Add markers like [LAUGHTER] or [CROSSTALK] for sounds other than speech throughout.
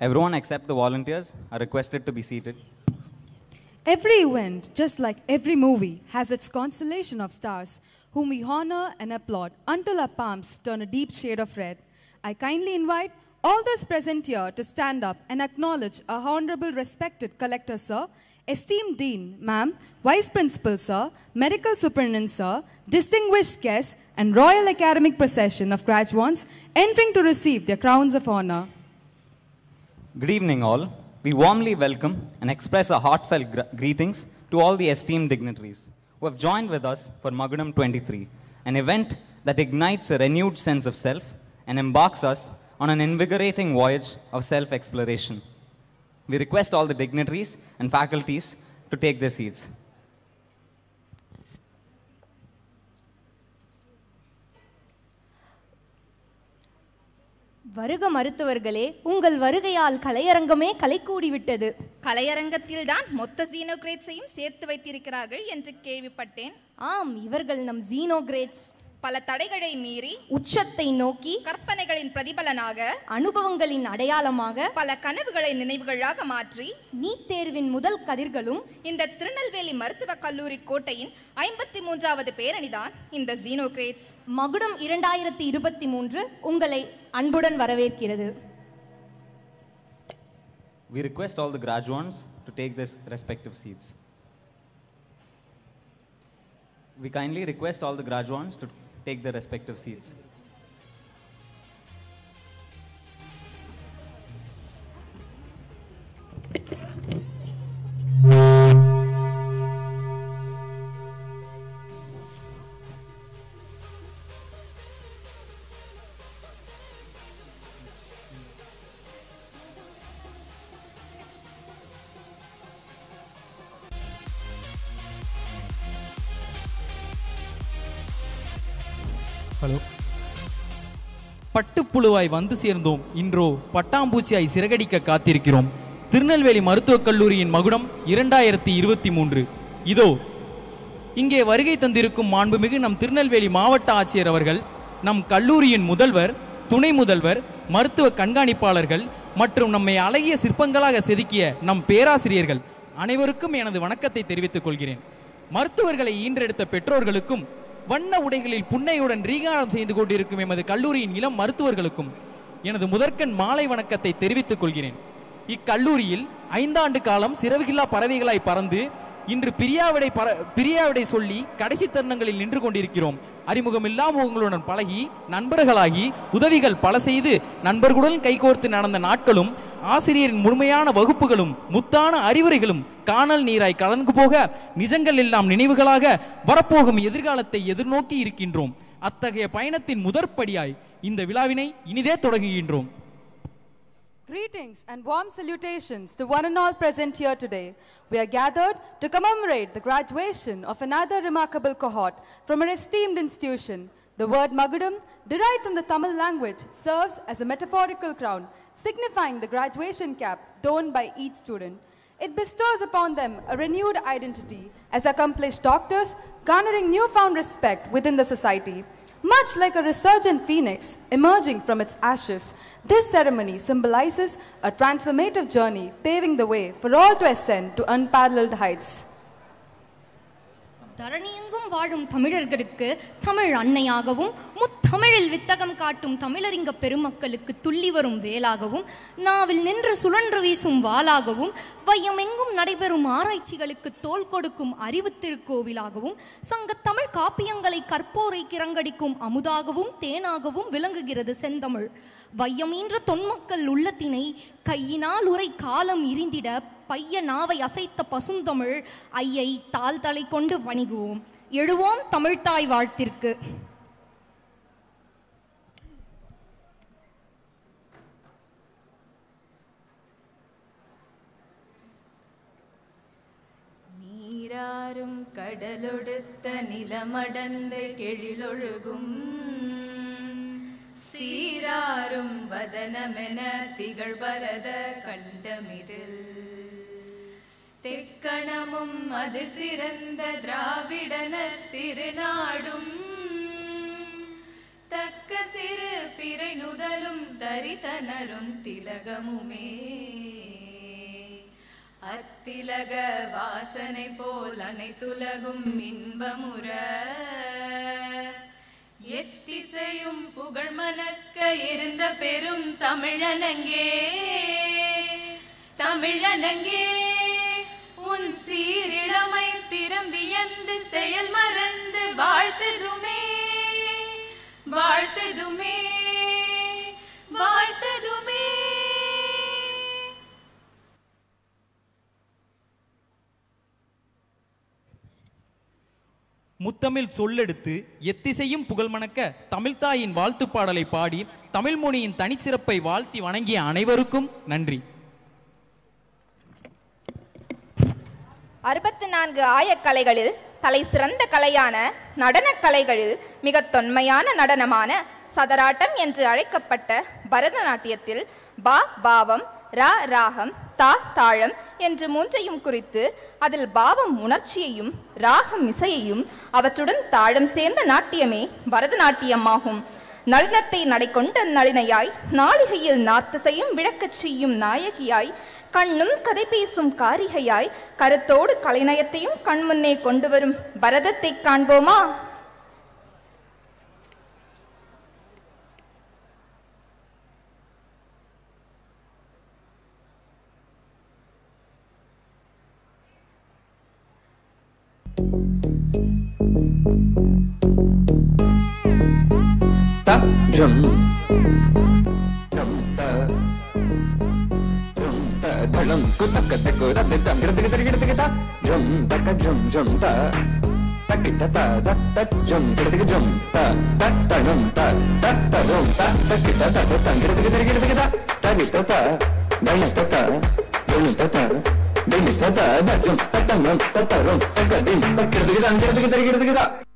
Everyone except the volunteers are requested to be seated. Every event, just like every movie, has its constellation of stars, whom we honor and applaud until our palms turn a deep shade of red. I kindly invite all those present here to stand up and acknowledge our honorable, respected collector, sir, esteemed dean, ma'am, vice principal, sir, medical superintendent, sir, distinguished guests, and royal academic procession of graduates entering to receive their crowns of honor. Good evening, all. We warmly welcome and express our heartfelt gr- greetings to all the esteemed dignitaries who have joined with us for Magadam 23, an event that ignites a renewed sense of self and embarks us on an invigorating voyage of self exploration. We request all the dignitaries and faculties to take their seats. வருக மருத்துவர்களே உங்கள் வருகையால் கலையரங்கமே கலை கூடிவிட்டது கலையரங்கத்தில்தான் மொத்த ஜீனோகிரேட்ஸையும் சேர்த்து வைத்திருக்கிறார்கள் என்று கேள்விப்பட்டேன். ஆம் இவர்கள் நம் ஜீனோகிரேட்ஸ் பல தடைகளை மீறி உச்சத்தை நோக்கி கற்பனைகளின் பிரதிபலனாக அனுபவங்களின் அடையாளமாக பல கனவுகளை நினைவுகளாக மாற்றி நீட் தேர்வின் முதல் கதிர்களும் இந்த திருநெல்வேலி மருத்துவக் கல்லூரி கோட்டையின் ஐம்பத்தி மூன்றாவது பேரணிதான் இந்த ஜீனோகிரேட்ஸ் மகுடம் இரண்டாயிரத்தி இருபத்தி மூன்று உங்களை அன்புடன் வரவேற்கிறது We request all the graduates to take their respective seats. We kindly request all the graduates to take their respective seats. பட்டுப்புழுவாய் வந்து சேர்ந்தோம். இன்றோ பட்டாம்பூச்சியாய் சிறகடிக்க காத்திருக்கிறோம். திருநெல்வேலி மருத்துவக் கல்லூரியின் மகுடம் இரண்டாயிரத்தி இருபத்தி மூன்று. இதோ இங்கே வருகை தந்திருக்கும் மாண்புமிகு நம் திருநெல்வேலி மாவட்ட ஆட்சியர் அவர்கள் நம் கல்லூரியின் முதல்வர் துணை முதல்வர் மருத்துவ கண்காணிப்பாளர்கள் மற்றும் நம்மை அழகிய சிற்பங்களாக செதுக்கிய நம் பேராசிரியர்கள் அனைவருக்கும் எனது வணக்கத்தை தெரிவித்துக் கொள்கிறேன். மருத்துவர்களை ஈன்றெடுத்த பெற்றோர்களுக்கும் வண்ண உடைகளில் புன்னையுடன் ரீகாரம் செய்து கொண்டிருக்கும் எமது கல்லூரியின் இளம் மருத்துவர்களுக்கும் எனது முதற்கண் மாலை வணக்கத்தை தெரிவித்துக் கொள்கிறேன். இக்கல்லூரியில் ஐந்தாண்டு காலம் சிறகுகில்லா பறவைகளாய் பறந்து இன்று பிரியாவிடை பர பிரியாவிடை சொல்லி கடைசி தருணங்களில் நின்று கொண்டிருக்கிறோம். அறிமுகம் இல்லாம முகங்களுடன் பழகி நண்பர்களாகி உதவிகள் பல செய்து நண்பர்களுடன் கைகோர்த்து நடந்த நாட்களும் ஆசிரியரின் முழுமையான வகுப்புகளும் முத்தான அறிவுரைகளும் காணல் நீராய் கலந்து போக நிஜங்கள் எல்லாம் நினைவுகளாக வரப்போகும் எதிர்காலத்தை எதிர்நோக்கி இருக்கின்றோம். அத்தகைய பயணத்தின் முதற்படியாய் இந்த விழாவினை இனிதே தொடங்குகின்றோம். Greetings and warm salutations to one and all present here today. We are gathered to commemorate the graduation of another remarkable cohort from our esteemed institution. The word Magudam, derived from the Tamil language, serves as a metaphorical crown, signifying the graduation cap donned by each student. It bestows upon them a renewed identity as accomplished doctors, garnering newfound respect within the society. Much like a resurgent phoenix emerging from its ashes, this ceremony symbolizes a transformative journey paving the way for all to ascend to unparalleled heights. தரணியெங்கும் வாழும் தமிழர்களுக்கு தமிழ் அன்னையாகவும் முத்தமிழில் வித்தகம் காட்டும் தமிழறிங்க பெருமக்களுக்கு துள்ளி வரும் வேலாகவும் நாவில் நின்று சுழன்று வீசும் வாளாகவும் வையமெங்கும் நடைபெறும் ஆராய்ச்சிகளுக்கு தோல் கொடுக்கும் அறிவு திருக்கோவிலாகவும் சங்க தமிழ் காப்பியங்களை கற்போரை கிறங்கடிக்கும் அமுதாகவும் தேனாகவும் விளங்குகிறது செந்தமிழ். வையமீன்ற தொன்மக்கள் உள்ளத்தினை கையினால் உரை காலம் இருந்திட பைய நாவை அசைத்த பசுந்தமிழ் ஐயை தாள் தலை கொண்டு வணிகுவோம். எழுவோம் தமிழ்தாய் வாழ்த்திற்கு. நீராறும் கடலொடுத்த நிலமடந்த கெழிலொழுகும். சீராரும் வதனமென திகழ்பரத கண்டமிதில். தெக்கணமும் அது சிறந்த திராவிடன திருநாடும். தக்க சிறு பிறை நுதலும் தரித்தனரும் திலகமுமே. அத்திலக வாசனை போல் அனைத்துலகும் இன்பமுற. எத்திசையும் புகழ் மணக்க இருந்த பெரும் தமிழனங்கே தமிழனங்கே உன் சீரிழமை திறம் வியந்து செயல் மறந்து வாழ்த்ததுமே வாழ்த்ததுமே வாழ்த்ததுமே. முத்தமிழ் சொல்லெடுத்து எத்திசையும் புகழ்மணக்க தமிழ்தாயின் வாழ்த்து பாடலை பாடி தமிழ் மொழியின் தனிச்சிறப்பை வாழ்த்தி வணங்கிய அனைவருக்கும் நன்றி. அறுபத்து நான்கு ஆயக்கலைகளில் தலை சிறந்த கலையான நடனக் கலைகளில் மிக தொன்மையான நடனமான சதராட்டம் என்று அழைக்கப்பட்ட பரதநாட்டியத்தில் பா பாவம் ரா ராகம் தா தாழம் என்று மூன்றையும் குறித்து அதில் பாவம் உணர்ச்சியையும் ராகம் இசையையும் அவற்றுடன் தாழம் சேர்ந்த நாட்டியமே பரதநாட்டியமாகும். நளினத்தை நடைகொண்ட நளினையாய் நாளிகையில் நார்த்தசையும் விளக்கச் செய்யும் நாயகியாய் கண்ணும் கதை பேசும் காரிகையாய் கருத்தோடு கலைநயத்தையும் கண்முன்னே கொண்டு வரும் பரதத்தை காண்போமா? ta తక్క తక్కు తత్తిత్తం గిడత గిడత గిడత గిట జం దక్క జం జం త తక్కిట త దత్త జం గిడత జం త దత్తణం త దత్త జం త తక్కిట త దత్తం గిడత గిడత గిడత గిట తగిత త దయిత త దయిత త దయిత త దజం తత్తనం తత్తరం తక్కడిం తక్కిడత గిడత గిడత గిడత గిడత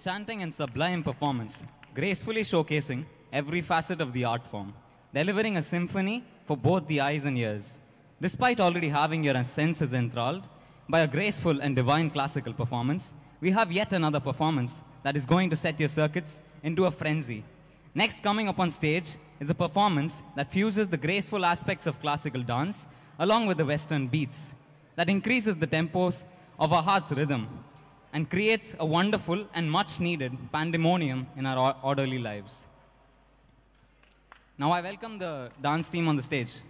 enchanting and sublime performance, gracefully showcasing every facet of the art form, delivering a symphony for both the eyes and ears. Despite already having your senses enthralled by a graceful and divine classical performance, we have yet another performance that is going to set your circuits into a frenzy. Next, coming up on stage is a performance that fuses the graceful aspects of classical dance along with the Western beats, that increases the tempos of our heart's rhythm and creates a wonderful and much needed pandemonium in our orderly lives. Now I welcome the dance team on the stage.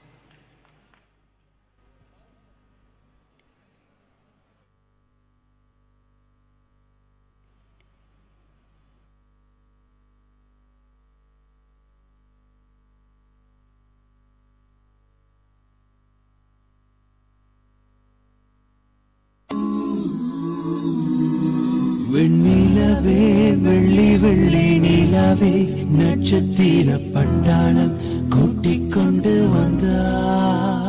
வெண்ணிலவே வெள்ளி வெள்ளி நிலவே நட்சத்திர பட்டாளம் கூட்டிக் கொண்டு வந்தாய்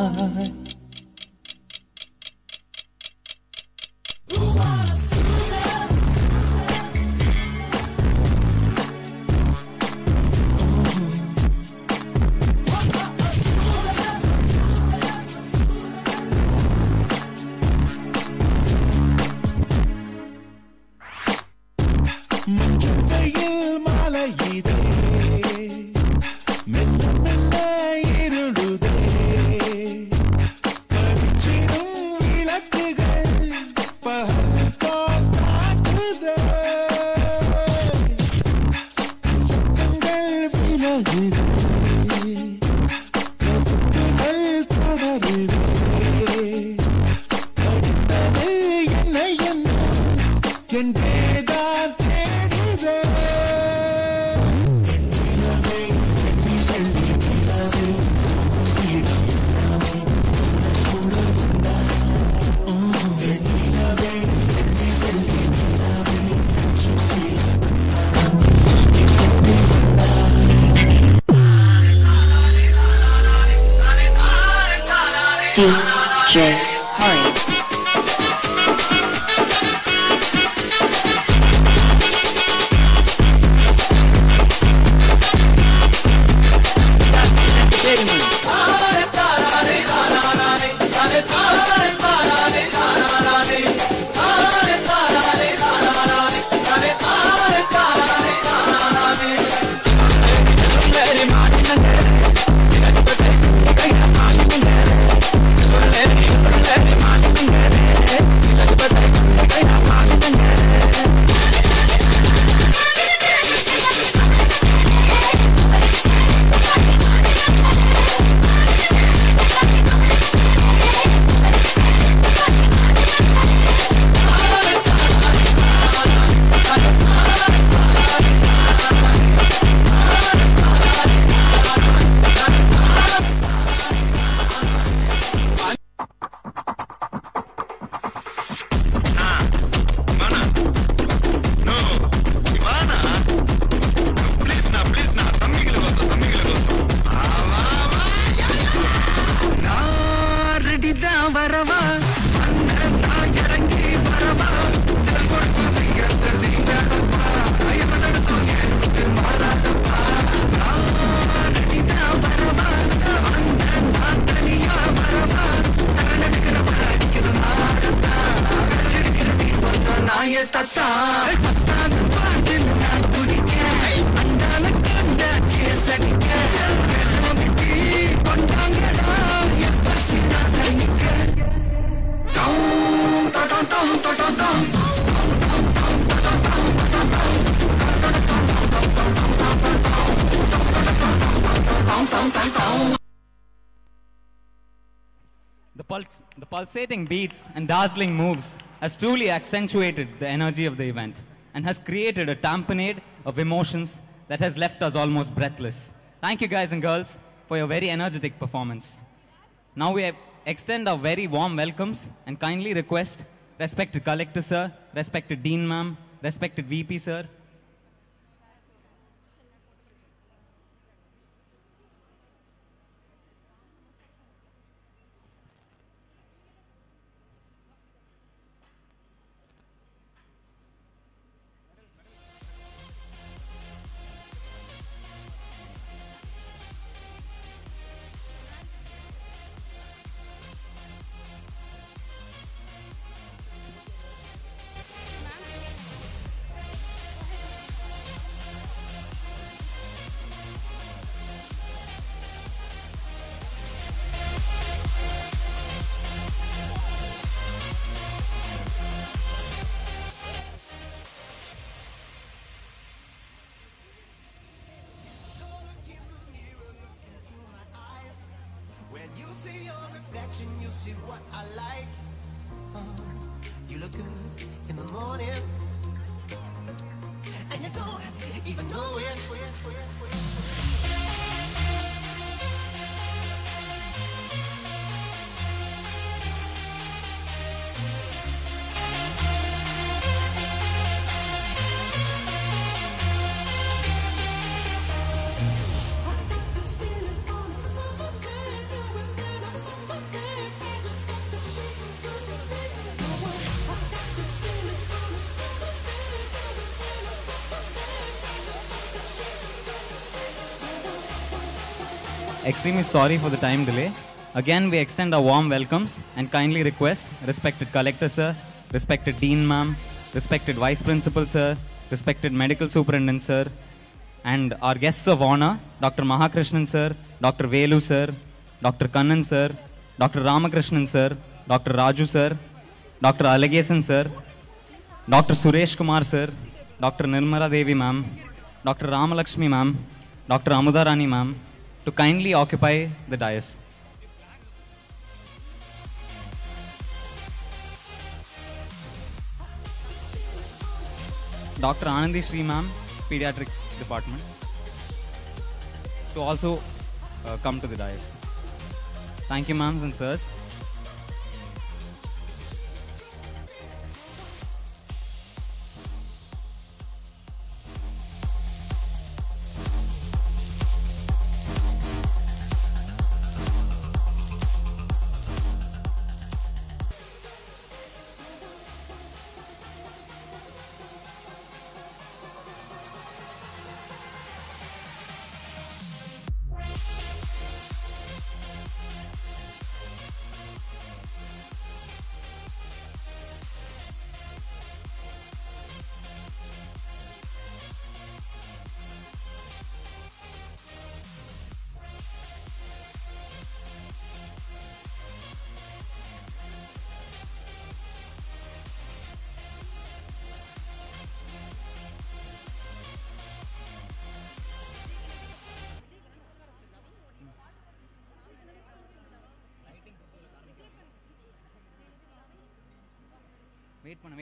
dazzling moves has truly accentuated the energy of the event and has created a tamponade of emotions that has left us almost breathless. Thank you guys and girls for your very energetic performance. Now we extend our very warm welcomes and kindly request respected collector sir, respected dean ma'am, respected VP sir, reflection, you see what I like. Oh, you look good in the morning, and you don't even know it. Extremely sorry for the time delay. Again, we extend our warm welcomes and kindly request respected collector sir, respected dean ma'am, respected vice principal sir, respected medical superintendent sir, and our guests of honor, Dr. Mahakrishnan sir, Dr. Velu sir, Dr. Kannan sir, Dr. Ramakrishnan sir, Dr. Raju sir, Dr. Alagesan sir, Dr. Suresh Kumar sir, Dr. Nirmala Devi ma'am, Dr. Ramalakshmi ma'am, Dr. Amudarani ma'am, to kindly occupy the dais. Dr. Anandi Sri ma'am, Pediatrics Department, to also uh, come to the dais. Thank you, ma'ams and sirs.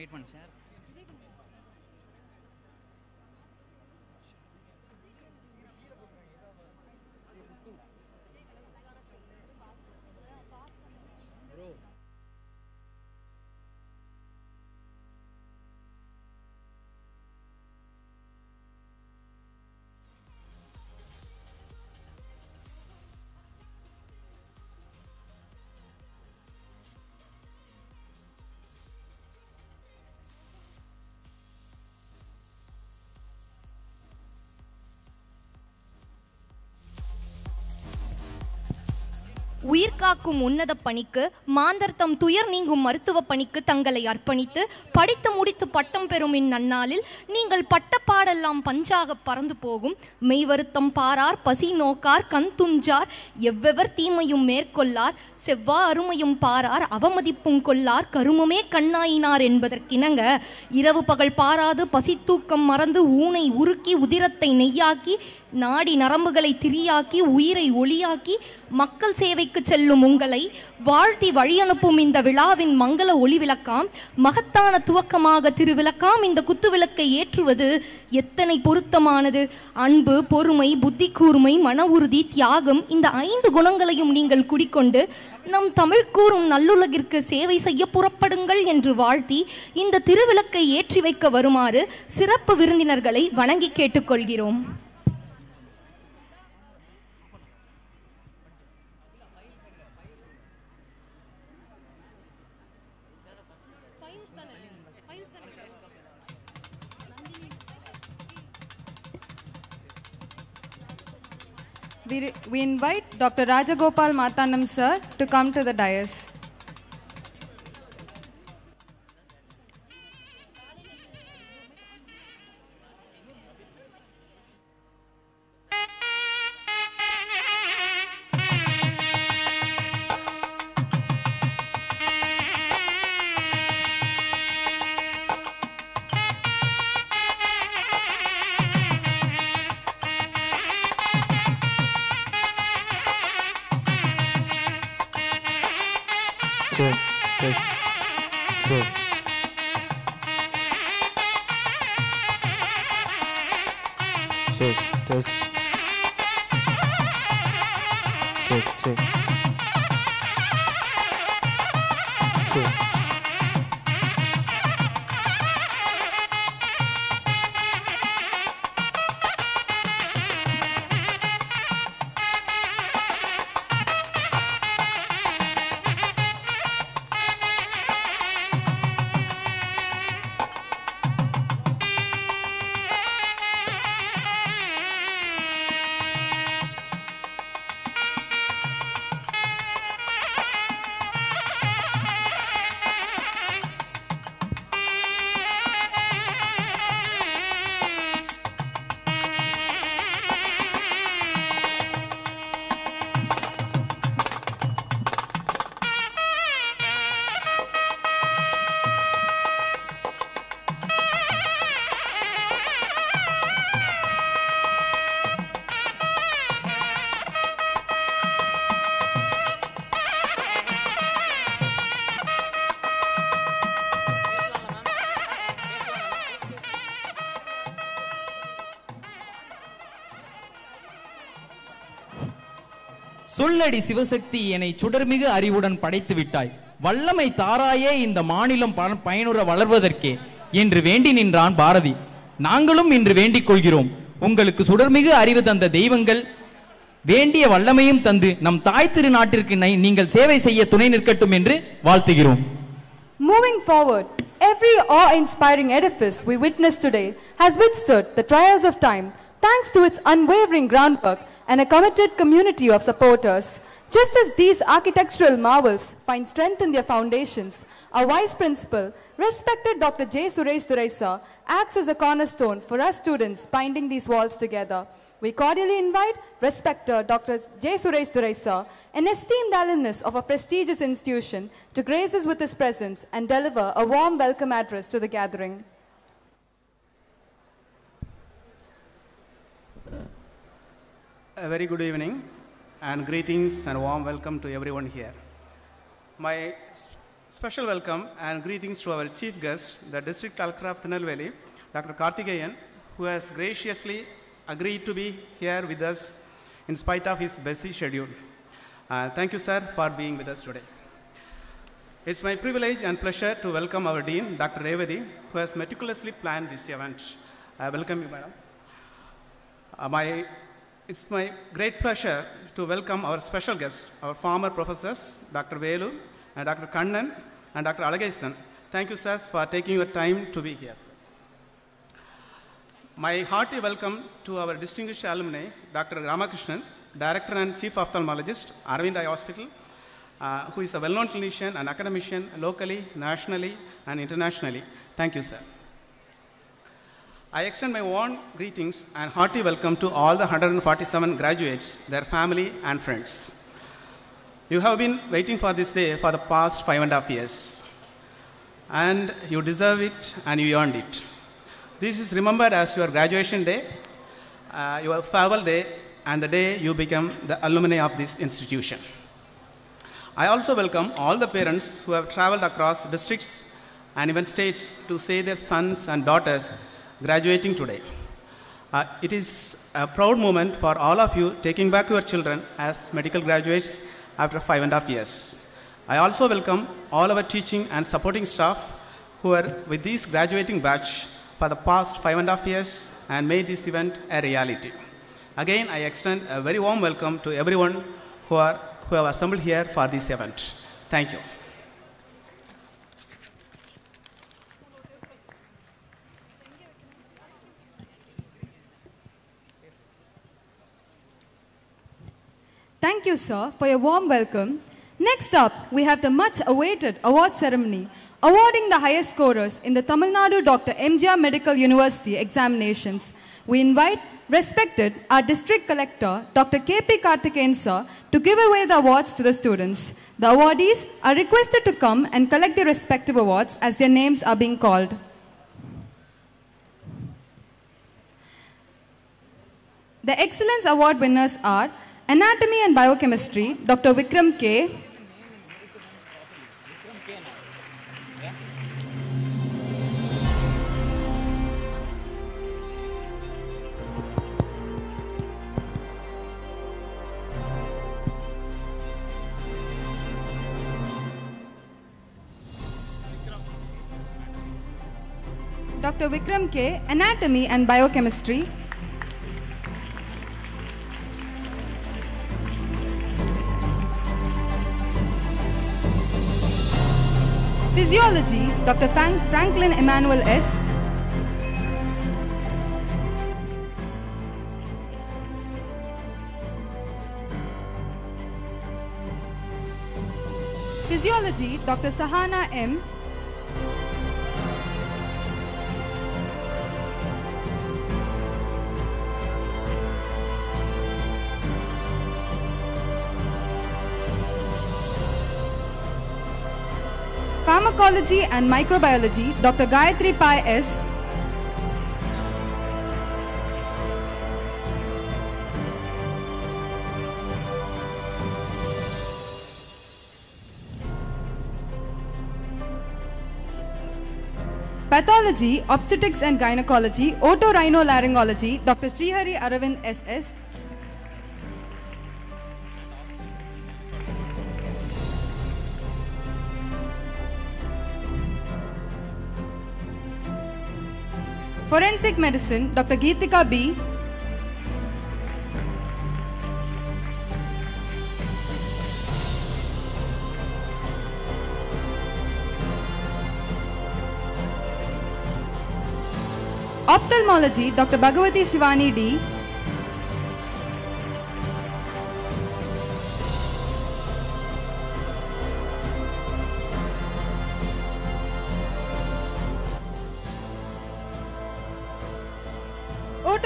Wait பண்ண wait பண்ண sir உயிர்காக்கும் உன்னத பணிக்கு மாந்தர் தம் துயர் நீங்கும் மருத்துவ பணிக்கு தங்களை அர்ப்பணித்து படித்து முடித்து பட்டம் பெறும் இந்நன்னாளில் நீங்கள் பட்ட பாடெல்லாம் பஞ்சாக பறந்து போகும். மெய்வருத்தம் பாரார் பசி நோக்கார் கண் துஞ்சார் எவ்வெவர் தீமையும் மேற்கொள்ளார் செவ்வா அருமையும் பாரார் அவமதிப்பும் கொள்ளார் கருமமே கண்ணாயினார் என்பதற்கிணங்க இரவு பகல் பாராது பசி தூக்கம் மறந்து ஊனை உருக்கி உதிரத்தை நெய்யாக்கி நாடி நரம்புகளை திரியாக்கி உயிரை ஒளியாக்கி மக்கள் சேவைக்கு செல்லும் உங்களை வாழ்த்தி வழியனுப்பும் இந்த விழாவின் மங்கள ஒளி விளக்காம் மகத்தான துவக்கமாக திருவிளக்காம். இந்த குத்துவிளக்கை ஏற்றுவது எத்தனை பொருத்தமானது? அன்பு பொறுமை புத்தி கூர்மை மன உறுதி தியாகம் இந்த ஐந்து குணங்களையும் நீங்கள் குடிக்கொண்டு நம் தமிழ் கூறும் நல்லுலகிற்கு சேவை செய்ய புறப்படுங்கள் என்று வாழ்த்தி இந்த திருவிளக்கை ஏற்றி வைக்க வருமாறு சிறப்பு விருந்தினர்களை வணங்கி கேட்டுக்கொள்கிறோம். We, we invite Dr. Rajagopal Mathanam sir to come to the dais. சொல்லடி சிவசக்தி என்னை சுடர்மிகு அறிவுடன் படைத்து விட்டாய். வல்லமை தாராயே இந்த மாநிலம் பயனுற வளர்வதற்கே. என்று வேண்டி நின்றான் பாரதி. நாங்களும் இன்று வேண்டிக் கொள்கிறோம். உங்களுக்கு சுடர்மிகு அறிவு தந்த தெய்வங்கள் வேண்டிய வல்லமையும் தந்து நம் தாய் திருநாட்டிற்கு நை- நீங்கள் சேவை செய்ய துணை நிற்கட்டும் என்று வாழ்த்துகிறோம். Moving forward, every awe-inspiring edifice we witness today has withstood the trials of time thanks to its unwavering groundwork and a committed community of supporters. Just as these architectural marvels find strength in their foundations, our vice principal, respected Dr. J. Suresh Duresa, acts as a cornerstone for us students binding these walls together. We cordially invite respected Dr. J. Suresh Duresa, an esteemed alumnus of a prestigious institution, to grace us with his presence and deliver a warm welcome address to the gathering. A very good evening and greetings and warm welcome to everyone here. My special welcome and greetings to our chief guest, the District Collector of Tirunelveli, Dr. Karthikeyan, who has graciously agreed to be here with us in spite of his busy schedule. Uh, thank you, sir, for being with us today. It's my privilege and pleasure to welcome our Dean, Dr. Revati, who has meticulously planned this event. I welcome you, madam. Uh, my, it's my great pleasure to welcome our special guests, our former professors, Dr. Velu and Dr. Kannan and Dr. Alagaisan. Thank you, sirs, for taking your time to be here. My hearty welcome to our distinguished alumni, Dr. Ramakrishnan, Director and Chief Ophthalmologist, Arvind Eye Hospital, uh, who is a well-known clinician and academician locally, nationally, and internationally. Thank you, sir. I extend my warm greetings and hearty welcome to all the 147 graduates, their family, and friends. You have been waiting for this day for the past five and a half years, and you deserve it and you earned it. This is remembered as your graduation day, uh, your farewell day, and the day you become the alumni of this institution. I also welcome all the parents who have traveled across districts and even states to see their sons and daughters graduating today. Uh, it is a proud moment for all of you taking back your children as medical graduates after five and a half years. I also welcome all our teaching and supporting staff who are with this graduating batch for the past five and a half years and made this event a reality. Again, I extend a very warm welcome to everyone who, are, who have assembled here for this event. Thank you. Thank you, sir, for your warm welcome. Next up, we have the much awaited award ceremony awarding the highest scorers in the Tamil Nadu Dr. MGR Medical University examinations. We invite respected our district collector, Dr. KP Karthikeyan sir, to give away the awards to the students. The awardees are requested to come and collect their respective awards as their names are being called. The Excellence Award winners are Anatomy and Biochemistry, Dr. Vikram K. Dr. Vikram K. Anatomy and Biochemistry. Physiology, Dr. Frank- Franklin Emmanuel S. Physiology, Dr. Sahana M. Pharmacology and Microbiology, Dr. Gayatri Pai S. Pathology, Obstetrics and Gynecology, Otorhinolaryngology, Dr. Srihari Aravind SS. Forensic Medicine, Dr. Geetika B. Ophthalmology, Dr. Bhagavati Shivani D.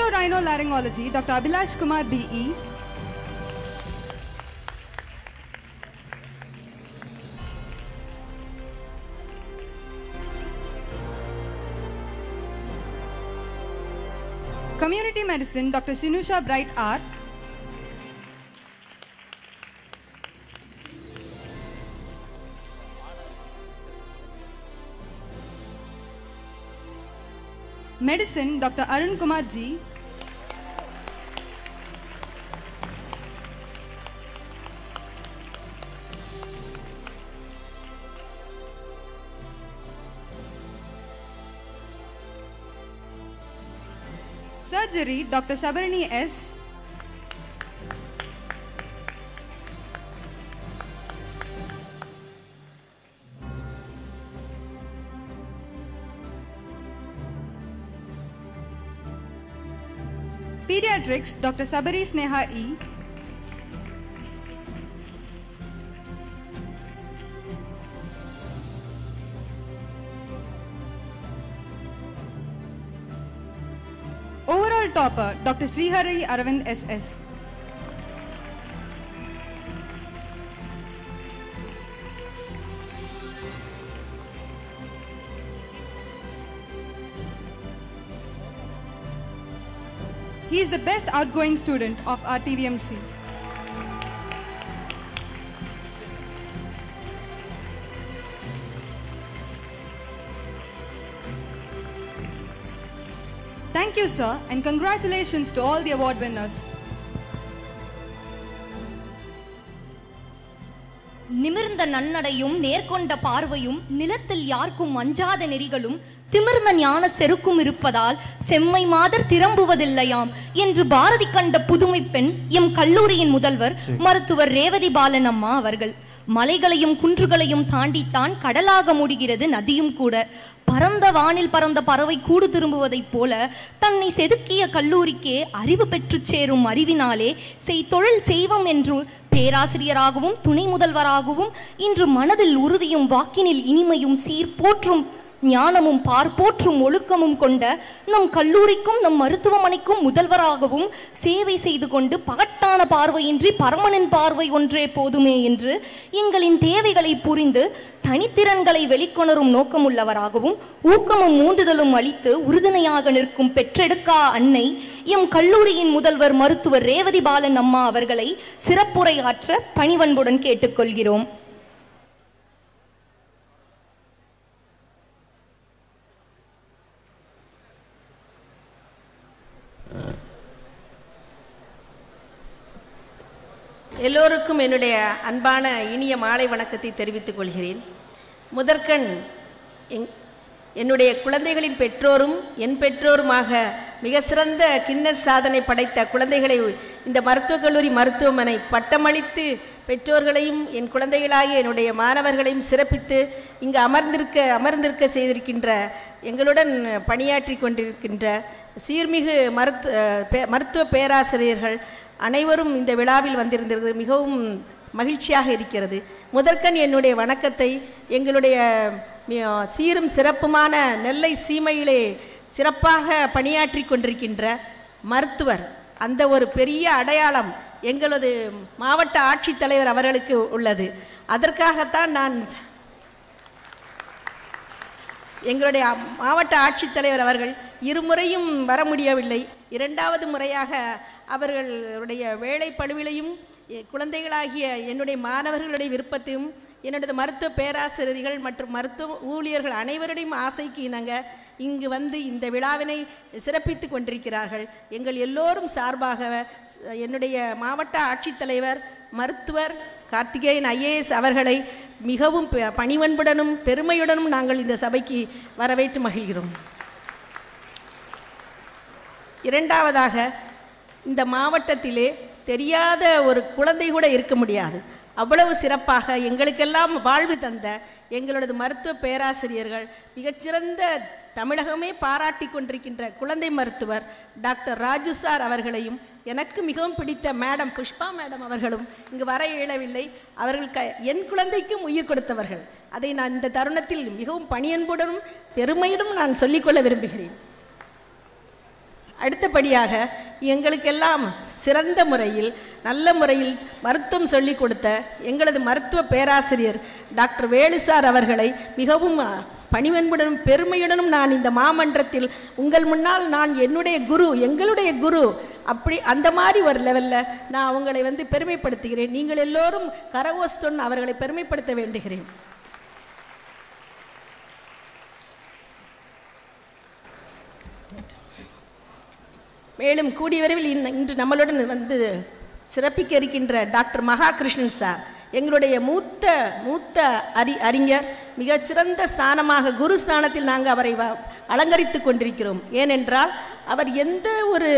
Otorhinolaryngology, Dr. Abhilash Kumar B.E. Community Medicine, Dr. Shinusha Bright R. Medicine, Dr. Arun Kumar G. Surgery, Dr. Sabarini S. Pediatrics, Dr. Sabari Sneha E. topper, Dr. Srihari Aravind SS. He is the best outgoing student of our TVMC. Thank you, sir, and congratulations to all the award winners. நிமிர்ந்த நன்னடையும் நேர்கொண்ட பார்வையும் நிலத்தில் யாருக்கும் அஞ்சாத நெறிகளும் திமிர்ந்த ஞான செருக்கும் இருப்பதால் செம்மை மாதர் திரும்புவதில்லையாம் என்று பாரதி கண்ட புதுமை பெண் எம் கல்லூரியின் முதல்வர் மருத்துவர் ரேவதி பாலன் அம்மா அவர்கள் மலைகளையும் குன்றுகளையும் தாண்டித்தான் கடலாக முடிகிறது நதியும் கூட. பரந்த வானில் பறந்த பறவை கூடு திரும்புவதைப் போல தன்னை செதுக்கிய கல்லூரிக்கே அறிவு பெற்று சேரும் அறிவினாலே செய் தொழில் செய்வம் என்று பேராசிரியராகவும் துணை முதல்வராகவும் இன்று மனதில் உறுதியும் வாக்கினில் இனிமையும் சீர் போற்றும் ஞானமும் பார்ப்போற்றும் ஒழுக்கமும் கொண்ட நம் கல்லூரிக்கும் நம் மருத்துவமனைக்கும் முதல்வராகவும் சேவை செய்து கொண்டு பகட்டான பார்வையின்றி பரமனின் பார்வை ஒன்றே போதுமே என்று எங்களின் தேவைகளை புரிந்து தனித்திறன்களை வெளிக்கொணரும் நோக்கமுள்ளவராகவும் ஊக்கமும் ஊந்துதலும் அளித்து உறுதுணையாக நிற்கும் பெற்றெடுக்கா அன்னை எம் கல்லூரியின் முதல்வர் மருத்துவர் ரேவதி பாலன் அம்மா அவர்களை சிறப்புரையாற்ற பணிவன்புடன் கேட்டுக்கொள்கிறோம். எல்லோருக்கும் என்னுடைய அன்பான இனிய மாலை வணக்கத்தை தெரிவித்துக் கொள்கிறேன். முதற்கண் எங் என்னுடைய குழந்தைகளின் பெற்றோரும் என் பெற்றோருமாக மிக சிறந்த கின்னஸ் சாதனை படைத்த குழந்தைகளை இந்த மருத்துவக் கல்லூரி மருத்துவமனை பட்டமளித்து பெற்றோர்களையும் என் குழந்தைகளாகிய என்னுடைய மாணவர்களையும் சிறப்பித்து இங்கு அமர்ந்திருக்க அமர்ந்திருக்க செய்திருக்கின்ற எங்களுடன் பணியாற்றி கொண்டிருக்கின்ற சீர்மிகு மருத்து பே- மருத்துவ பேராசிரியர்கள் அனைவரும் இந்த விழாவில் வந்திருந்தது மிகவும் மகிழ்ச்சியாக இருக்கிறது. முதற்கண் என்னுடைய வணக்கத்தை எங்களுடைய சீரும் சிறப்புமான நெல்லை சீமையிலே சிறப்பாக பணியாற்றி கொண்டிருக்கின்ற மருத்துவர் அந்த ஒரு பெரிய அடையாளம் எங்களது மாவட்ட ஆட்சித்தலைவர் அவர்களுக்கு உள்ளது. அதற்காகத்தான் நான் எங்களுடைய மாவட்ட ஆட்சித்தலைவர் அவர்கள் இருமுறையும் வர முடியவில்லை. இரண்டாவது முறையாக அவர்களுடைய வேலை பழுவிலையும் எ- குழந்தைகளாகிய என்னுடைய மாணவர்களுடைய விருப்பத்தையும் என்னுடைய மருத்துவ பேராசிரியர்கள் மற்றும் மருத்துவ ஊழியர்கள் அனைவருடையும் ஆசைக்கு இணங்க இங்கு வந்து இந்த விழாவினை சிறப்பித்து கொண்டிருக்கிறார்கள். எங்கள் எல்லோரும் சார்பாக என்னுடைய மாவட்ட ஆட்சித்தலைவர் மருத்துவர் கார்த்திகேயன் ஐஏஎஸ் அவர்களை மிகவும் ப- பணிவன்புடனும் பெருமையுடனும் நாங்கள் இந்த சபைக்கு வரவேற்று மகிழ்கிறோம். இரண்டாவதாக இந்த மாவட்டத்திலே தெரியாத ஒரு குழந்தை கூட இருக்க முடியாது. அவ்வளவு சிறப்பாக எங்களுக்கெல்லாம் வாழ்வு தந்த எங்களது மருத்துவ பேராசிரியர்கள் மிகச்சிறந்த தமிழகமே பாராட்டி கொண்டிருக்கின்ற குழந்தை மருத்துவர் டாக்டர் ராஜு சார் அவர்களையும் எனக்கு மிகவும் பிடித்த மேடம் புஷ்பா மேடம் அவர்களும் இங்கு வர இயலவில்லை. அவர்கள் க என் குழந்தைக்கும் உயிர் கொடுத்தவர்கள். அதை நான் இந்த தருணத்தில் மிகவும் பணியன்புடனும் பெருமையுடன் நான் சொல்லிக்கொள்ள விரும்புகிறேன். அடுத்தபடியாக எங்களுக்கெல்லாம் சிறந்த முறையில் நல்ல முறையில் மருத்துவம் சொல்லிக் கொடுத்த எங்களது மருத்துவ பேராசிரியர் டாக்டர் வேலுசார் அவர்களை மிகவும் பணிவன்புடனும் பெருமையுடனும் நான் இந்த மாமன்றத்தில் உங்கள் முன்னால் நான் என்னுடைய குரு எங்களுடைய குரு அப்படி அந்த மாதிரி ஒரு லெவலில் நான் அவங்களை வந்து பெருமைப்படுத்துகிறேன். நீங்கள் எல்லோரும் கரகோஸ்தொன் அவர்களை பெருமைப்படுத்த வேண்டுகிறேன். மேலும் கூடிய விரைவில் இன்று நம்மளுடன் வந்து சிறப்பிக்க இருக்கின்ற டாக்டர் மகாகிருஷ்ணன் சார் எங்களுடைய மூத்த மூத்த அறி அறிஞர் மிகச்சிறந்த ஸ்தானமாக குரு ஸ்தானத்தில் நாங்கள் அவரை வ- அலங்கரித்துக் கொண்டிருக்கிறோம். ஏனென்றால் அவர் எந்த ஒரு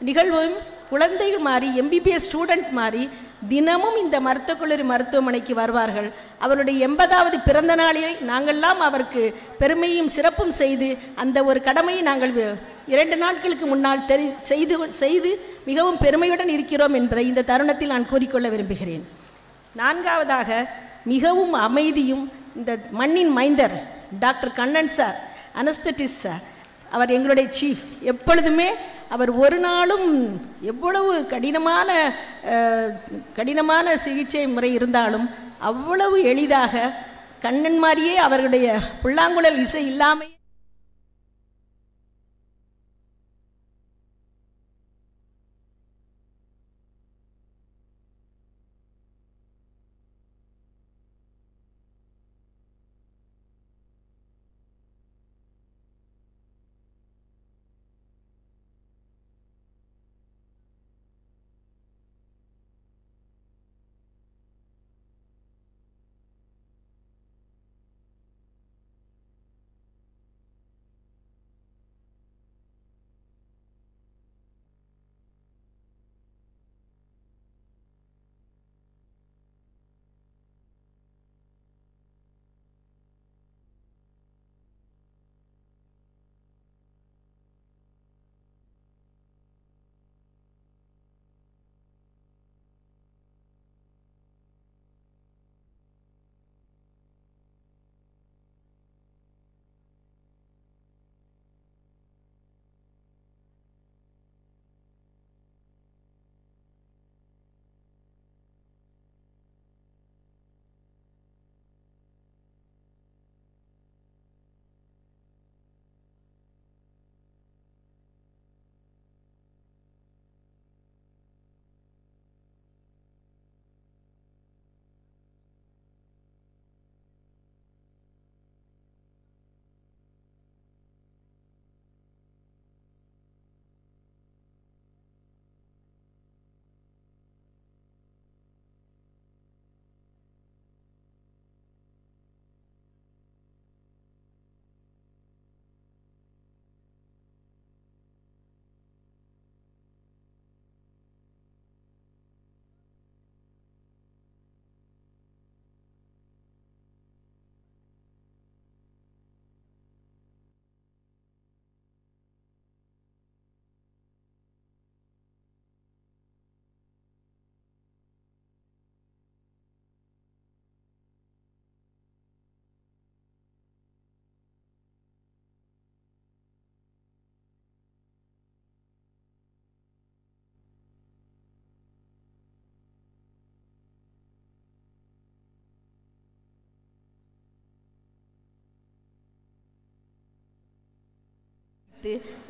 நிகழ்வும் குழந்தைகள் மாதிரி எம்பிபிஎஸ் ஸ்டூடெண்ட் மாதிரி தினமும் இந்த மருத்துவக் கல்லூரி மருத்துவமனைக்கு வருவார்கள். அவருடைய எண்பதாவது பிறந்த நாளில் நாங்கள்லாம் அவருக்கு பெருமையும் சிறப்பும் செய்து அந்த ஒரு கடமையை நாங்கள் இரண்டு நாட்களுக்கு முன்னால் தெரி செய்து செய்து மிகவும் பெருமையுடன் இருக்கிறோம் என்பதை இந்த தருணத்தில் நான் கூறிக்கொள்ள விரும்புகிறேன். நான்காவதாக மிகவும் அமைதியும் இந்த மண்ணின் மைந்தர் doctor Kannan sir anaesthetist sir அவர் எங்களுடைய சீஃப் எப்பொழுதுமே அவர் ஒரு நாளும் எவ்வளவு கடினமான கடினமான சிகிச்சை முறை இருந்தாலும் அவ்வளவு எளிதாக கண்ணன் மாதிரியே அவர்களுடைய புல்லாங்குழல் இசை இல்லாமல்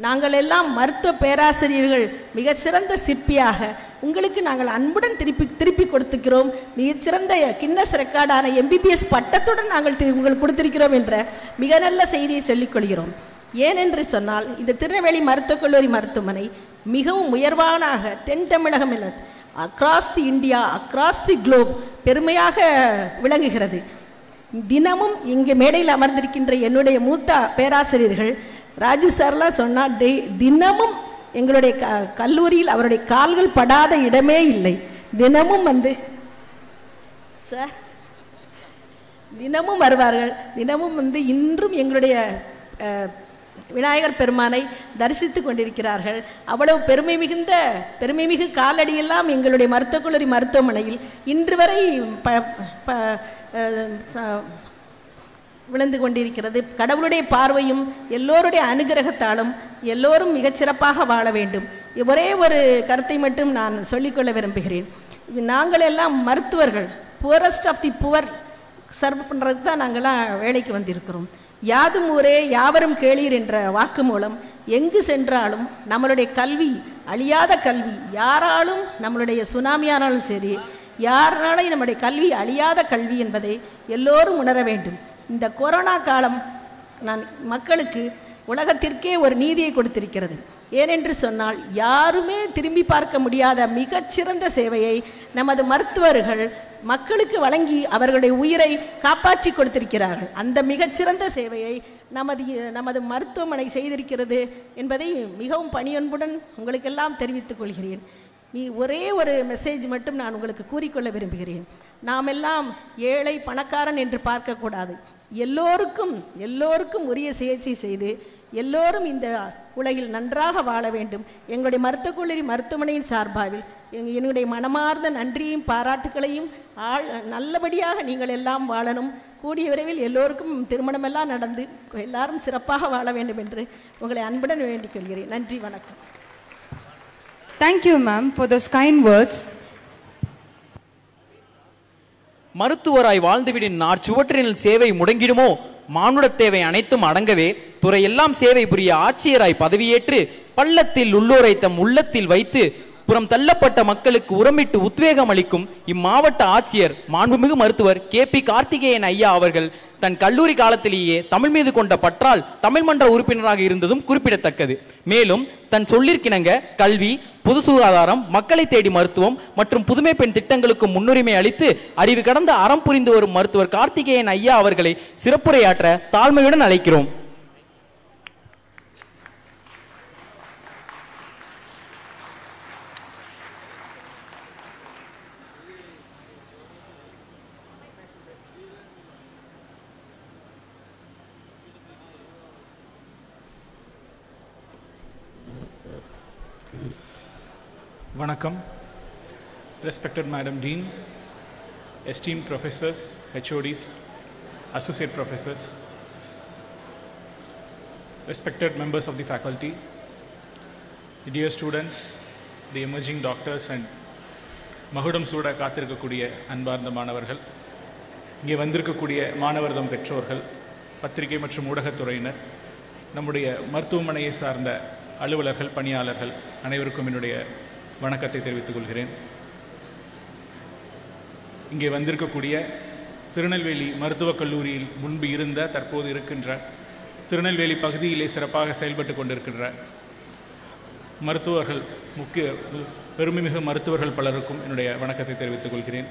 நாங்கள் எல்லாம் மருத்துவ பேராசிரியர்கள் மிக சிறந்த சிற்பியாக உங்களுக்கு நாங்கள் அன்புடன் திருப்பி திருப்பி கொடுத்துக்கிறோம். மிகச்சிறந்த கின்னஸ் ரெக்கார்டான எம்பிபிஎஸ் பட்டத்துடன் நாங்கள் உங்களுக்கு கொடுத்திருக்கிறோம் என்ற மிக நல்ல செய்தியை சொல்லிக் கொள்கிறோம். ஏனென்று சொன்னால் இந்த திருநெல்வேலி மருத்துவக் கல்லூரி மருத்துவமனை மிகவும் உயர்வானாக தென் தமிழகம் இல்லை across the India across the globe பெருமையாக விளங்குகிறது. தினமும் இங்கே மேடையில் அமர்ந்திருக்கின்ற என்னுடைய மூத்த பேராசிரியர்கள் ராஜு சார்லாம் சொன்னால் டெய் தினமும் எங்களுடைய க கல்லூரியில் அவருடைய கால்கள் படாத இடமே இல்லை. தினமும் வந்து சார் தினமும் வருவார்கள். தினமும் வந்து இன்றும் எங்களுடைய அஹ், விநாயகர் பெருமானை தரிசித்து கொண்டிருக்கிறார்கள். அவ்வளவு பெருமை மிகுந்த பெருமை மிகு காலடியெல்லாம் எங்களுடைய மருத்துவக் கல்லூரி மருத்துவமனையில் இன்று வரை ப ப ச- விழுந்து கொண்டிருக்கிறது. கடவுளுடைய பார்வையும் எல்லோருடைய அனுகிரகத்தாலும் எல்லோரும் மிகச்சிறப்பாக வாழ வேண்டும். ஒரே ஒரு கருத்தை மட்டும் நான் சொல்லிக்கொள்ள விரும்புகிறேன். நாங்கள் எல்லாம் மருத்துவர்கள். Poorest of the poor serve பண்ணுறதுக்கு தான் நாங்கள்லாம் வேலைக்கு வந்திருக்கிறோம். யாதும் ஊரே யாவரும் கேளீர் என்ற வாக்கு மூலம் எங்கு சென்றாலும் நம்மளுடைய கல்வி அழியாத கல்வி யாராலும் நம்மளுடைய சுனாமியானாலும் சரி யாராலும் நம்முடைய கல்வி அழியாத கல்வி என்பதை எல்லோரும் உணர வேண்டும். இந்த கொரோனா காலம் நான் மக்களுக்கு உலகத்திற்கே ஒரு நீதியை கொடுத்திருக்கிறது. ஏனென்று சொன்னால் யாருமே திரும்பி பார்க்க முடியாத மிகச்சிறந்த சேவையை நமது மருத்துவர்கள் மக்களுக்கு வழங்கி அவர்களுடைய உயிரை காப்பாற்றி கொடுத்திருக்கிறார்கள். அந்த மிகச்சிறந்த சேவையை நமது நமது மருத்துவமனை செய்திருக்கிறது என்பதை மிகவும் பணியன்புடன் உங்களுக்கெல்லாம் தெரிவித்துக் கொள்கிறேன். நீ ஒரே ஒரு மெசேஜ் மட்டும் நான் உங்களுக்கு கூறிக்கொள்ள விரும்புகிறேன். நாம் எல்லாம் ஏழை பணக்காரன் என்று பார்க்கக்கூடாது. எல்லோருக்கும் எல்லோருக்கும் உரிய சிகிச்சை செய்து எல்லோரும் இந்த உலகில் நன்றாக வாழ வேண்டும். எங்களுடைய மருத்துவக் கல்லூரி மருத்துவமனையின் சார்பாவில் என்னுடைய மனமார்ந்த நன்றியும் பாராட்டுக்களையும் ஆள் நல்லபடியாக நீங்கள் எல்லாம் வாழணும். கூடிய விரைவில் எல்லோருக்கும் திருமணமெல்லாம் நடந்து எல்லாரும் சிறப்பாக வாழ வேண்டும் என்று உங்களை அன்புடன் வேண்டிக் கொள்கிறேன். நன்றி வணக்கம். Thank you ma'am for those kind words. மருத்துவராய் வாழ்ந்துவிடின் நாற்சுவற்றினில் சேவை முடங்கிடுமோ? மானுடத் தேவை அனைத்தும் அடங்கவே துறையெல்லாம் சேவை புரிய ஆட்சியராய் பதவியேற்று பள்ளத்தில் உள்ளோரை தம் உள்ளத்தில் வைத்து புறம் தள்ளப்பட்ட மக்களுக்கு உரமிட்டு உத்வேகம் அளிக்கும் இம்மாவட்ட ஆட்சியர் மாண்புமிகு மருத்துவர் கே பி கார்த்திகேயன் ஐயா அவர்கள் தன் கல்லூரி காலத்திலேயே தமிழ் மீது கொண்ட பற்றால் தமிழ் மன்ற உறுப்பினராக இருந்ததும் குறிப்பிடத்தக்கது. மேலும் தன் சொல்லிற்கிணங்க கல்வி பொது சுகாதாரம் மக்களை தேடி மருத்துவம் மற்றும் புதுமை பெண் திட்டங்களுக்கு முன்னுரிமை அளித்து அறிவு கடந்த அறம் புரிந்து வரும் மருத்துவர் கார்த்திகேயன் ஐயா அவர்களை சிறப்புரையாற்ற தாழ்மையுடன் அழைக்கிறோம். வணக்கம் respected madam dean esteem professors HODs associate professors, respected members of the faculty, dear students the emerging doctors and மகுடம் சூட காத்திருக்கக்கூடிய அன்பார்ந்த மாணவர்கள் இங்கே வந்திருக்கக்கூடிய மாணவர்தம் பெற்றோர்கள் பத்திரிகை மற்றும் ஊடகத்துறையினர் நம்முடைய மருத்துவமனையை சார்ந்த அலுவலர்கள் பணியாளர்கள் அனைவருக்கும் என்னுடைய வணக்கத்தை தெரிவித்துக் கொள்கிறேன். இங்கே வந்திருக்கக்கூடிய திருநெல்வேலி மருத்துவக் கல்லூரியில் முன்பு இருந்த தற்போது இருக்கின்ற திருநெல்வேலி பகுதியிலே சிறப்பாக செயல்பட்டு கொண்டிருக்கின்ற மருத்துவர்கள் முக்கிய பெருமைமிகு மருத்துவர்கள் பலருக்கும் என்னுடைய வணக்கத்தை தெரிவித்துக் கொள்கிறேன்.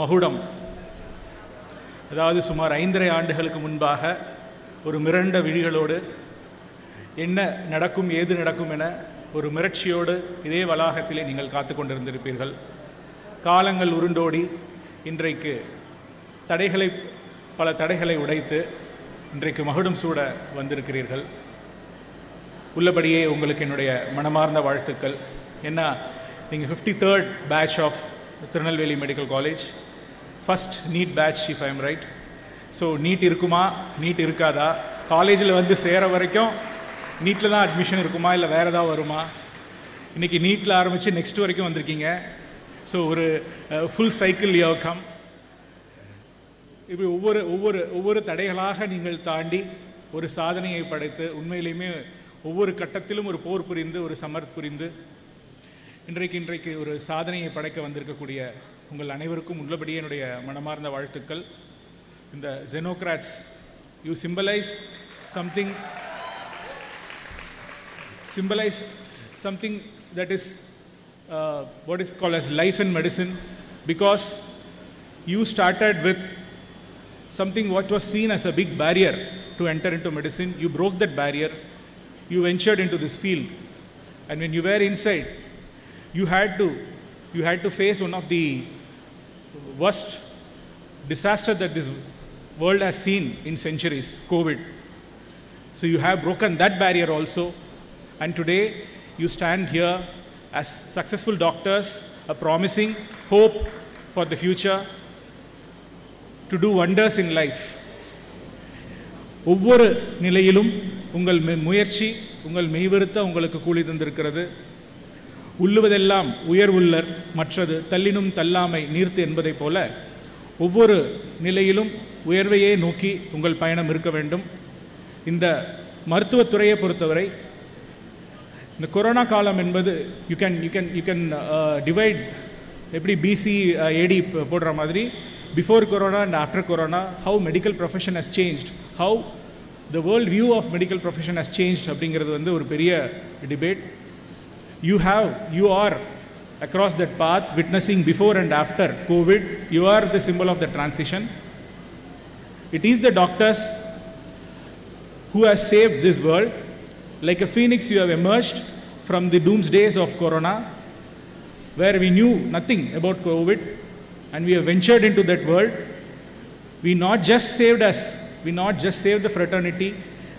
மகுடம் அதாவது சுமார் ஐந்தரை ஆண்டுகளுக்கு முன்பாக ஒரு மிரண்ட விழிகளோடு என்ன நடக்கும் ஏது நடக்கும் என ஒரு மிரட்சியோடு இதே வளாகத்திலே நீங்கள் காத்து கொண்டிருந்திருப்பீர்கள். காலங்கள் உருண்டோடி இன்றைக்கு தடைகளை பல தடைகளை உடைத்து இன்றைக்கு மகுடம் சூட வந்திருக்கிறீர்கள். உள்ளபடியே உங்களுக்கு என்னுடைய மனமார்ந்த வாழ்த்துக்கள். என்ன நீங்கள் fifty third batch of Tirunelveli medical college first NEET batch if I'm right so NEET இருக்குமா? நீட் இருக்காதா? காலேஜில் வந்து சேர வரைக்கும் நீட்டில் தான் அட்மிஷன் இருக்குமா? இல்லை வேறு ஏதாவது வருமா? இன்றைக்கி நீட்டில் ஆரம்பித்து நெக்ஸ்ட் வரைக்கும் வந்திருக்கீங்க. ஸோ ஒரு ஃபுல் சைக்கிள் யோகம் இப்படி ஒவ்வொரு ஒவ்வொரு ஒவ்வொரு தடைகளாக நீங்கள் தாண்டி ஒரு சாதனையை படைத்து உண்மையிலேயுமே ஒவ்வொரு கட்டத்திலும் ஒரு போர் புரிந்து ஒரு சமர் புரிந்து இன்றைக்கு இன்றைக்கு ஒரு சாதனையை படைக்க வந்திருக்கக்கூடிய உங்கள் அனைவருக்கும் உள்ளபடியே என்னுடைய மனமார்ந்த வாழ்த்துக்கள். இந்த ஜெனோக்ராட்ஸ் you symbolize something symbolize something that is uh, what is called as life in medicine because you started with something what was seen as a big barrier to enter into medicine you broke that barrier you ventured into this field. And when you were inside, you had to, you had to face one of the worst disaster that this world has seen in centuries, COVID. So you have broken that barrier also. And today you stand here as successful doctors, a promising hope for the future to do wonders in life. ஒவ்வொரு நிலையிலும் உங்கள் முயற்சி உங்கள் மெய்வருத்த உங்களுக்கு கூலி தந்திருக்கிறது உள்ளுவதெல்லாம் உயர் உள்ளர் மற்றது தள்ளினும் தள்ளாமை நீர்த்து என்பதைப் போல ஒவ்வொரு நிலையிலும் உயர்வையே நோக்கி உங்கள் பயணம் இருக்க வேண்டும் இந்த மருத்துவத்துறையை பொறுத்தவரை இந்த கொரோனா காலம் என்பது you can you can you can divide எப்படி பிசி ஏடி போடுற மாதிரி before corona and after corona how medical profession has changed how the world view of medical profession has changed அப்படிங்கிறது வந்து ஒரு பெரிய debate you have you are across that path witnessing before and after COVID you are the simple of the transition it is the doctors who has save this world like a phoenix you have emerged from the doomsdays of corona where we knew nothing about covid and we have ventured into that world. We not just saved us we not just saved the fraternity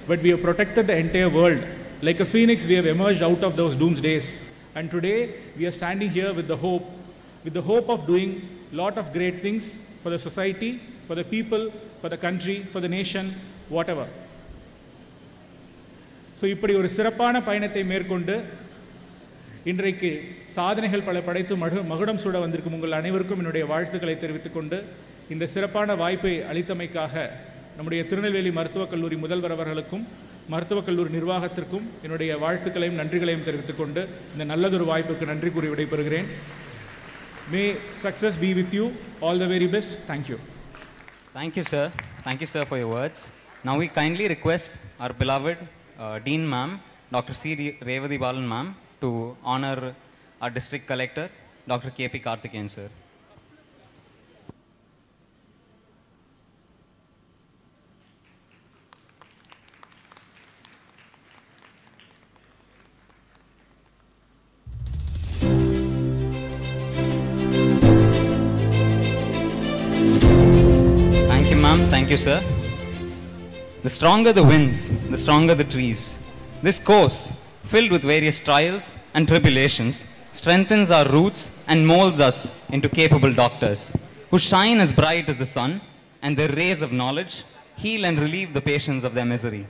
but we have protected the entire world. Like a phoenix we have emerged out of those doomsdays and today we are standing here with the hope with the hope of doing a lot of great things for the society for the people for the country for the nation whatever so இப்படி ஒரு சிறப்பான பயணத்தை மேற்கொண்டு இன்றைக்கு சாதனைகள் பல படைத்து மகு மகுடம் சூட வந்திருக்கும் உங்கள் அனைவருக்கும் என்னுடைய வாழ்த்துக்களை தெரிவித்துக் கொண்டு இந்த சிறப்பான வாய்ப்பை அளித்தமைக்காக நம்முடைய திருநெல்வேலி மருத்துவக் கல்லூரி முதல்வர் அவர்களுக்கும் மருத்துவக் கல்லூரி நிர்வாகத்திற்கும் என்னுடைய வாழ்த்துக்களையும் நன்றிகளையும் தெரிவித்துக் கொண்டு இந்த நல்லதொரு வாய்ப்புக்கு நன்றி கூறி விடைபெறுகிறேன். May success be with you all the very best thank you thank you sir thank you sir for sir, words now we kindly request kindly request uh, Dean Ma'am, Dr. C. Re- Revati Balan Ma'am, to honor our district collector, Dr. K.P. Karthikeyan, sir. Thank you, ma'am. Thank you, sir. The stronger the winds, the stronger the trees. This course, filled with various trials and tribulations, strengthens our roots and molds us into capable doctors who shine as bright as the sun and their rays of knowledge heal and relieve the patients of their misery.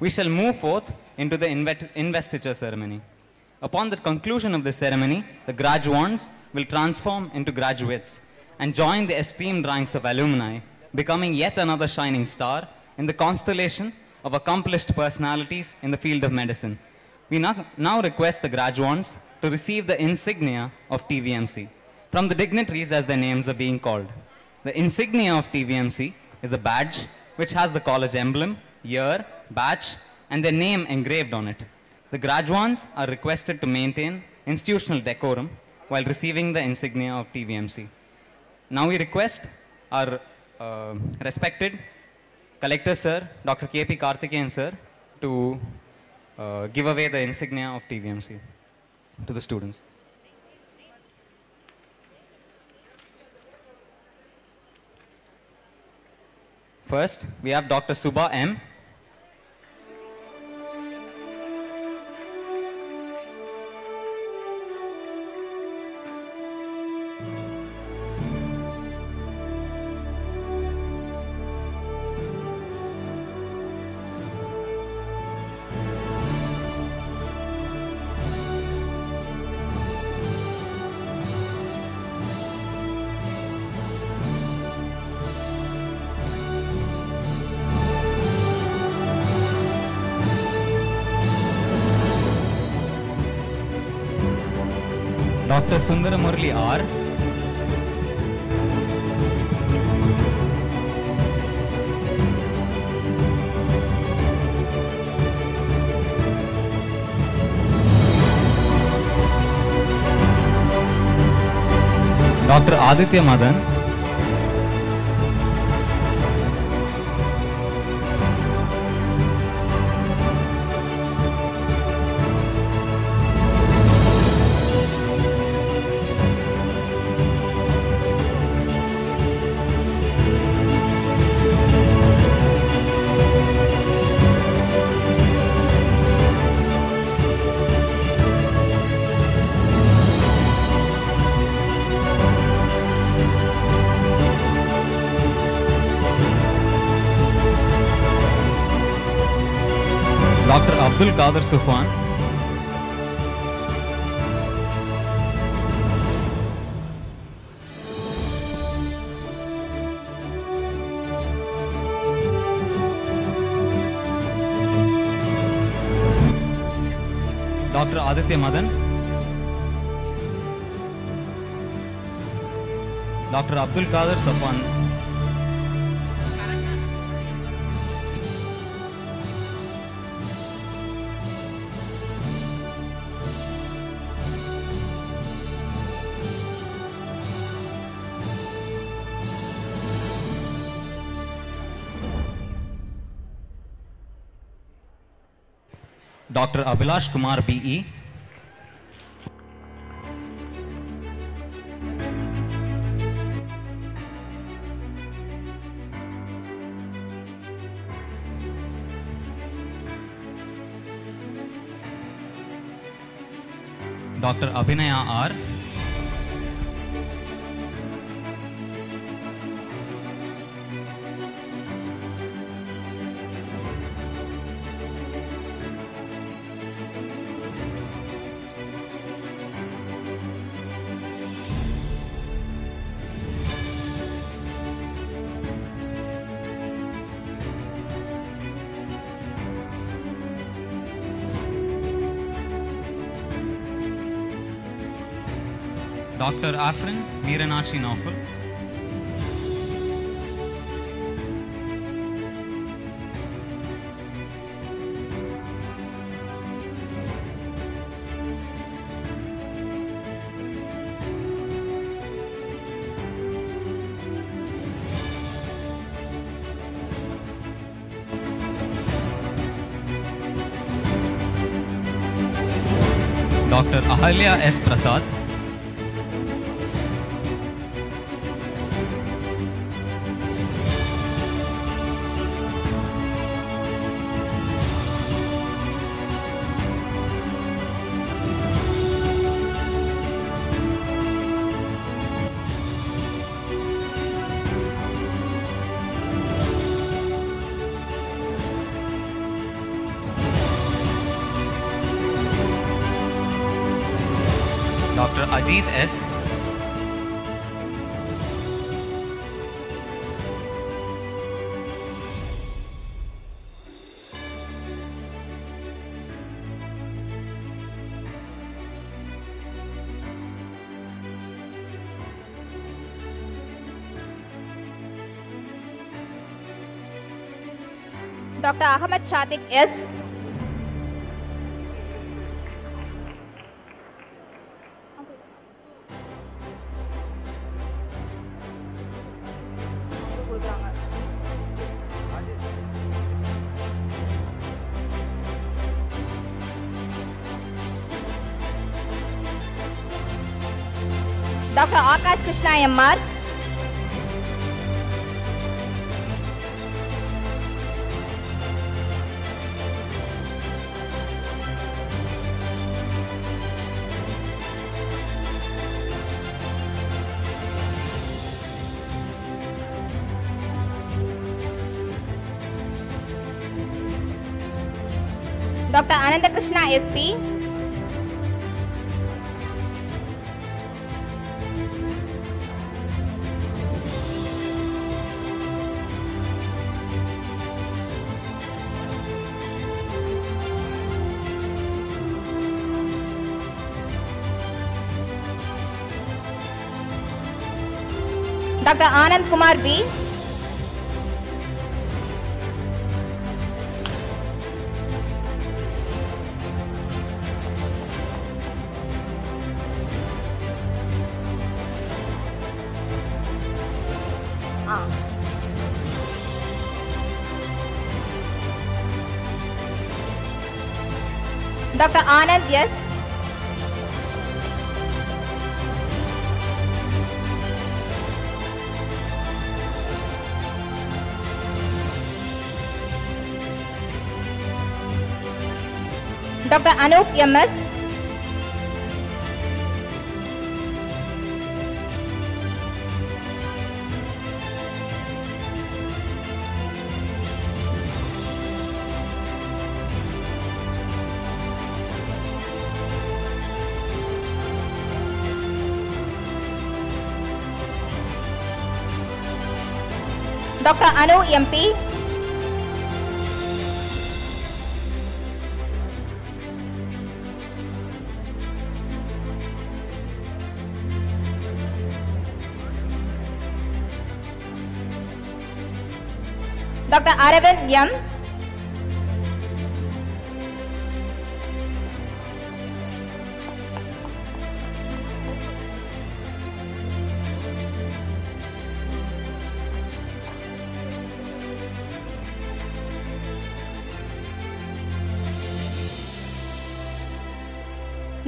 We shall move forth into the investiture ceremony. Upon the conclusion of this ceremony, the graduands will transform into graduates and join the esteemed ranks of alumni, becoming yet another shining star in the constellation of accomplished personalities in the field of medicine. We now, request the graduands to receive the insignia of TVMC from the dignitaries as their names are being called. The insignia of TVMC is a badge which has the college emblem, year, batch, and their name engraved on it. The graduands are requested to maintain institutional decorum while receiving the insignia of TVMC. Now we request our uh, respected collector sir, Dr. K.P. Karthikeyan sir, to uh, give away the insignia of TVMC to the students. First, we have Dr. Subha M. Aditya Madan Abdul Qadir Sufan, Dr. Aditya Madan, Dr. Abdul Qadir doctor Abhilash Kumar BE doctor Abhinaya R. Naufal, Dr. Ahalya S. Prasad, Dr. Ahmad Shatik S. Dr. Akash Krishna MR. SP doctor Anand Kumar B yes. Dr. Anup MS. Doctor Anu E.M.P. Dr. Aravind Yam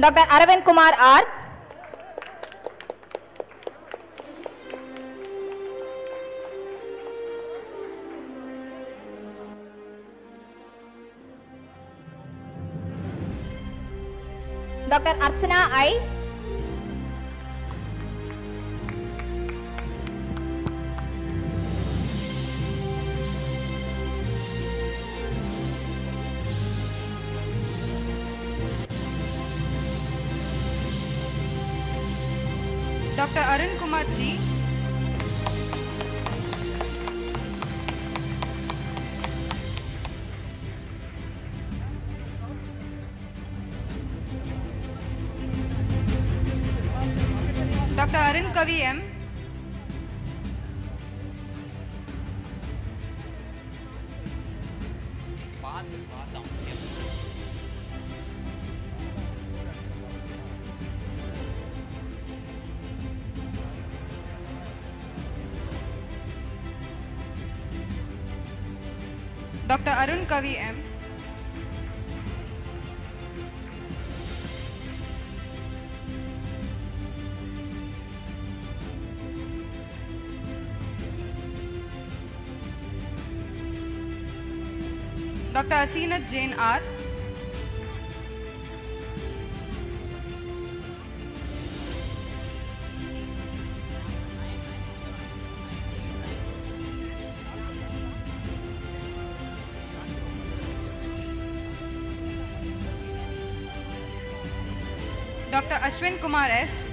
doctor Aravind Kumar R. Doctor Archana I. OEM. Dr. Arun Kavi M. Dr. Asinath Jain R, Dr. Ashwin Kumar S,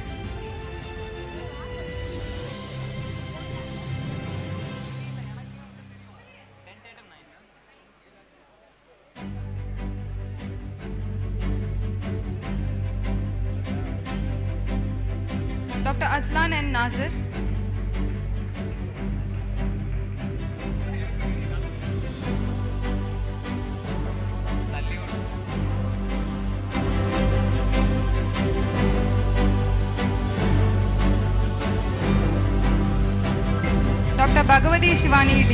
Aslan N. Nazir, Dr. Bhagavati Shivani D,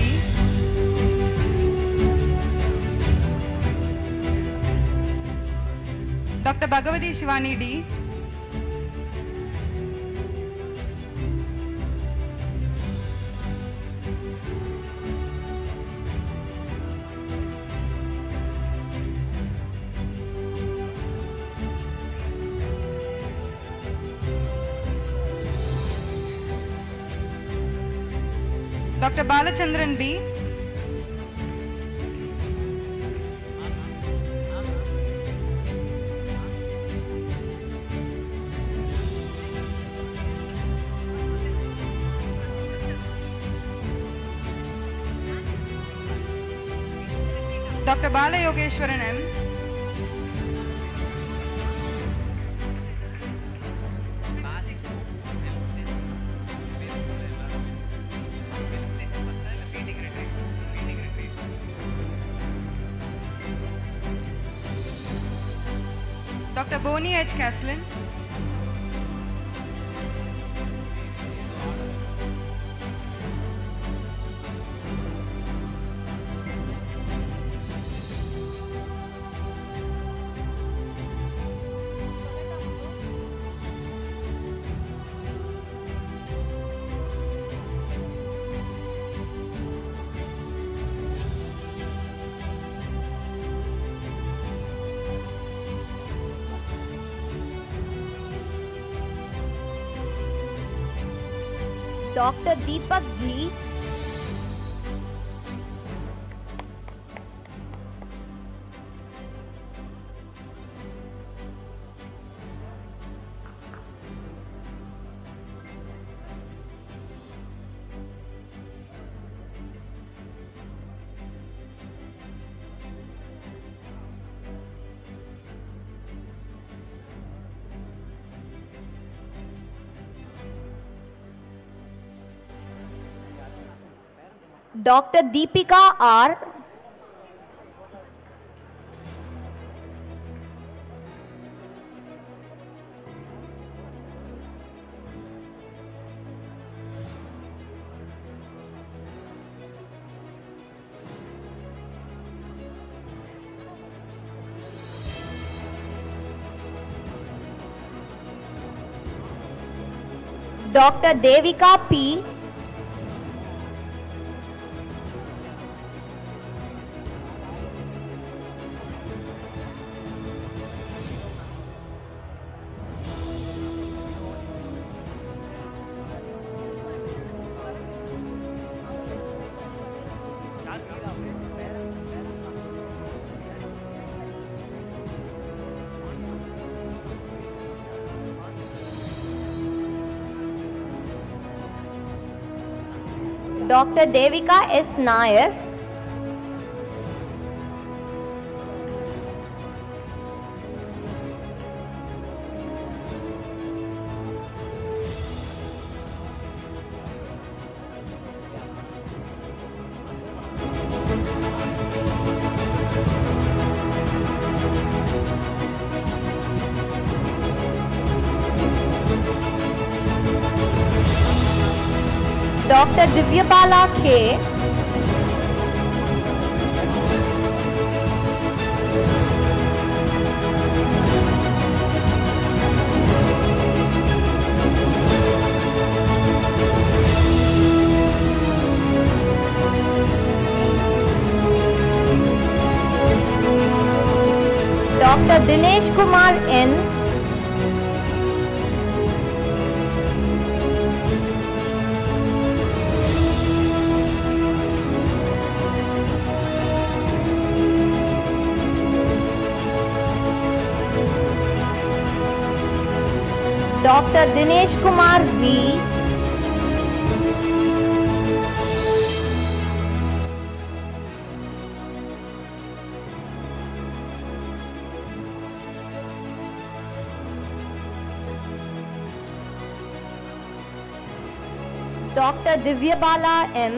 Dr. Bhagavati Shivani D, Balachandran B doctor Balayogeshwaran M. Castlin. Doctor Deepika R doctor Devika P doctor Devika S Nair doctor Divya K doctor Dinesh Kumar N doctor Dinesh Kumar B doctor Divya Bala M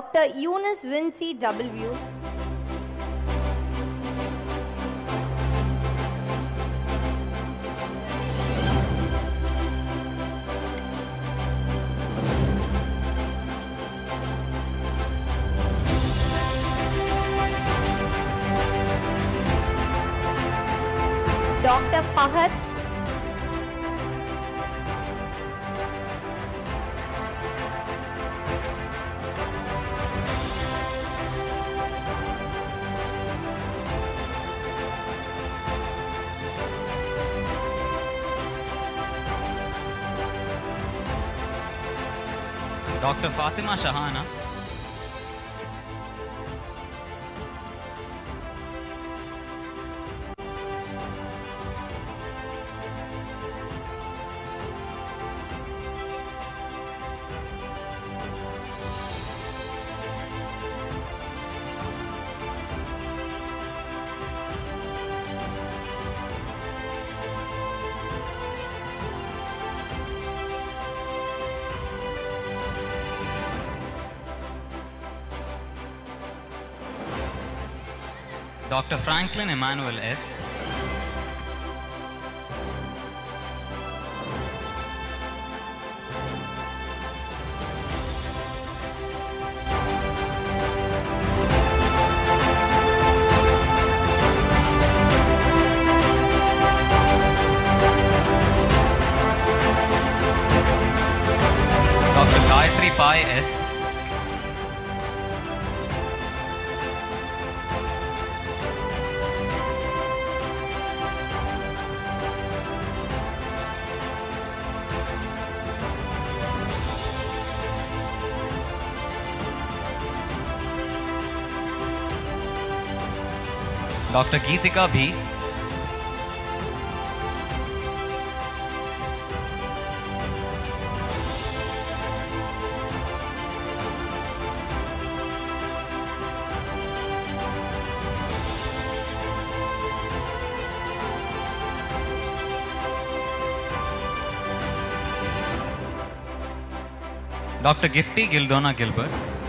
Dr. Eunice Vinci W. Dr. Fahad doctor Fathima Shahana Franklin Emmanuel S. Doctor Geethika B. Doctor Gifty Gildona Gilbert.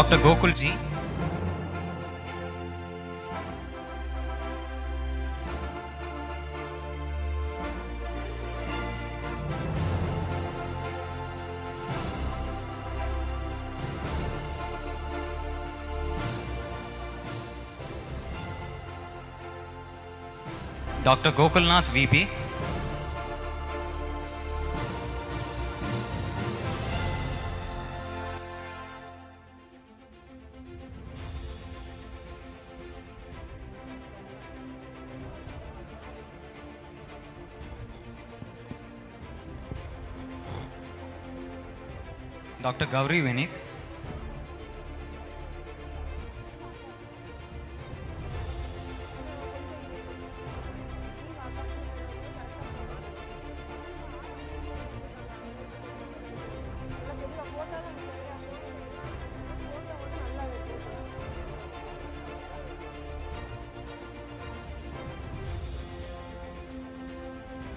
Doctor Gokul G. Doctor Gokulnath VP Gowri Vineeth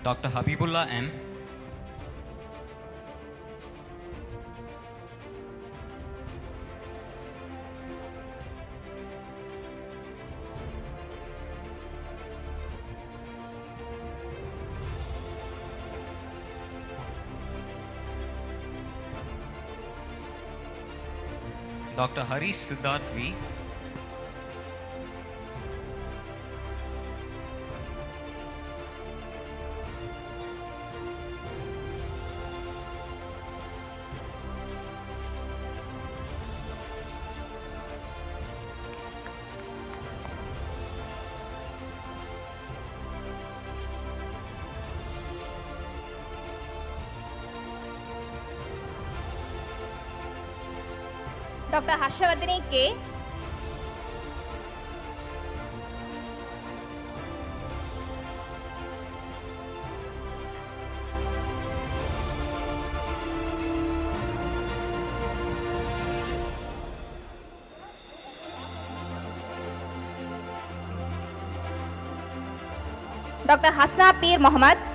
doctor Habeebulla M doctor Harish Siddharth B Harshavardhana K doctor Hasna Peer Mohammed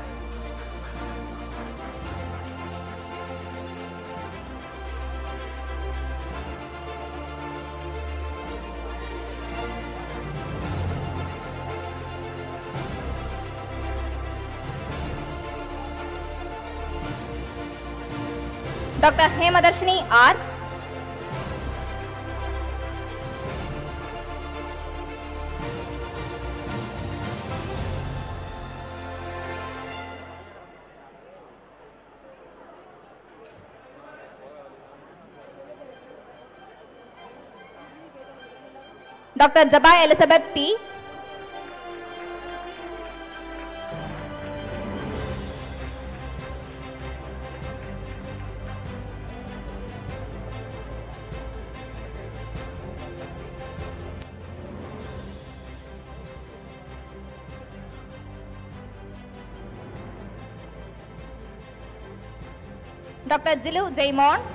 doctor Hemadarshini R. Doctor Jaba Elizabeth P. Jilu Jemon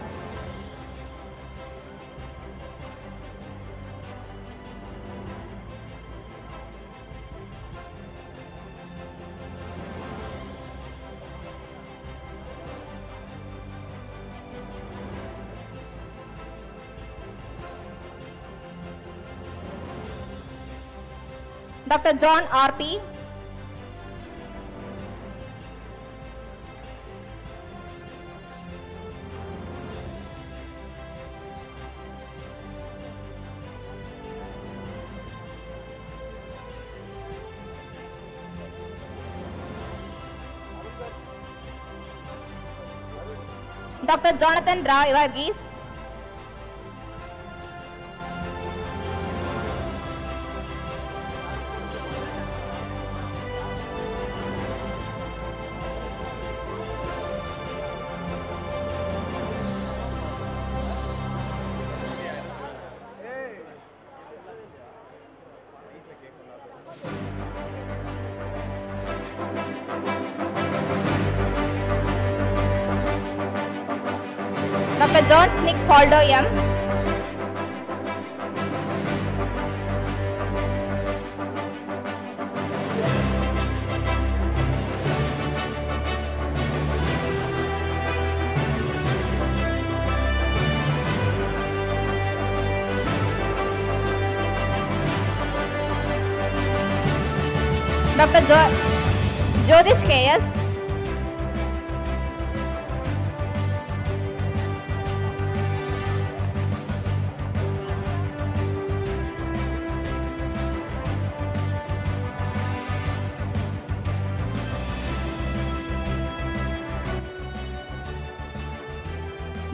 doctor John RP Dr. Jonathan Roy Varghese, Snick Faldo M.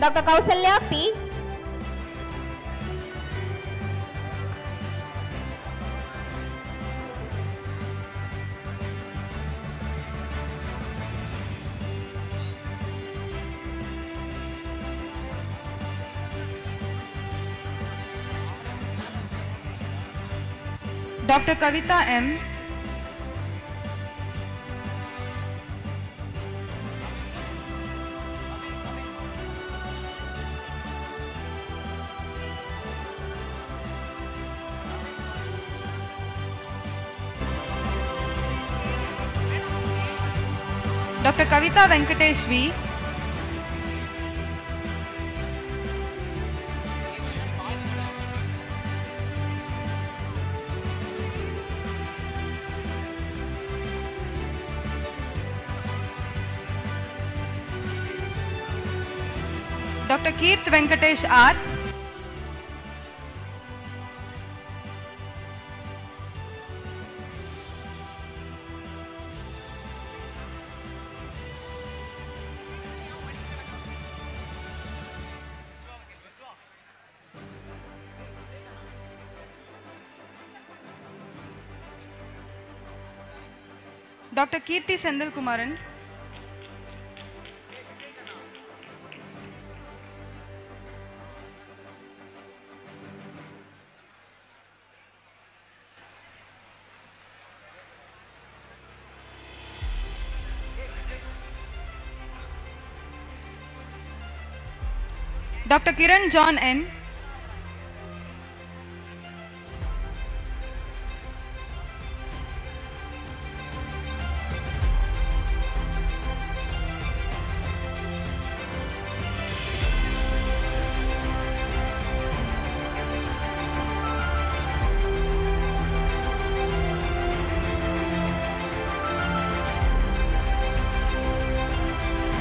Doctor Kousalya P doctor Kavitha M doctor Kavitha Venkatesh V doctor Keerth Venkatesh R Keerthi S Kumar doctor Kiran John N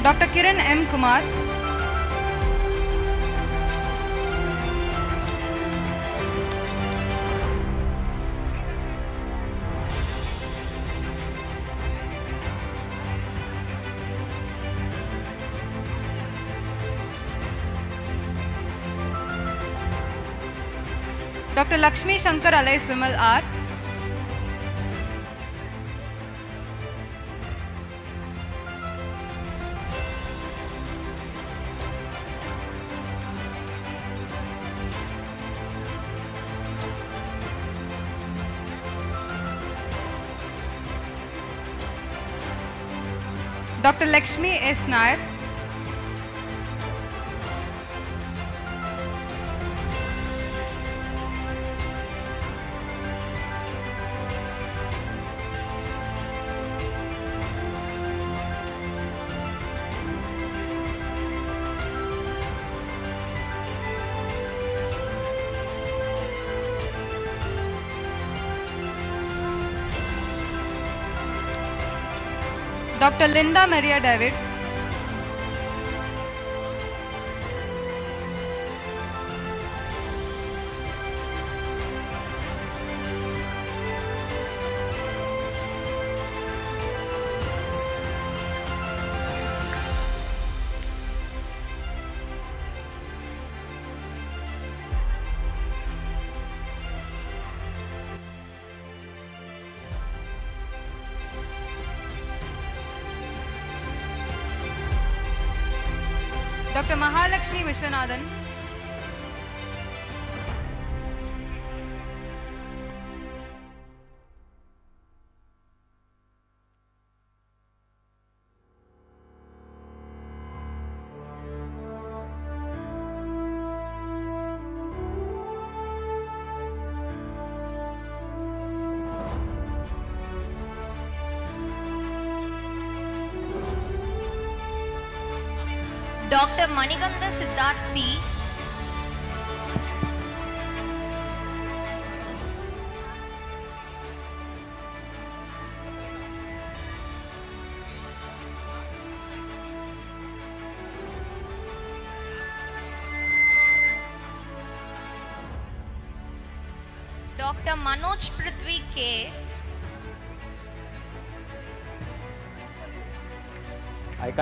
doctor Kiran M Kumar. Doctor Lakshmi Shankar Alay Swimal R. Dr. Lakshmi S. Nair. Dr. Linda Maria David. Viswanathan.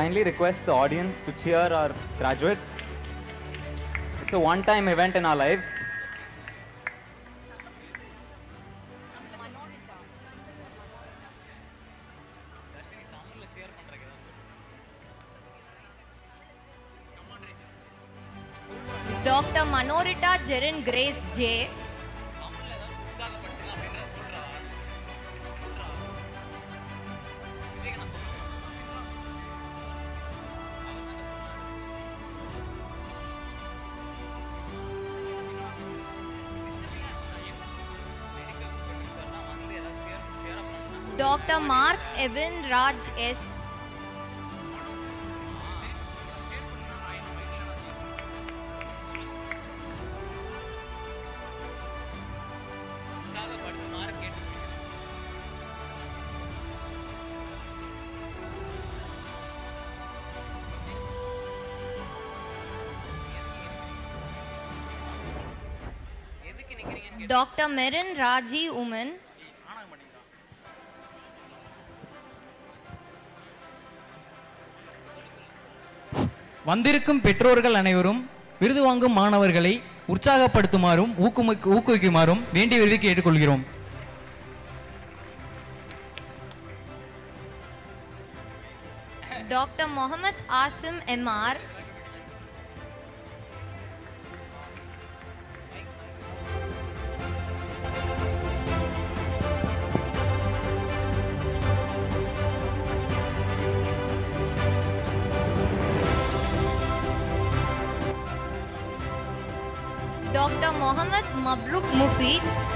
Kindly request the audience to cheer our graduates. It's a one time event in our lives. Dr. Manorita Jerin Grace J. Doctor Mark Evin Raj S doctor Meran Razi Oommen வந்திருக்கும் பெற்றோர்கள் அனைவரும் விருது வாங்கும் மாணவர்களை உற்சாகப்படுத்துமாறும் ஊக்குமிக்கு ஊக்குவிக்குமாறும் வேண்டிய விருது கேட்டுக்கொள்கிறோம். Doctor Mohammed Asim MR Mabrook Mufeed.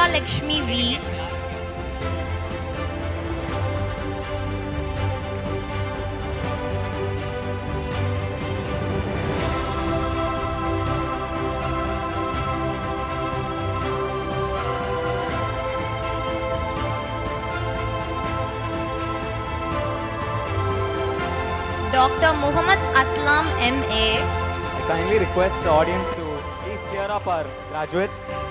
Monica Lakshmi V. Dr. Muhammad Aslam MA. I kindly request the audience to please cheer up our graduates.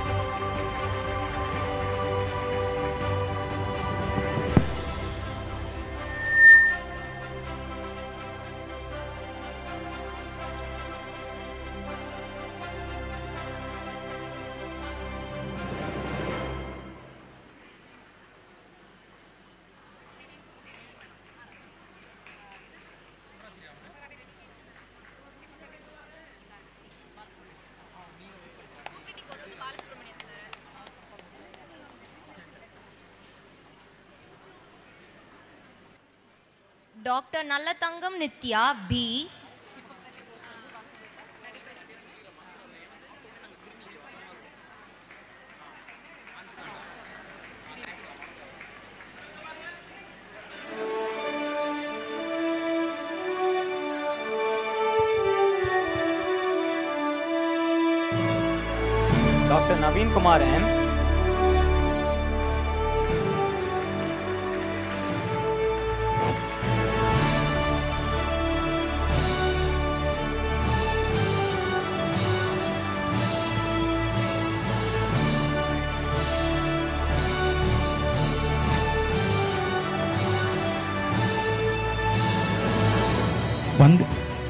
Nithya B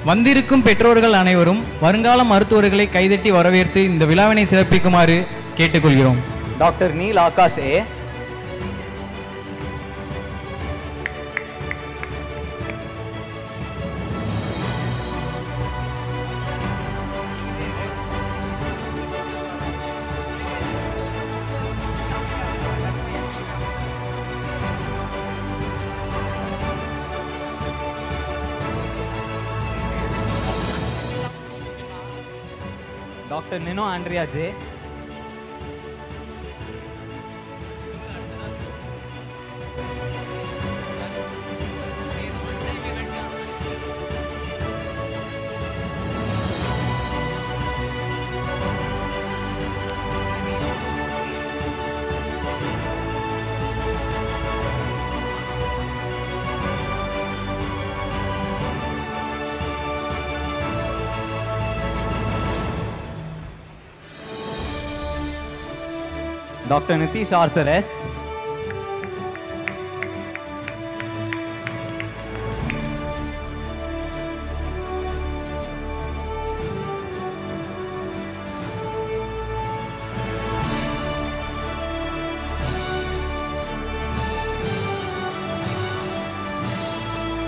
வந்திருக்கும் பெற்றோர்கள் அனைவரும் வருங்கால மருத்துவர்களை கைதட்டி வரவேற்று இந்த விழாவினை சிறப்பிக்குமாறு கேட்டுக்கொள்கிறோம். டாக்டர் நீல் ஆகாஷே Nino Andrea J. Dr. Nitish Arthur S.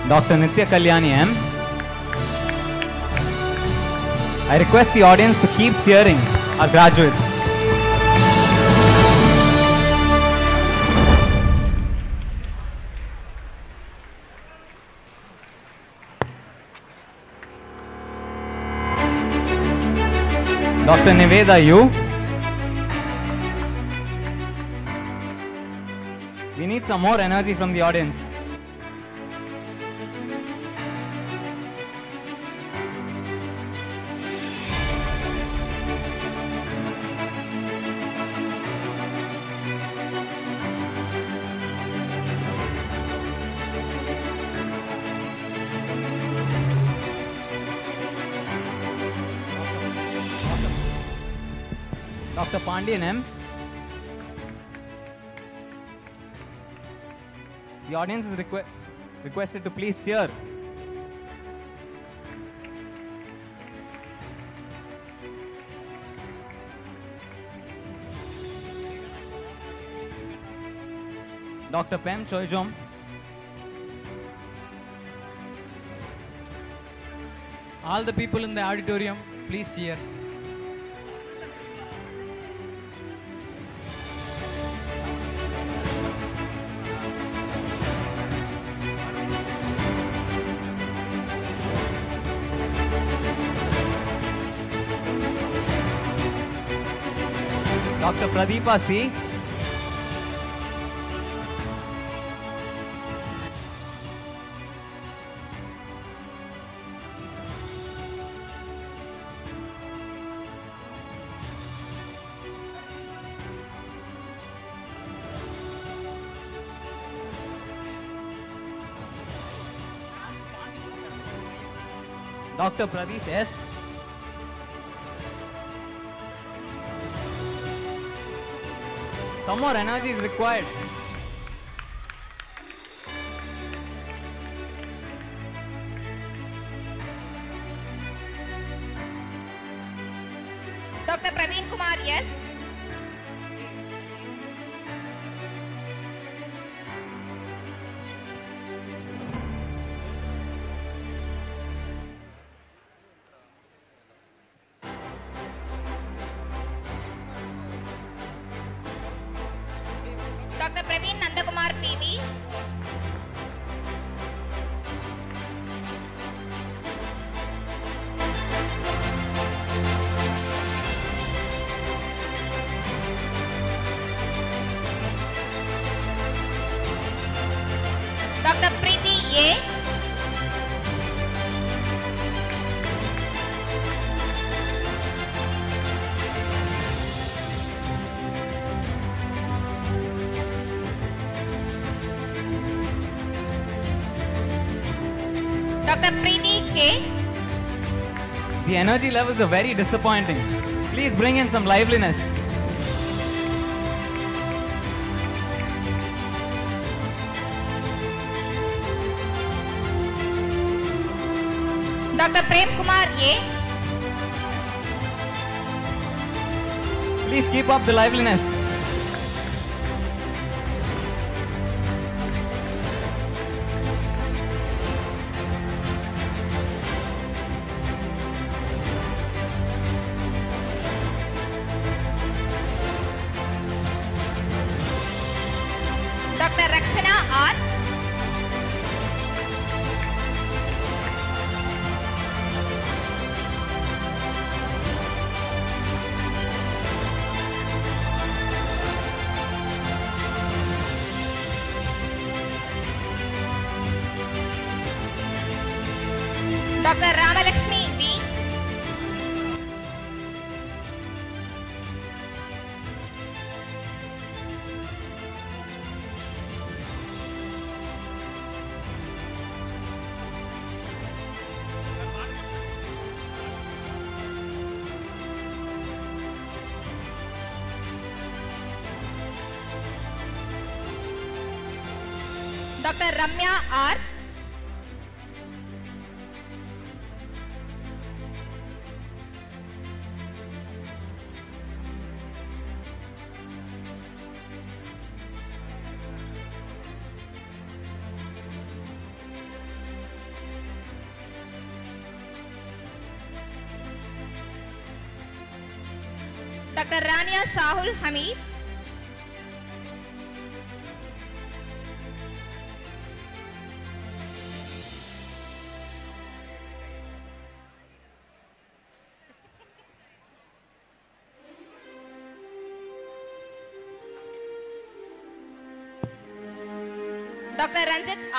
Dr. Nitya Kalyani M. I request the audience to keep cheering our graduates. Dr. Niveda Yu. We need some more energy from the audience. Pandian M. The audience is requ- requested to please cheer. Dr. Pem Choijom. All the people in the auditorium, please cheer. Doctor Pradeepa Singh doctor Pradeep S. Some more energy is required. Energy levels are very disappointing. Please bring in some liveliness. Dr. Prem Kumar A. Please keep up the liveliness.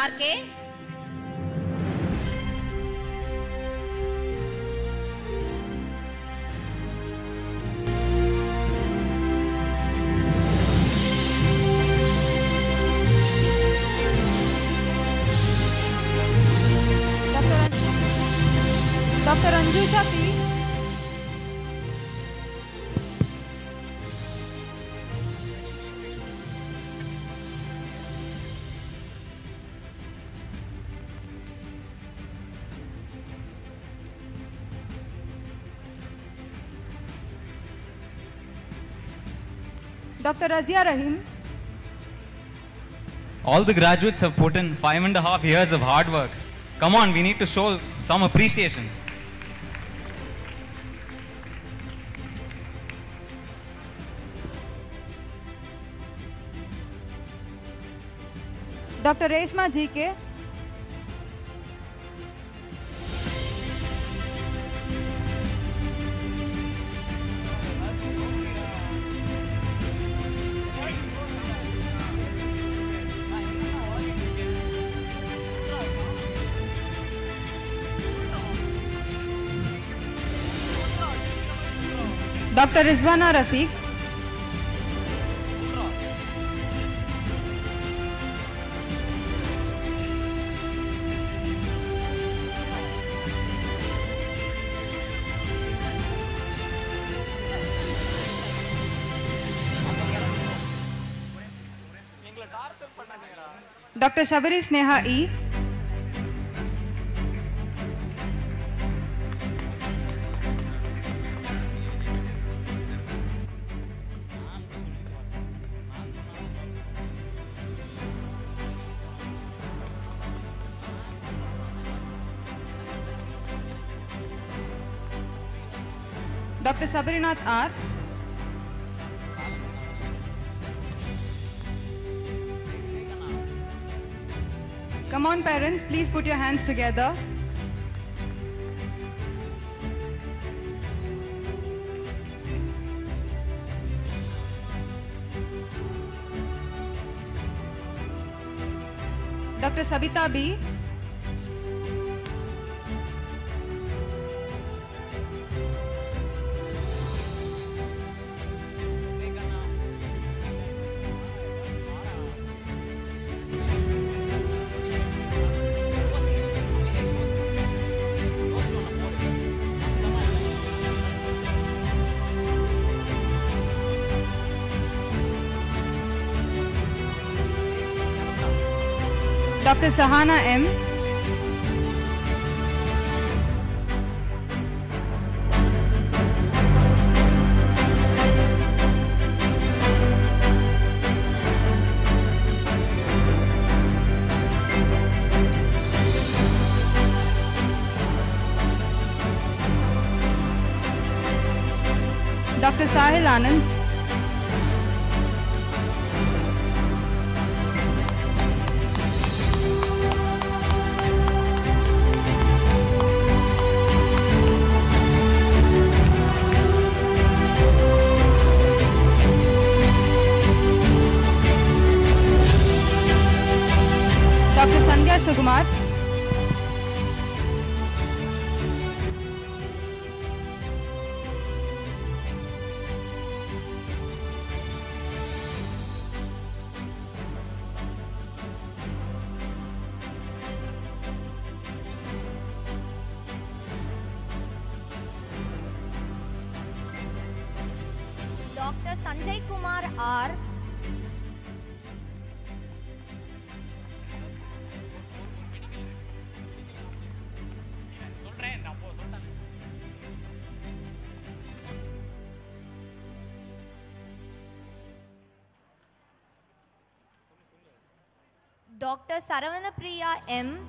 ¿Ar qué? Dr. Razia Rahim. All the graduates have put in five and a half years of hard work. Come on, we need to show some appreciation. Dr. Reshma GK. Doctor Rizwana Rafeeq. Doctor Shabari Sneha E. Dr. Sabarinath R. Come on, parents, please put your hands together. Dr. Sabita B. Doctor Sahana M doctor Sahil Anand Saravanapriya M.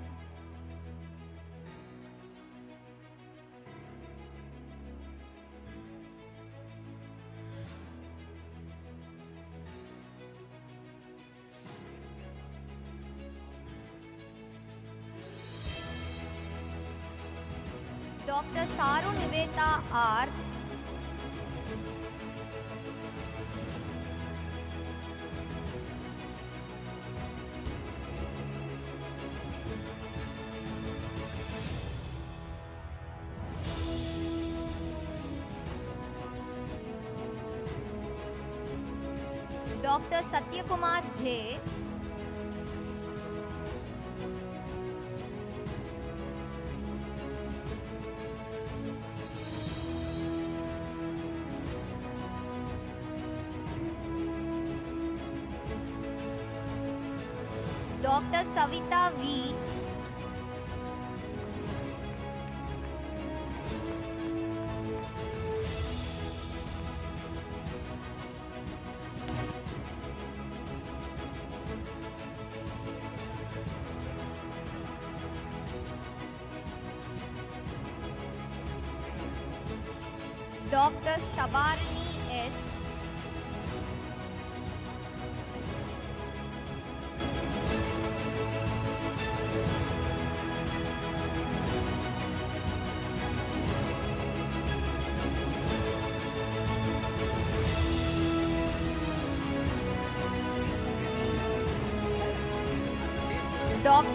呢。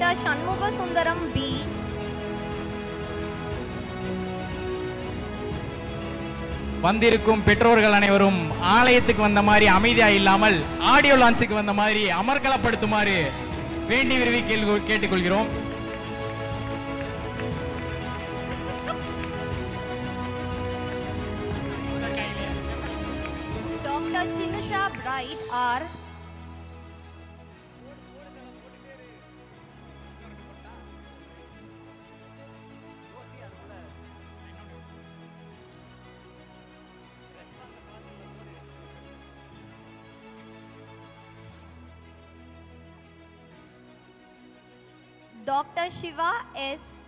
Dr. Shanmuga Sundaram B வந்திருக்கும் பெற்றோர்கள் அனைவரும் ஆலயத்துக்கு வந்த மாதிரி அமைதியா இல்லாமல் audio லான்ச்சுக்கு வந்த மாதிரி அமர்கலப்படுத்துமாறு வேண்டி விரும்பி கேள்வி கேட்டுக்கொள்கிறோம் Shiva S.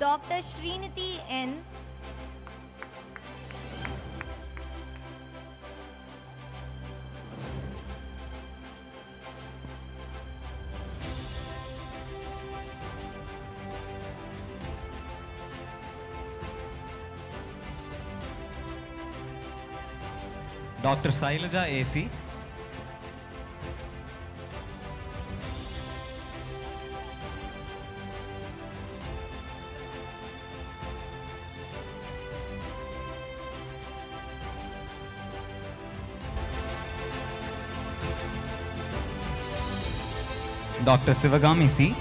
Dr. Sriniti N. Doctor Sailaja AC doctor Shivagami C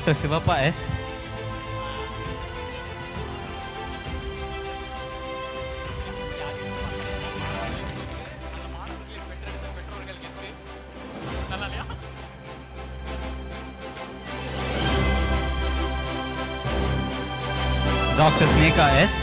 Dr. Shivappa S. Dr. Sneka S.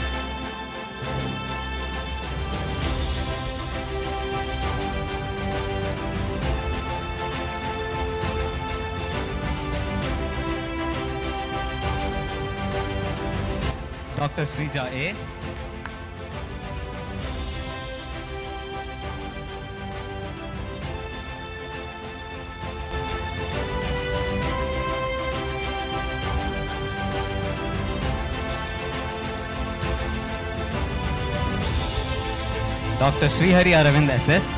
Doctor Sreeja A doctor Srihari Aravind S S.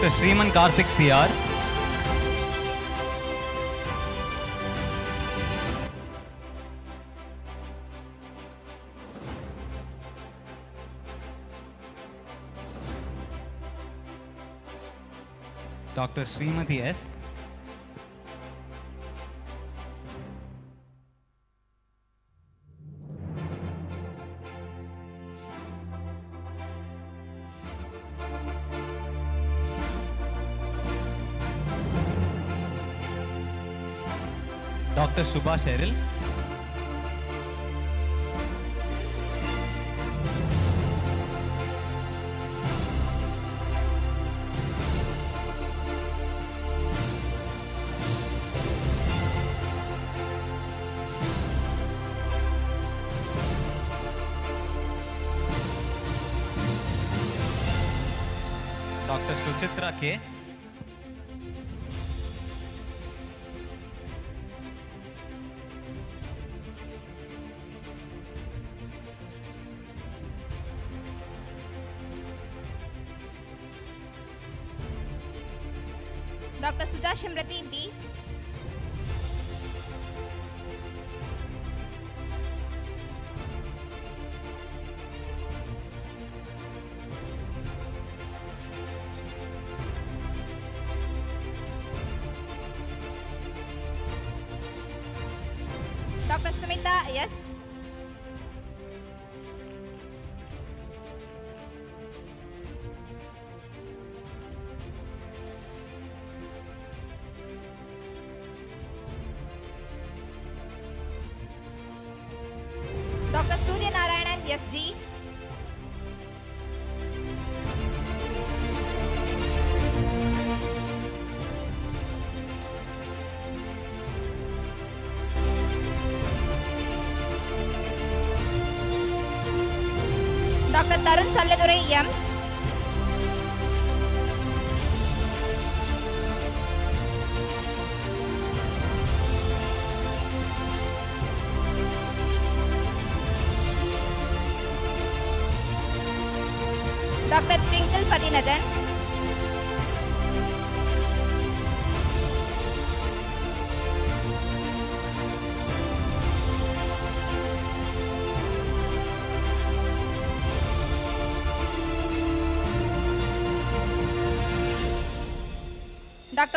Doctor Sriman Karthik CR doctor Srimathi S Subhash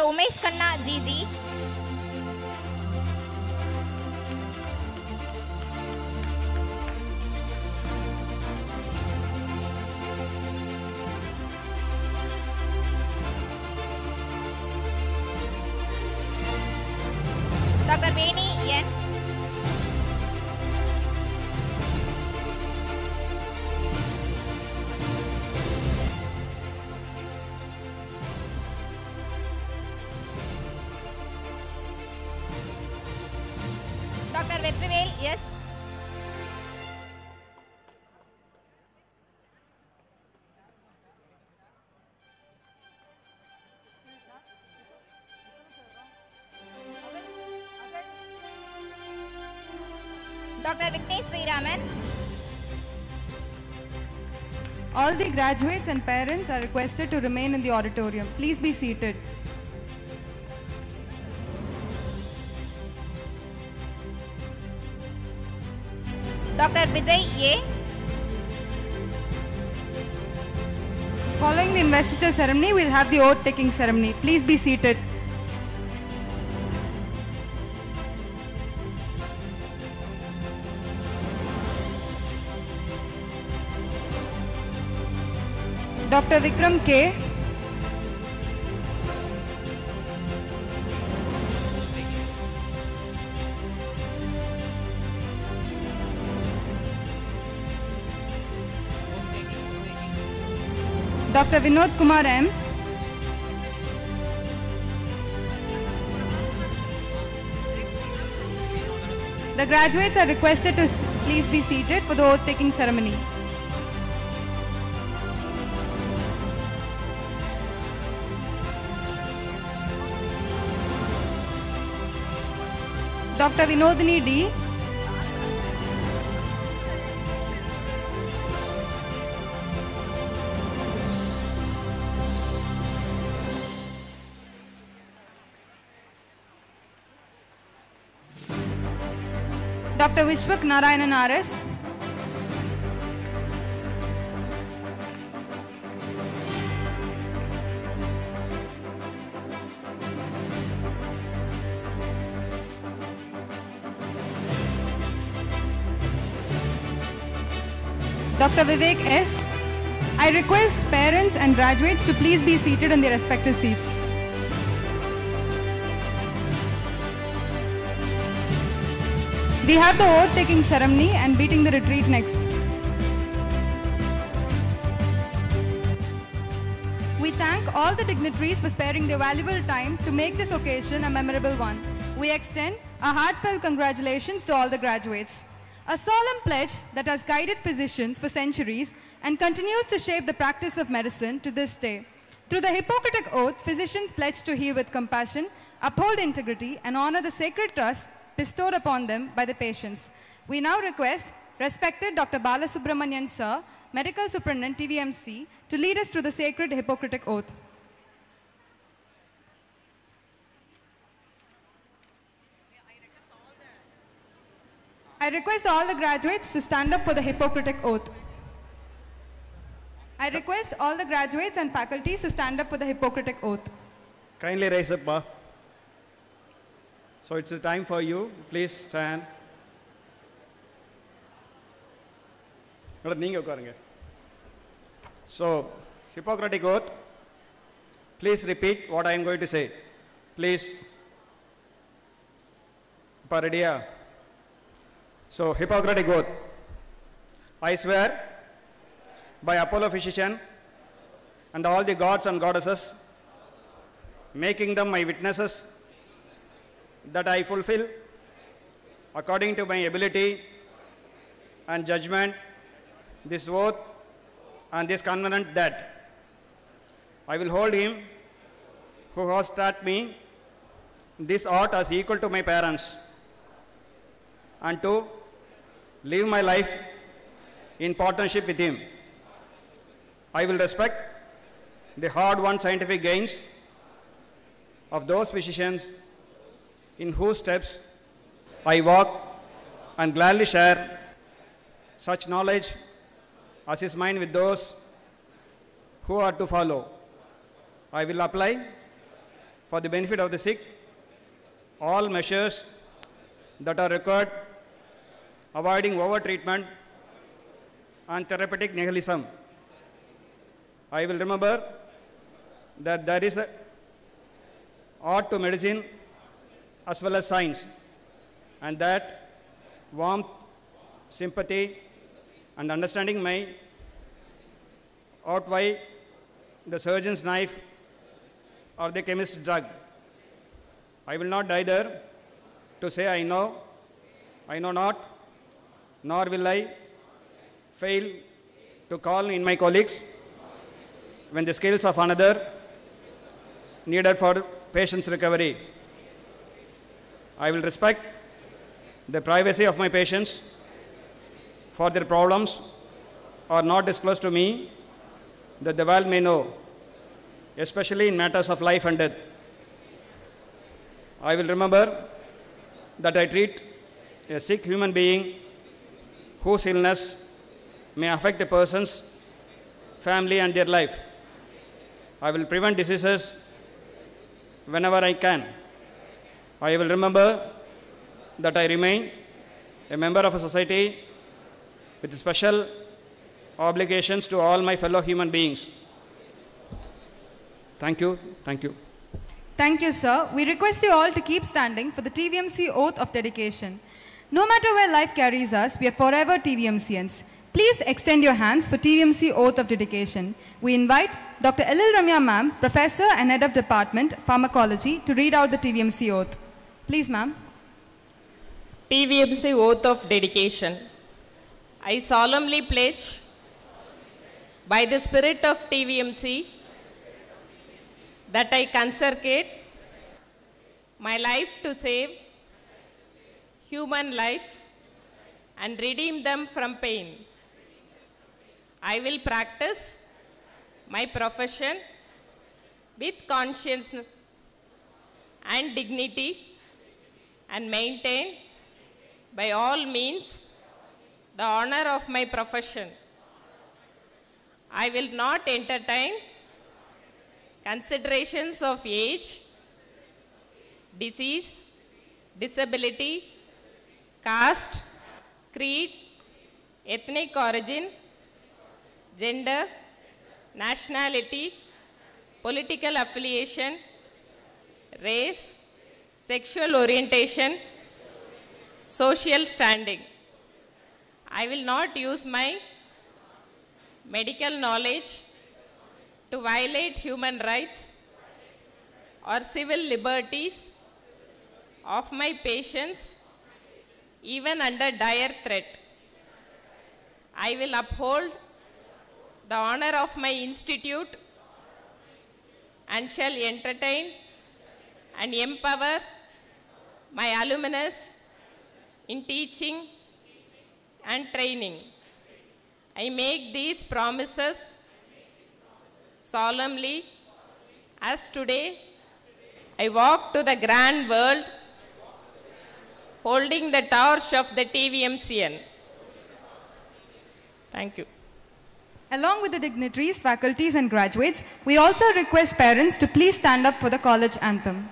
तो Umesh All the graduates and parents are requested to remain in the auditorium. Please be seated. Dr. Vijay A. Following the investiture ceremony, we'll have the oath taking ceremony. Please be seated. Doctor Vikram K doctor Vinod Kumar M The graduates are requested to please be seated for the oath-taking ceremony. Doctor Vinodhini D. Doctor Vishwak Narayanan R S Dr. Vivek S. I request parents and graduates to please be seated in their respective seats. We have the oath taking ceremony and beating the retreat next. We thank all the dignitaries for sparing their valuable time to make this occasion a memorable one. We extend a heartfelt congratulations to all the graduates. A solemn pledge that has guided physicians for centuries and continues to shape the practice of medicine to this day. Through the Hippocratic Oath, physicians pledge to heal with compassion, uphold integrity, and honor the sacred trust bestowed upon them by the patients. We now request respected Dr. Bala Subramanian Sir, Medical Superintendent TVMC, to lead us through the sacred Hippocratic Oath. I request all the graduates to stand up for the Hippocratic Oath. I request all the graduates and faculties to stand up for the Hippocratic Oath. Kindly raise up. Ma. So it's a time for you. Please stand. Madam நீங்கள் உட்காருங்க so Hippocratic oath please repeat what I am going to say please இப்போ ரெடியா So Hippocratic oath. I swear by Apollo physician and all the gods and goddesses, making them my witnesses, that I fulfill according to my ability and judgment this oath and this covenant that I will hold him who has taught me this art as equal to my parents and to live my life in partnership with him. I will respect the hard won scientific gains of those physicians in whose steps I walk and gladly share such knowledge as is mine with those who are to follow. I will apply for the benefit of the sick all measures that are required, avoiding over treatment and therapeutic nihilism. I will remember that there is art to medicine as well as science, and that warmth, sympathy, and understanding may outweigh the surgeon's knife or the chemist's drug. I will not either to say I know, I know not, nor will I fail to call in my colleagues when the skills of another needed for patient's recovery. I will respect the privacy of my patients for their problems are not disclosed to me that the world may know, especially in matters of life and death. I will remember that I treat a sick human being whose illness may affect a person's family and their life. I will prevent diseases whenever I can. I will remember that I remain a member of a society with special obligations to all my fellow human beings. Thank you. Thank you. Thank you, sir. We request you all to keep standing for the TVMC Oath of Dedication. No matter where life carries us, we are forever TVMCians. Please extend your hands for TVMC Oath of Dedication. We invite Dr. L.L. Ramya ma'am, Professor and Head of Department, Pharmacology, to read out the TVMC Oath. Please, ma'am. TVMC Oath of Dedication. I solemnly pledge by the spirit of TVMC that I consecrate my life to save human life and redeem them from pain. I will practice my profession with conscience and dignity and maintain by all means the honor of my profession. I will not entertain considerations of age, disease, disability, caste, creed, ethnic origin, gender, nationality, political affiliation, race, sexual orientation, social standing. I will not use my medical knowledge to violate human rights or civil liberties of my patients even under dire threat. I will uphold the honor of my institute and shall entertain and empower my alumnus in teaching and training. I make these promises solemnly as today I walk to the grand world holding the torch of the TVMCN. Thank you. Along with the dignitaries, faculties, and graduates, we also request parents to please stand up for the college anthem.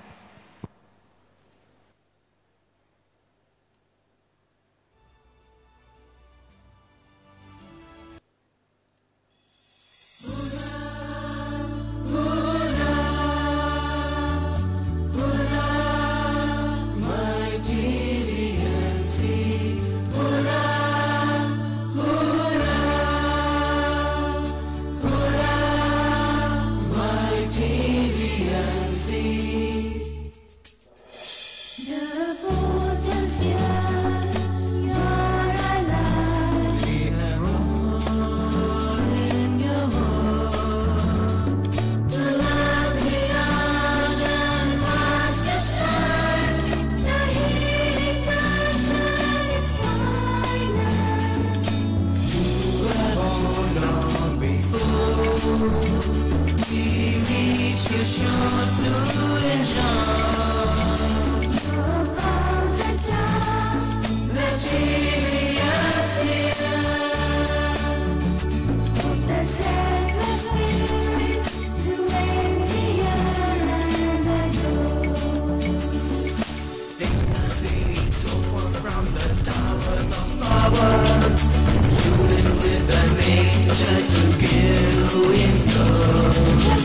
try to get away.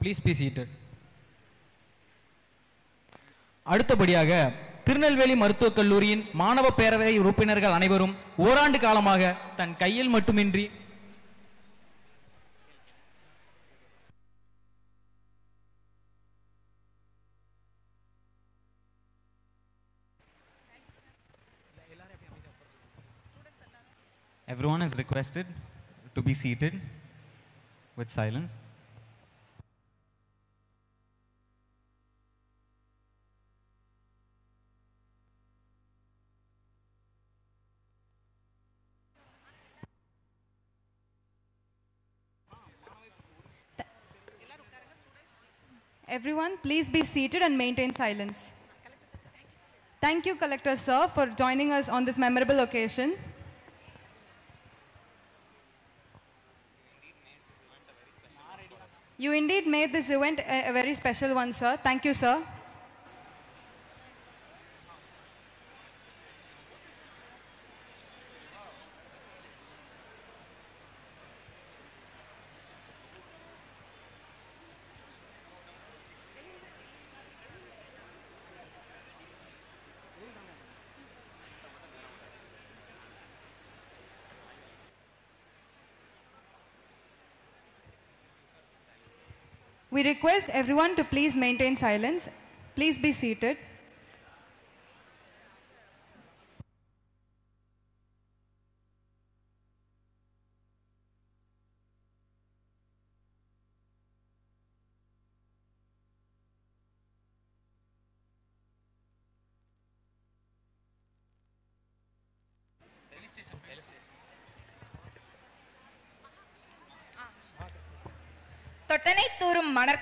Please be seated அடுத்தபடியாக திருநெல்வேலி மருத்துவக் கல்லூரியின் மாணவ பேரவை உறுப்பினர்கள் அனைவரும் ஓராண்டு காலமாக தன் கையில் மட்டுமின்றி Everyone is requested to be seated with silence. Everyone, please be seated and maintain silence. Thank you, Collector Sir, for joining us on this memorable occasion. You indeed made this event a, very special one, sir. Thank you, sir. We request everyone to please maintain silence. Please be seated.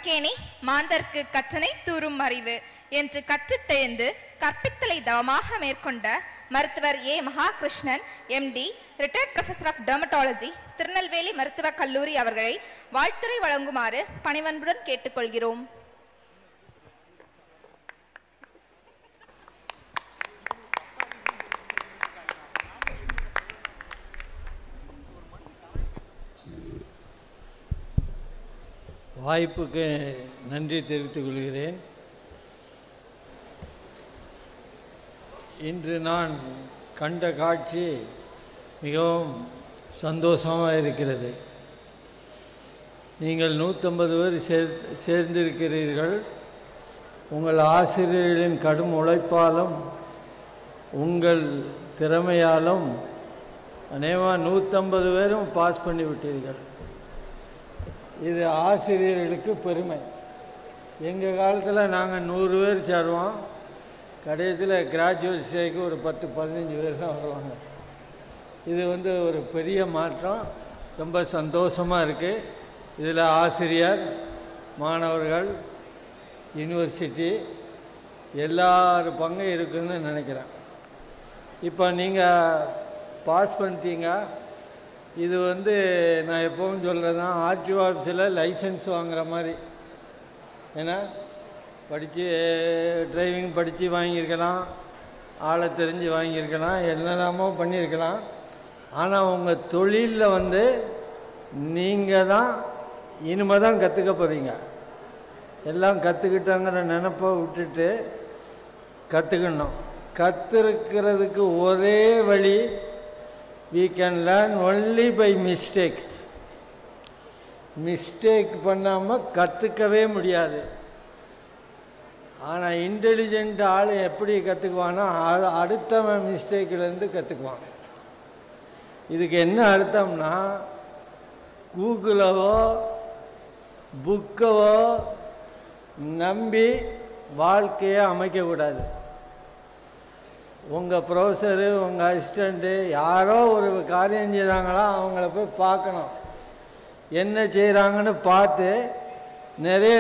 தூறும் மாந்தர்க்கு கற்றனை தூறும் அறிவு என்று கற்றுத் தெழுந்து கற்பித்தலை தவமாக மேற்கொண்ட மருத்துவர் A. Mahakrishnan MD retired professor of dermatology Tirunelveli மருத்துவக் கல்லூரி அவர்களை வாழ்த்துரை வழங்குமாறு பணிவன்புடன் கேட்டுக்கொள்கிறோம். வாய்ப்புக்கு நன்றி தெரிவித்துக் கொள்கிறேன். இன்று நான் கண்ட காட்சி மிகவும் சந்தோஷமாக இருக்கிறது. நீங்கள் நூற்றம்பது பேர் சேர் சேர்ந்திருக்கிறீர்கள். உங்கள் ஆசிரியர்களின் கடும் உழைப்பாலும் உங்கள் திறமையாலும் அநேகமாக நூற்றம்பது பேரும் பாஸ் பண்ணிவிட்டீர்கள். இது ஆசிரியர்களுக்கு பெருமை. எங்கள் காலத்தில் நாங்கள் நூறு பேர் சேருவோம். கடைசியில் கிராஜுவேட் ஸ்டேக்கு ஒரு பத்து பதினஞ்சு பேர் தான் வருவாங்க. இது வந்து ஒரு பெரிய மாற்றம். ரொம்ப சந்தோஷமாக இருக்குது இதில் ஆசிரியர் மாணவர்கள் யூனிவர்சிட்டி எல்லார் பங்கும் இருக்குதுன்னு நினைக்கிறேன். இப்போ நீங்கள் பாஸ் பண்ணிட்டீங்க. இது வந்து நான் எப்பவும் சொல்கிறது தான் ஆர்டிஓ ஆஃபீஸில் லைசன்ஸ் வாங்குகிற மாதிரி. ஏன்னா படித்து டிரைவிங் படித்து வாங்கியிருக்கலாம் ஆளை தெரிஞ்சு வாங்கியிருக்கலாம் என்னெல்லாமோ பண்ணியிருக்கலாம். ஆனால் உங்கள் தொழிலில் வந்து நீங்கள் தான் இனிமே தான் கற்றுக்க போகிறீங்க எல்லாம் கற்றுக்கிட்டாங்கிற நினப்பை விட்டுட்டு கற்றுக்கணும் கற்றுருக்கிறதுக்கு ஒரே வழி we can learn only by mistakes. Mistake பண்ணாமல் கற்றுக்கவே முடியாது. ஆனால் இன்டெலிஜென்ட் ஆள் எப்படி கற்றுக்குவான்னா அது அடுத்தவன் மிஸ்டேக்கிலேருந்து கற்றுக்குவான் இதுக்கு என்ன அர்த்தம்னா கூகுளவோ புக்கவோ நம்பி வாழ்க்கையை அமைக்கக்கூடாது. உங்கள் ப்ரொஃபஸரு உங்கள் அசிஸ்டண்ட்டு யாரோ ஒரு காரியம் செய்கிறாங்களா அவங்கள போய் பார்க்கணும். என்ன செய்கிறாங்கன்னு பார்த்து நிறைய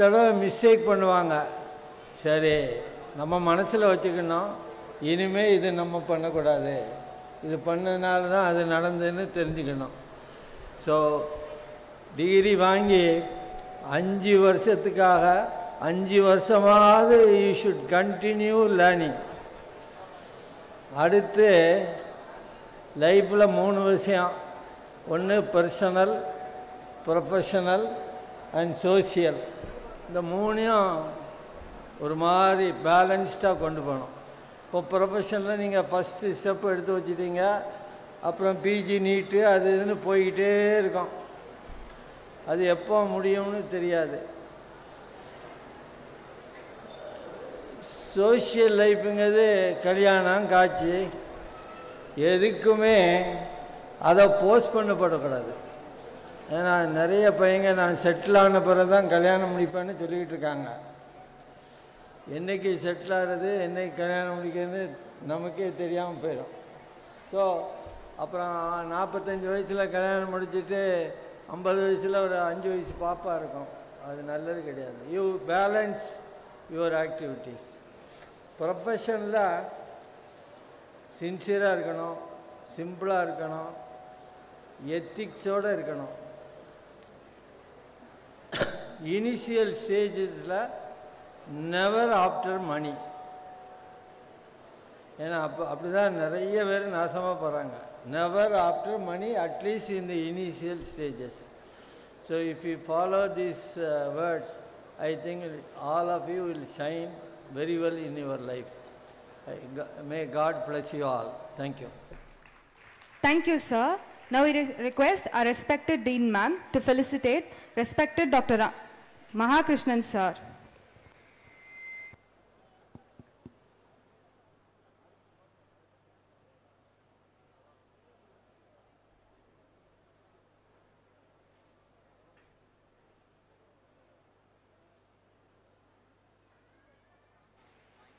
தடவை மிஸ்டேக் பண்ணுவாங்க. சரி நம்ம மனசில் வச்சுக்கணும். இனிமேல் இது நம்ம பண்ணக்கூடாது. இது பண்ணதுனால தான் அது நடந்ததுன்னு தெரிஞ்சுக்கணும். ஸோ டிகிரி வாங்கி அஞ்சு வருஷத்துக்காக அஞ்சு வருஷமாவது யூ ஷுட் கண்டினியூ லேர்னிங் அடுத்து லைஃப்பில் மூணு விஷயம். ஒன்று பர்சனல் ப்ரொஃபஷனல் அண்ட் சோசியல் இந்த மூணையும் ஒரு மாதிரி பேலன்ஸ்டாக கொண்டு போகணும். இப்போ ப்ரொஃபஷனில் நீங்கள் ஃபஸ்ட்டு ஸ்டெப் எடுத்து வச்சுட்டீங்க. அப்புறம் பிஜி நீட்டு அது இதுன்னு போய்கிட்டே இருக்கும். அது எப்போ முடியும்னு தெரியாது. சோஷியல் லைஃப்புங்கிறது கல்யாணம் காட்சி எதுக்குமே அதை போஸ்ட் பண்ணப்படக்கூடாது. ஏன்னா நிறைய பையங்க நான் செட்டில் ஆன பிறகு தான் கல்யாணம் முடிப்பேன்னு சொல்லிக்கிட்டு இருக்காங்க. என்னைக்கு செட்டில் ஆகிறது என்னைக்கு கல்யாணம் முடிக்கிறது நமக்கே தெரியாமல் போயிடும். ஸோ அப்புறம் நாற்பத்தஞ்சு வயசில் கல்யாணம் முடிச்சுட்டு ஐம்பது வயசில் ஒரு அஞ்சு வயசு பாப்பா இருக்கும். அது நல்லது கிடையாது. யூ பேலன்ஸ் யுவர் ஆக்டிவிட்டீஸ் ப்ரொஃபஷனில் சின்சியராக இருக்கணும் சிம்பிளாக இருக்கணும் எத்திக்ஸோடு இருக்கணும். இனிஷியல் ஸ்டேஜஸில் நெவர் ஆஃப்டர் மணி ஏன்னா அப்போ அப்படி தான் நிறைய பேர் நாசமாக போகிறாங்க. Never after money at least in the initial stages so if you follow these words I think all of you will shine very well in your life. May God bless you all. Thank you. Thank you, sir. Now we re- request our respected Dean ma'am to felicitate respected Dr. Ra- Mahakrishnan sir.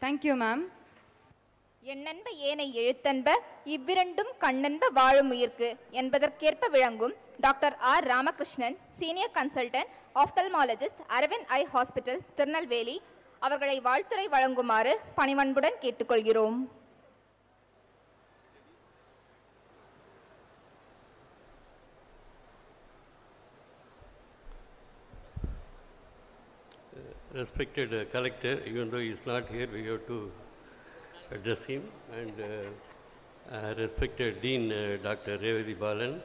Thank you ma'am ma'am. எண்ணென்ப ஏனை எழுத்தன்ப இவ்விரண்டும் கண்ணன்ப வாழும் உயிர்க்கு என்பதற்கேற்ப விளங்கும் doctor R Ramakrishnan senior consultant ophthalmologist Aravind eye hospital Tirunelveli அவர்களை வாழ்த்துரை வழங்குமாறு பணிவன்புடன் கேட்டுக்கொள்கிறோம் respected uh, collector, even though he is not here, we have to address him. And uh, uh, respected Dean uh, Dr. Revati Balan,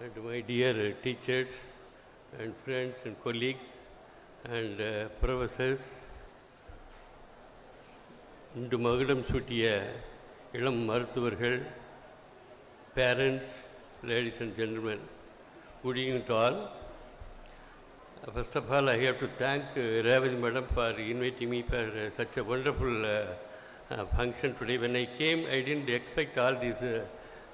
and my dear uh, teachers and friends and colleagues and uh, professors, இன்று மகுடம் சூட்டிய இளம் மருத்துவர்கள் parents ladies and gentlemen good evening to all First of all, I have to thank uh, Madam for inviting me for uh, such a wonderful uh, uh, function today. When I came, I didn't expect all these uh,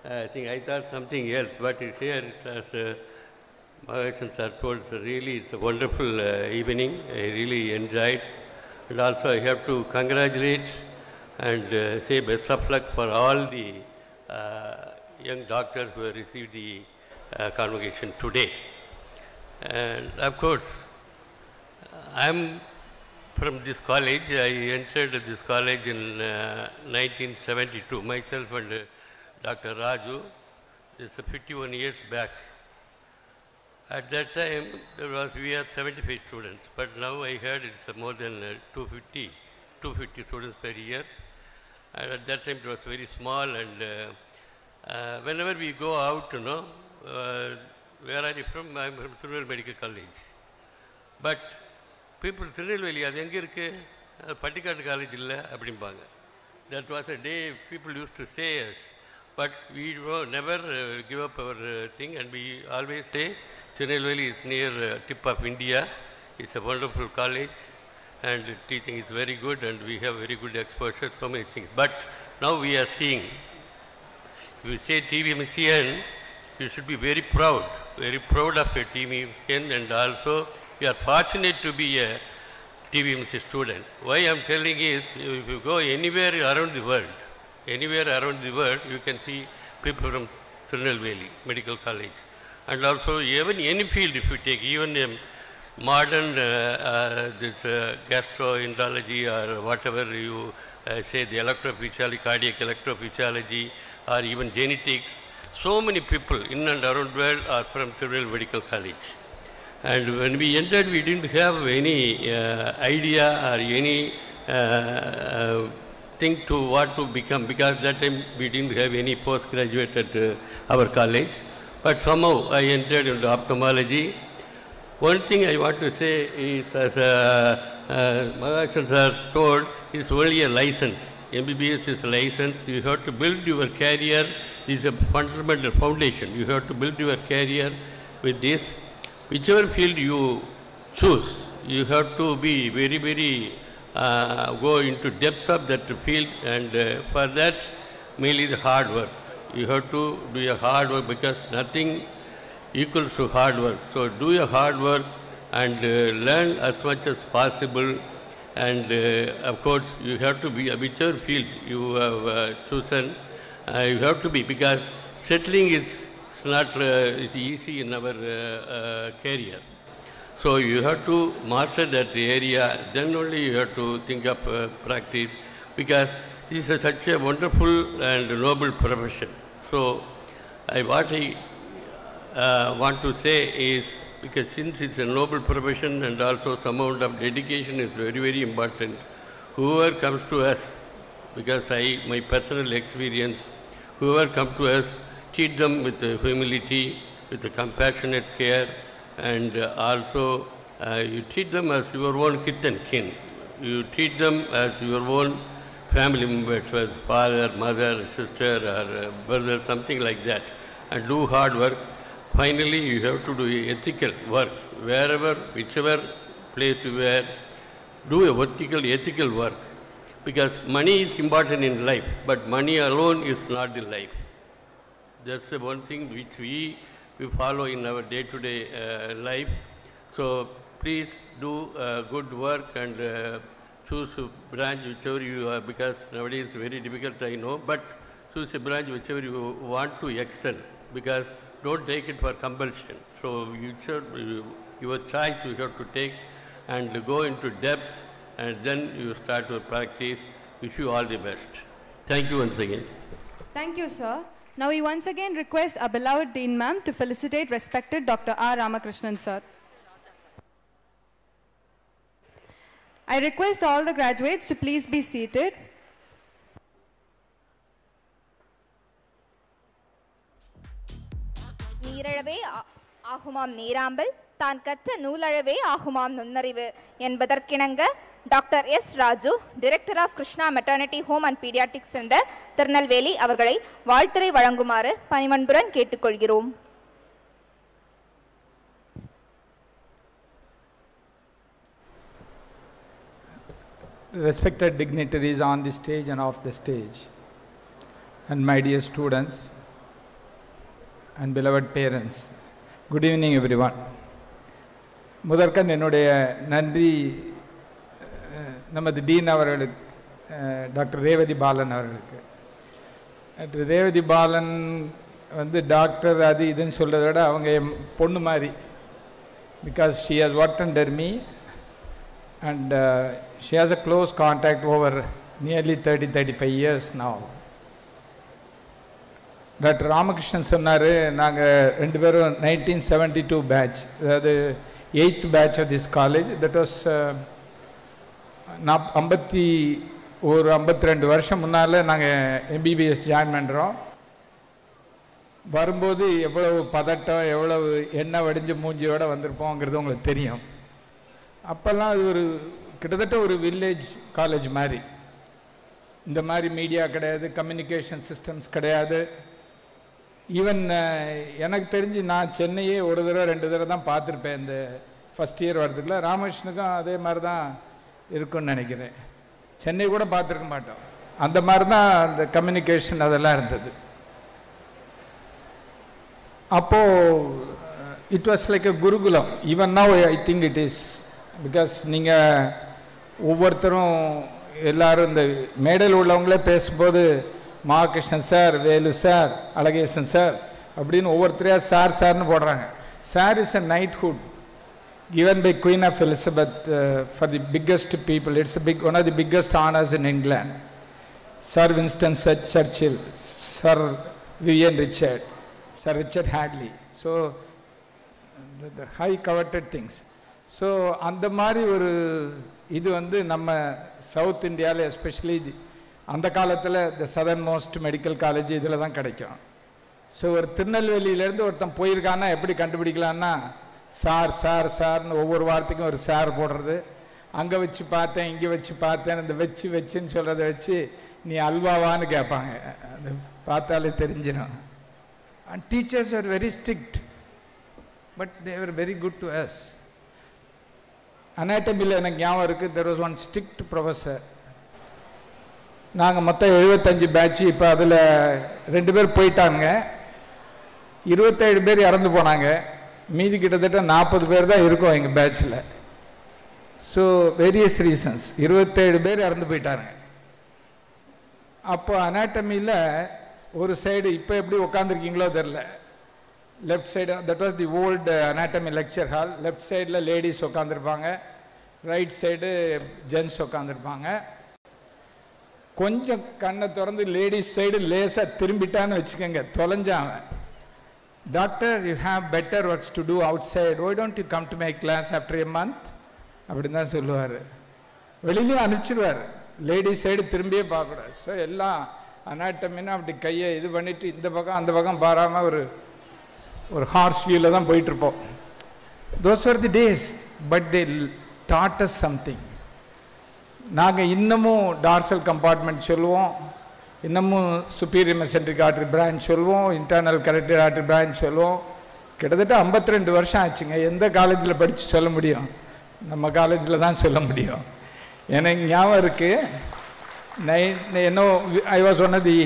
uh, things. I thought something else, but here it was, uh, Mahesh sir told, really it's a wonderful evening. I really enjoyed. And also I have to congratulate and say best of luck for all the young doctors who received the convocation today. And of course, I'm from this college. I entered this college in uh, 1972, myself and uh, Dr. Raju. This is 51 years back. At that time, there was, we had 75 students, but now I heard it's more than uh, 250, 250 students per year. And at that time, it was very small, and uh, uh, whenever we go out, you know, uh, where are you from? I'm from Tirunelveli Medical College. But people Tirunelveli அது எங்கே இருக்குது அது பட்டிக்காட்டு college இல்லை அப்படிம்பாங்க that was a day people use to say yes but we never give up our thing and we always say Tirunelveli is near tip of India it's a wonderful college and teaching is very good and we have very good exposure, so many things. But now we are seeing, if you say TVMCN, you should be very proud, very proud of your TVMCN and also we are fortunate to be a TVMC student. Why I am telling is, if you go anywhere around the world, anywhere around the world, you can see people from Tirunelveli Medical College. And also even any field if you take, even um, modern uh, uh, this uh, gastroenterology or whatever you uh, say, the electrophysiology, cardiac electrophysiology or even genetics, so many people in and around world are from Tirunelveli Medical College. And when we entered, we didn't have any uh, idea or any uh, thing to what to become because that time we didn't have any postgraduate at uh, our college. But somehow I entered into ophthalmology. One thing I want to say is as a uh, Mahashan sir told, is only a license. MBBS is a license. You have to build your career. This is a fundamental foundation. You have to build your career with this. Whichever field you choose, you have to be very, very, uh, go into depth of that field and uh, for that, mainly the hard work. You have to do your hard work because nothing equals to hard work. So do your hard work and uh, learn as much as possible. And uh, of course, you have to be, a whichever field you have uh, chosen, uh, you have to be because settling is not uh, is easy in our uh, uh, career. So you have to master that area, then only you have to think of practice because this is such a wonderful and noble profession. So I, what I uh, want to say is because since it's a noble profession and also some amount of dedication is very, very important, whoever comes to us, because I, my personal experience, whoever come to us, treat them with humility, with compassionate care, and uh, also uh, you treat them as your own kith and kin. You treat them as your own family members, as father, mother, sister, or uh, brother, something like that, and do hard work. Finally, you have to do ethical work wherever, whichever place you are. Do a vertical ethical work because money is important in life, but money alone is not the life. That's the one thing which we, we follow in our day-to-day uh, life. So please do uh, good work and uh, choose a branch whichever you are because nowadays it's very difficult I know, but choose a branch whichever you want to excel because don't take it for compulsion. So you should, you, your choice you have to take and go into depth and then you start your practice. Wish you all the best. Thank you once again. Thank you, sir. Now we once again request our beloved Dean Ma'am to felicitate respected Dr. R. Ramakrishnan, sir. I request all the graduates to please be seated. நீரழவே ஆ- ஆகுமாம் நீராம்பல் தான் கற்ற நூலழவே ஆகுமாம் நுண்ணறிவு என்பதற்கிணங்க doctor S Raju director of Krishna maternity home and paediatric centre Tirunelveli அவர்களை வாழ்த்துரை வழங்குமாறு பணிவன்புடன் கேட்டுக்கொள்கிறோம் respected dignitaries on the stage and off the stage, and my dear students and beloved parents, good evening everyone. முதற்கண் என்னுடைய நன்றி அஹ், நமது dean அவர்களுக்கு அஹ், டாக்டர் ரேவதி பாலன் அவர்களுக்கு டாக்டர் ரேவதி பாலன் வந்து டாக்டர் அது இதுன்னு சொல்கிறத விட அவங்க என் பொண்ணு மாதிரி because she has work under me and uh, she has a close contact over nearly 30 35 years now doctor Ramakrishnan சொன்னார் நாங்கள் ரெண்டு பேரும் நைன்டீன் செவன்டி டூ பேட்ச் அதாவது eighth batch of this college that was நாப் ஐம்பத்தி ஒரு ஐம்பத்தி ரெண்டு வருஷம் முன்னால் நாங்கள் எம்பிபிஎஸ் ஜாயின் பண்ணுறோம் வரும்போது எவ்வளவு பதட்டம் எவ்வளவு எண்ணெய் வடிஞ்சு மூஞ்சியோட வந்திருப்போங்கிறது உங்களுக்கு தெரியும். அப்போல்லாம் அது ஒரு கிட்டத்தட்ட ஒரு வில்லேஜ் காலேஜ் மாதிரி. இந்த மாதிரி மீடியா கிடையாது கம்யூனிகேஷன் சிஸ்டம்ஸ் கிடையாது. ஈவன் எனக்கு தெரிஞ்சு நான் சென்னையே ஒரு தடவை ரெண்டு தடவை தான் பார்த்துருப்பேன் இந்த ஃபஸ்ட் இயர் வரதுக்குள்ள. ராமகிருஷ்ணுக்கும் அதே மாதிரி தான் இருக்கும்னு நினைக்கிறேன். சென்னை கூட பார்த்துருக்க மாட்டோம். அந்த மாதிரி தான் அந்த கம்யூனிகேஷன் அதெல்லாம் இருந்தது. அப்போது it was like a gurukulam. Even now I think it is because நீங்கள் ஒவ்வொருத்தரும் எல்லாரும் இந்த மேடையில் உள்ளவங்களே பேசும்போது Mahakrishnan sir Velu sir Alagesan sir அப்படின்னு ஒவ்வொருத்தரையாக சார் சார்னு போடுறாங்க. Sir is a knighthood given by Queen of Elizabeth uh, for the biggest people. It's a big, one of the biggest honors in England. Sir Winston Churchill, Sir Vivian Richard, Sir Richard Hadley. So, the, the high coveted things. So அந்த மாதிரி ஒரு இது வந்து நம்ம south இந்தியாவில் especially அந்த காலத்தில் the southern most medical college இதில் தான் கிடைக்கும் ஸோ ஒரு திருநெல்வேலியிலேருந்து ஒருத்தன் போயிருக்கான்னா எப்படி கண்டுபிடிக்கலான்னா சார் சார் சார்னு ஒவ்வொரு வார்த்தைக்கும் ஒரு சார் போடுறது. அங்கே வச்சு பார்த்தேன் இங்கே வச்சு பார்த்தேன் இந்த வச்சு வச்சுன்னு சொல்கிறத வச்சு நீ அல்வாவான்னு கேட்பாங்க. அது பார்த்தாலே தெரிஞ்சிடும். And teachers are very strict but they were very good to us அனாட்டமியில் எனக்கு ஞாபகம் இருக்குது there was one strict professor நாங்கள் மொத்தம் எழுபத்தஞ்சு பேட்ச் இப்போ அதில் ரெண்டு பேர் போயிட்டாங்க. இருபத்தேழு பேர் இறந்து போனாங்க. மீதி கிட்டத்தட்ட நாற்பது பேர் தான் இருக்கோம் எங்கள் பேட்சில் ஸோ வேரியஸ் ரீசன்ஸ் இருபத்தேழு பேர் இறந்து போயிட்டாங்க அப்போ அனாட்டமியில் ஒரு சைடு இப்போ எப்படி உட்காந்துருக்கீங்களோ தெரில left side that was the old anatomy uh, lecture hall left சைடில் லேடிஸ் உட்காந்துருப்பாங்க ரைட் சைடு ஜென்ஸ் உட்காந்துருப்பாங்க கொஞ்சம் கண்ணை திறந்து லேடிஸ் சைடு லேசாக திரும்பிட்டான்னு வச்சுக்கோங்க. தொலைஞ்சான் அவன். Doctor you have better works to do outside why don't you come to my class after a month அப்படின்னு தான் சொல்லுவார். வெளியிலேயே அனுப்பிச்சிடுவார் லேடிஸ் சைடு திரும்பியே பார்க்கக்கூடாது. ஸோ எல்லாம் அனாட்டமின்னு அப்படி கையை இது பண்ணிவிட்டு இந்த பக்கம் அந்த பக்கம் பாராமல் ஒரு ஒரு ஹார்ஸ் வியூவில் தான் போயிட்டுருப்போம். Those are the days but they taught us something நாங்கள் இன்னமும் டார்சல் கம்பார்ட்மெண்ட் சொல்லுவோம். இன்னமும் சுப்பீரியர் மெசன்ட்ரிக் ஆர்டர் பிரான்ச் சொல்லுவோம் இன்டர்னல் கரெக்டர் ஆர்டர் பிரான்ச் சொல்லுவோம் கிட்டத்தட்ட 52 வருஷம் ஆச்சுங்க. எந்த காலேஜில் படித்து சொல்ல முடியும்? நம்ம காலேஜில் தான் சொல்ல முடியும். எனக்கு ஞாபகம் இருக்குது நைன் என்னோ I was one of the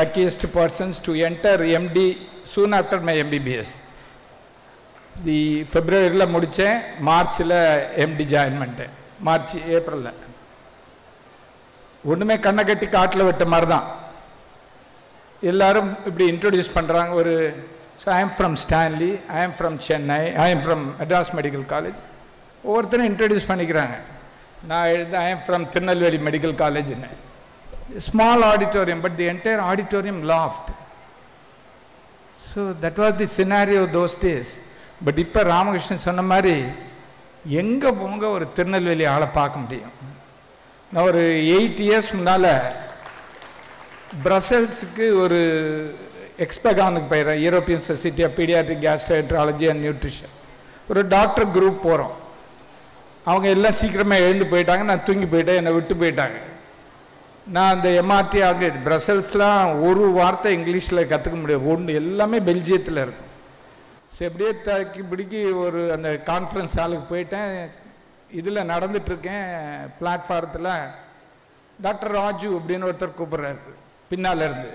luckiest persons to enter MD soon after my MBBS the ஃபெப்ரவரியில் முடித்தேன் மார்ச்சில் எம்டி ஜாயின் பண்ணிட்டேன். மார்ச் ஏப்ரலில் ஒன்றுமே கண்ணை கட்டி காட்டில் விட்ட மாதிரி தான் எல்லாரும் இப்படி இன்ட்ரொடியூஸ் பண்ணுறாங்க ஒரு so I am from Stanley I am from Chennai I am from Madras medical college ஒவ்வொருத்தரும் இன்ட்ரடியூஸ் பண்ணிக்கிறாங்க. நான் எழுத I am from Tirunelveli medical காலேஜ்னு small auditorium but the entire auditorium laughed so that was the scenario those days but இப்போ ராமகிருஷ்ணன் சொன்ன மாதிரி எங்கே போங்க ஒரு திருநெல்வேலி ஆளை பார்க்க முடியும்? நான் ஒரு எயிட் இயர்ஸ் முன்னால் பிரசல்ஸுக்கு ஒரு எக்ஸ்பெகானுக்கு போயிடுறேன் European society of paediatric gastroenterology and nutrition ஒரு டாக்டர் குரூப் போகிறோம் அவங்க எல்லாம் சீக்கிரமாக எழுந்து போயிட்டாங்க. நான் தூங்கி போயிட்டேன். என்னை விட்டு போயிட்டாங்க. நான் அந்த எம்ஆர்டி ஆக பிரசல்ஸ்லாம் ஒரு வார்த்தை இங்கிலீஷில் கற்றுக்க முடியாது. ஒன்று எல்லாமே பெல்ஜியத்தில் இருக்கும். ஸோ எப்படியே தாக்கி பிடிக்கி ஒரு அந்த கான்ஃபரன்ஸ் ஹாலுக்கு போயிட்டேன். இதில் நடந்துட்டுருக்கேன் பிளாட்ஃபாரத்தில் டாக்டர் ராஜு அப்படின்னு ஒருத்தர் கூப்பிட்றாரு பின்னால் இருந்து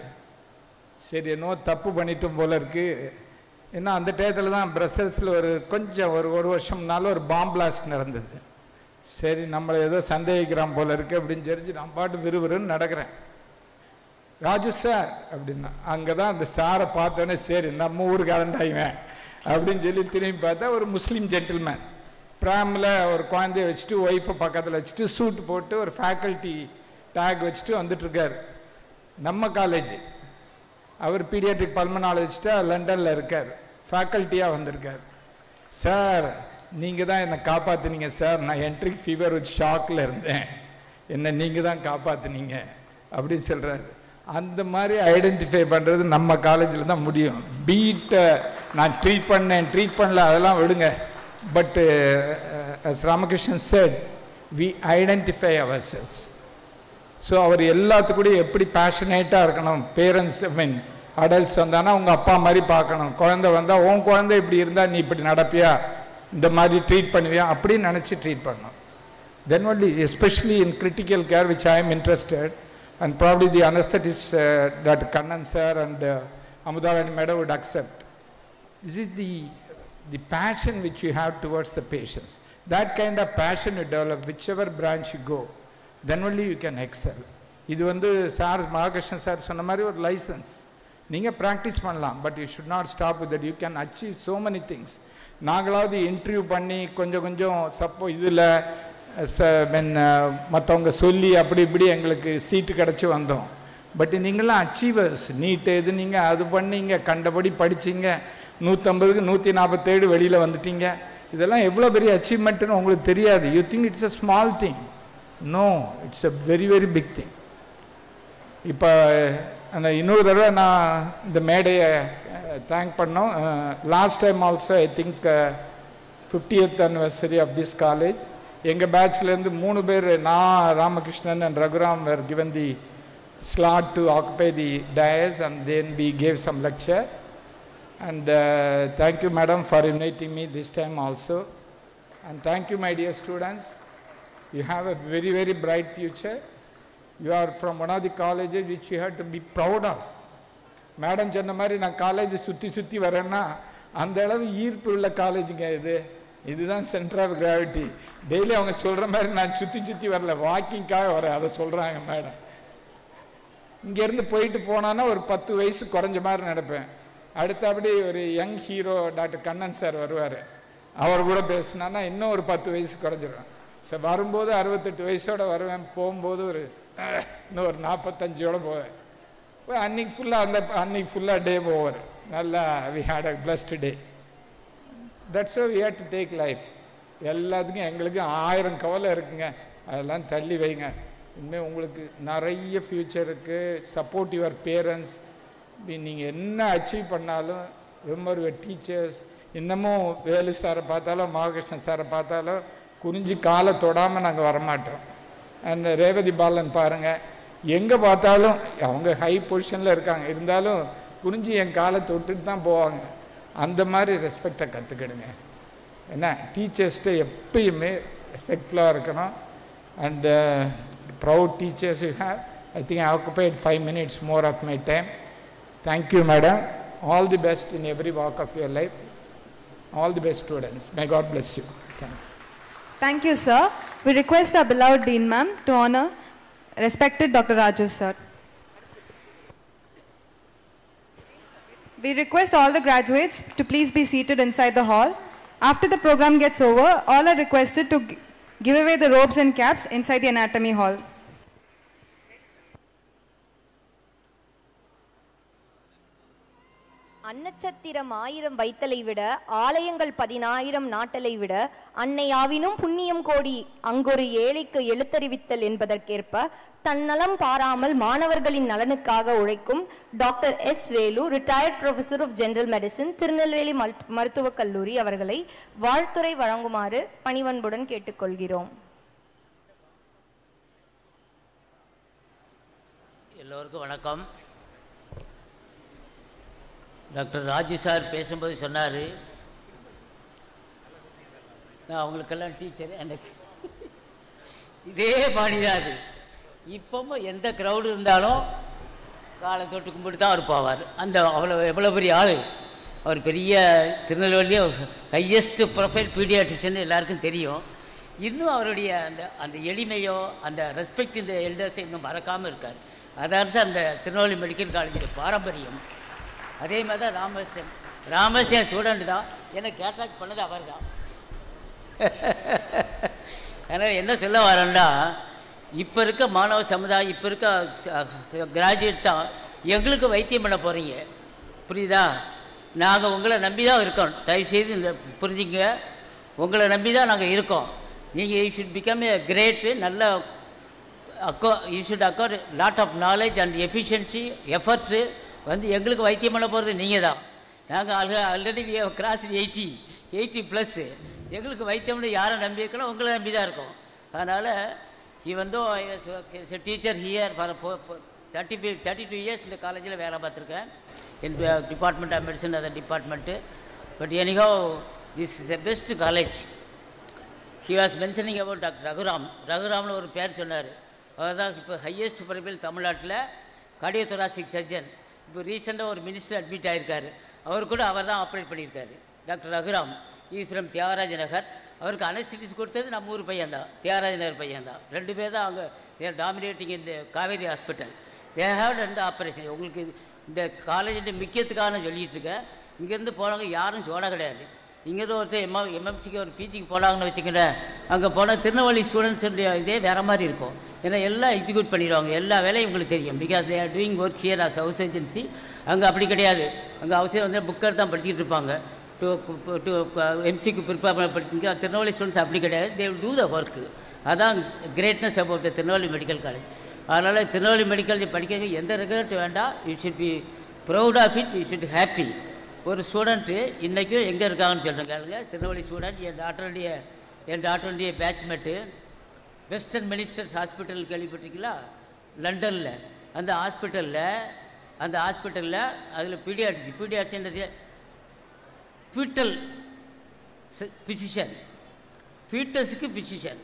சரி என்னவோ தப்பு பண்ணிட்டும் போல இருக்குது ஏன்னா அந்த டயத்தில் தான் பிரசல்ஸில் ஒரு கொஞ்சம் ஒரு ஒரு வருஷம்னால ஒரு பாம் பிளாஸ்ட் நடந்தது. சரி நம்மளை ஏதோ சந்தேகிக்கிறான் போல இருக்கு அப்படின்னு தெரிஞ்சு நான் பாட்டு விறுவிறுன்னு நடக்கிறேன். ராஜு சார் அப்படின்னா அங்கே தான் அந்த சாரை பார்த்தோன்னே சரி நம்ம ஊருக்காரன் இவன் அப்படின்னு சொல்லி திரும்பி பார்த்தா ஒரு முஸ்லீம் ஜென்டில்மேன் ப்ராமில் ஒரு குழந்தைய வச்சுட்டு ஒய்ஃபை பக்கத்தில் வச்சுட்டு சூட் போட்டு ஒரு ஃபேக்கல்ட்டி டேக் வச்சுட்டு வந்துட்டுருக்கார். நம்ம காலேஜ் அவர் பீடியாட்ரிக் பல்மனாலஜிஸ்ட்டாக லண்டனில் இருக்கார். ஃபேக்கல்ட்டியாக வந்திருக்கார். சார் நீங்கள் தான் என்னை காப்பாற்றுனீங்க சார் நான் என்ட்ரிக் ஃபீவர் வச்சு ஷாக்கில் இருந்தேன். என்னை நீங்கள் தான் காப்பாற்றுனீங்க அப்படின்னு சொல்கிறாரு அந்த மாதிரி ஐடென்டிஃபை பண்ணுறது நம்ம காலேஜில் தான் முடியும். பீட்டை நான் ட்ரீட் பண்ணேன் ட்ரீட் பண்ணல அதெல்லாம் விடுங்க. But as Ramakrishnan said we identify our so அவர் எல்லாத்துக்கூடயும் எப்படி பேஷனேட்டாக இருக்கணும்? பேரண்ட்ஸ் ஐ மீன் அடல்ட்ஸ் வந்தானா உங்கள் அப்பா மாதிரி பார்க்கணும். குழந்தை வந்தால் உன் குழந்தை இப்படி இருந்தால் நீ இப்படி நடப்பியா? இந்த மாதிரி ட்ரீட் பண்ணுவியா? அப்படின்னு நினச்சி ட்ரீட் பண்ணணும் then only especially in critical care which I am interested and probably the anaesthetists doctor Kannan sir and Amutharani madam would accept this is the the passion which you have towards the patients. That kind of passion you develop whichever branch you go then only you can excel. இது வந்து sir Mahakrishnan sir சொன்ன மாதிரி ஒரு licence நீங்கள் practice பண்ணலாம் but you should not stop with that you can achieve so many things நாங்களாவது interview பண்ணி கொஞ்சம் கொஞ்சம் சப்போ இதில் மீன் மற்றவங்க சொல்லி அப்படி இப்படி எங்களுக்கு சீட்டு கிடச்சி வந்தோம். பட் நீங்களாம் அச்சீவர்ஸ் நீட்டு இது நீங்கள் அது பண்ணீங்க கண்டபடி படிச்சீங்க நூற்றம்பதுக்கு நூற்றி நாற்பத்தேழு வெளியில் வந்துட்டீங்க. இதெல்லாம் எவ்வளோ பெரிய அச்சீவ்மெண்ட்டுன்னு உங்களுக்கு தெரியாது. You think it's a small thing no it's a very very big thing இப்போ அந்த இன்னொரு தடவை நான் இந்த மேடையை தேங்க் பண்ணோம். Last time also I think fiftieth anniversary of this college எங்கள் பேட்ச்லேருந்து மூணு பேர் நான் Ramakrishnan and Raghuram were given the slot to occupy the dais and then we gave some lecture And uh, thank you, madam, for inviting me this time also. And thank you, my dear students. You have a very, very bright future. You are from one of the colleges which you have to be proud of. Madam சொன்ன மாதிரி நான் college சுற்றி சுற்றி வரேன்னா அந்த அளவு ஈர்ப்பு உள்ள காலேஜுங்க இது இதுதான் சென்டர் ஆஃப் கிராவிட்டி டெய்லி அவங்க சொல்கிற மாதிரி நான் சுற்றி சுற்றி வரல வாக்கிங்காக வரேன் அதை சொல்கிறாங்க மேடம் இங்கேருந்து போயிட்டு போனான்னா ஒரு பத்து வயசு குறைஞ்ச மாதிரி நடப்பேன் அடுத்தபடி ஒரு young hero doctor Kannan sir வருவார். அவர் கூட பேசினான்னா இன்னும் ஒரு பத்து வயசு குறைஞ்சிடும் ஸோ வரும்போது அறுபத்தெட்டு வயசோட வருவேன். போகும்போது ஒரு இன்னும் ஒரு நாற்பத்தஞ்சோட போவேன். போய் அன்னைக்கு ஃபுல்லாக அந்த அன்னைக்கு ஃபுல்லாக டே போவார். நல்லா we had a blessed day that's we had to take life எல்லாத்துக்கும் எங்களுக்கு ஆயிரம் கவலை இருக்குங்க. அதெல்லாம் தள்ளி வைங்க. இனிமேல் உங்களுக்கு நிறைய ஃப்யூச்சர் இருக்குது சப்போர்ட் யுவர் பேரண்ட்ஸ் நீங்கள் என்ன அச்சீவ் பண்ணாலும் ரொம்ப டீச்சர்ஸ் இன்னமும் வேலு சாரை பார்த்தாலும் மகாகிருஷ்ணன் சாரை பார்த்தாலும் குறிஞ்சி காலை தொடாமல் நாங்கள் வரமாட்டோம். அண்ட் ரேவதி பாலன் பாருங்கள் எங்கே பார்த்தாலும் அவங்க ஹை பொசிஷனில் இருக்காங்க. இருந்தாலும் குறிஞ்சி என் காலை தொட்டுட்டு தான் போவாங்க. அந்த மாதிரி ரெஸ்பெக்டை கற்றுக்கிடுங்க என்ன? டீச்சர்ஸ்ட்டு எப்பயுமே ரெஸ்பெக்ட்ஃபுல்லாக இருக்கணும். And proud teachers you have I think occupied five minutes more of my time Thank you, madam. All the best in every walk of your life. All the best students. May God bless you. Thank you. Thank you, sir. We request our beloved Dean ma'am to honor respected Dr. Raju, sir. We request all the graduates to please be seated inside the hall. After the program gets over, all are requested to give away the robes and caps inside the anatomy hall. அன்னச்சத்திரம் ஆயிரம் வைத்தலை விட ஆலயங்கள் பதினாயிரம் நாட்டலை விட அன்னையாவினும் புண்ணியம் கோடி அங்கொரு ஏழைக்கு எழுத்தறிவித்தல் என்பதற்கேற்ப தன்னலம் பாராமல் மாணவர்களின் நலனுக்காக உழைக்கும் doctor S Velu retired professor of general medicine Tirunelveli மருத்துவக் கல்லூரி அவர்களை வாழ்த்துறை வழங்குமாறு பணிவன்புடன் கேட்டுக்கொள்கிறோம். எல்லோருக்கும் வணக்கம். டாக்டர் ராஜு சார் பேசும்போது சொன்னார். நான் அவங்களுக்கெல்லாம் டீச்சர் எனக்கு இதே பாணிதான் அது. இப்பவும் எந்த க்ரௌடு இருந்தாலும் காலை தொட்டு கும்பிட்டு தான் அவர் போவார். அந்த அவ்வளோ எவ்வளோ பெரிய ஆள். அவர் பெரிய திருநெல்வேலியே ஹையஸ்ட் ப்ரொஃபைல் பீடியாட்ரிஷன் எல்லாருக்கும் தெரியும். இன்னும் அவருடைய அந்த அந்த எளிமையோ அந்த ரெஸ்பெக்ட் இந்த எல்டர்ஸை இன்னும் மறக்காமல் இருக்கார். அதான் சார் அந்த திருநெல்வேலி மெடிக்கல் காலேஜுடைய பாரம்பரியம். அதே மாதிரி தான் ராமகிருஷ்ணன். ராமகிருஷ்ணன் ஸ்டூடெண்ட் தான். என்னை கேட்டாக் பண்ணது அவர் தான் அதனால் என்ன சொல்ல வரேன்னா இப்போ இருக்க மாணவ சமுதாயம் இப்போ இருக்க கிராஜுவேட் தான் எங்களுக்கு வைத்தியம் பண்ண போகிறீங்க புரியுதா? நாங்கள் உங்களை நம்பி தான் இருக்கோம். தயவுசெய்து இந்த புரிஞ்சுங்க உங்களை நம்பி தான் நாங்கள் இருக்கோம். நீங்கள் you should become a great நல்ல அக்கோ you should acquire lot of knowledge and efficiency effort வந்து எங்களுக்கு வைத்தியம் பண்ண போகிறது நீங்கள் தான் நாங்கள் ஆல்ரெ already cross eighty eighty plus எங்களுக்கு வைத்தியம்னு யாரை நம்பி இருக்கணும் உங்களை நம்பி தான் இருக்கோம். அதனால் இ வந்து teacher here for thirty five thirty two years இந்த காலேஜில் வேலை பார்த்துருக்கேன். என் department of medicine other department but anyhow this is a best college he was mentioning about doctor Raghuram ரகுராம்னு ஒரு பேர் சொன்னார். அவர் தான் இப்போ ஹையஸ்ட் பரப்பில் தமிழ்நாட்டில் கார்டியோதொராசிக் சர்ஜன் இப்போ ரீசெண்டாக ஒரு மினிஸ்டர் அட்மிட் ஆகியிருக்காரு அவர் கூட அவர் தான் ஆப்ரேட் பண்ணியிருக்காரு. டாக்டர் ரகுராம் ஈ ஃப்ரம் தியாகராஜ நகர். அவருக்கு அனஸ்டிஸ் கொடுத்தது நம்ம ஊர் பையன் தான். தியாகராஜ நகர் பையன் தான். ரெண்டு பேர் தான் அவங்க தேர் டாமினேட்டிங் இந்த காவேரி ஹாஸ்பிட்டல் தே ஹேவ் ரெண்டு ஆப்ரேஷன் உங்களுக்கு இந்த காலேஜுடைய முக்கியத்துக்காக சொல்லிகிட்ருக்கேன் இங்கேருந்து போனவங்க யாரும் சோட கிடையாது. இங்கேருந்து ஒருத்தர் எம்எம் எம்எம்சிக்கு ஒரு பிஜிக்கு போனாங்கன்னு வச்சுக்கிறேன் அங்கே போனால் திருநெல்வேலி ஸ்டூடெண்ட்ஸுடைய இதே வேறு மாதிரி இருக்கும். ஏன்னா எல்லாம் எக்ஸிக்யூட் பண்ணிடுவாங்க. எல்லா வேலையும் உங்களுக்கு தெரியும். Because they are doing work here as house agency அங்கே அப்படி கிடையாது. அங்கே அவசியம் வந்து புக்கர் தான் படிச்சுட்டு இருப்பாங்க. டு டு எம்சிக்கு uh, ப்ரிப்பேர் பண்ண படிச்சுங்க திருநெல்வேலி ஸ்டூடெண்ட்ஸ் அப்படி கிடையாது. தே டூ த ஒர்க்கு அதான் greatness about the Tirunelveli medical college அதனால் திருநெல்வேலி மெடிக்கல் படிக்க எந்த ரெகுலேட் வேண்டாம். You should be proud of it you should happy ஒரு ஸ்டூடெண்ட்டு இன்றைக்கும் எங்கே இருக்காங்கன்னு சொல்கிறேன் கேளுங்க. திருநெல்வேலி ஸ்டூடெண்ட் என் டாக்டருடைய என் டாக்டருடைய பேட்ச்மேட்டு வெஸ்டர்ன் மினிஸ்டர்ஸ் ஹாஸ்பிட்டல் கேள்விப்பட்டிருக்கீங்களா லண்டனில் அந்த ஹாஸ்பிட்டலில் அந்த ஹாஸ்பிட்டலில் அதில் பீடியாட்ரி பீடியாட்ரின்றது ஃபீட்டல் ஃபிசிஷியன் ஃபீட்டஸுக்கு ஃபிசிஷியன்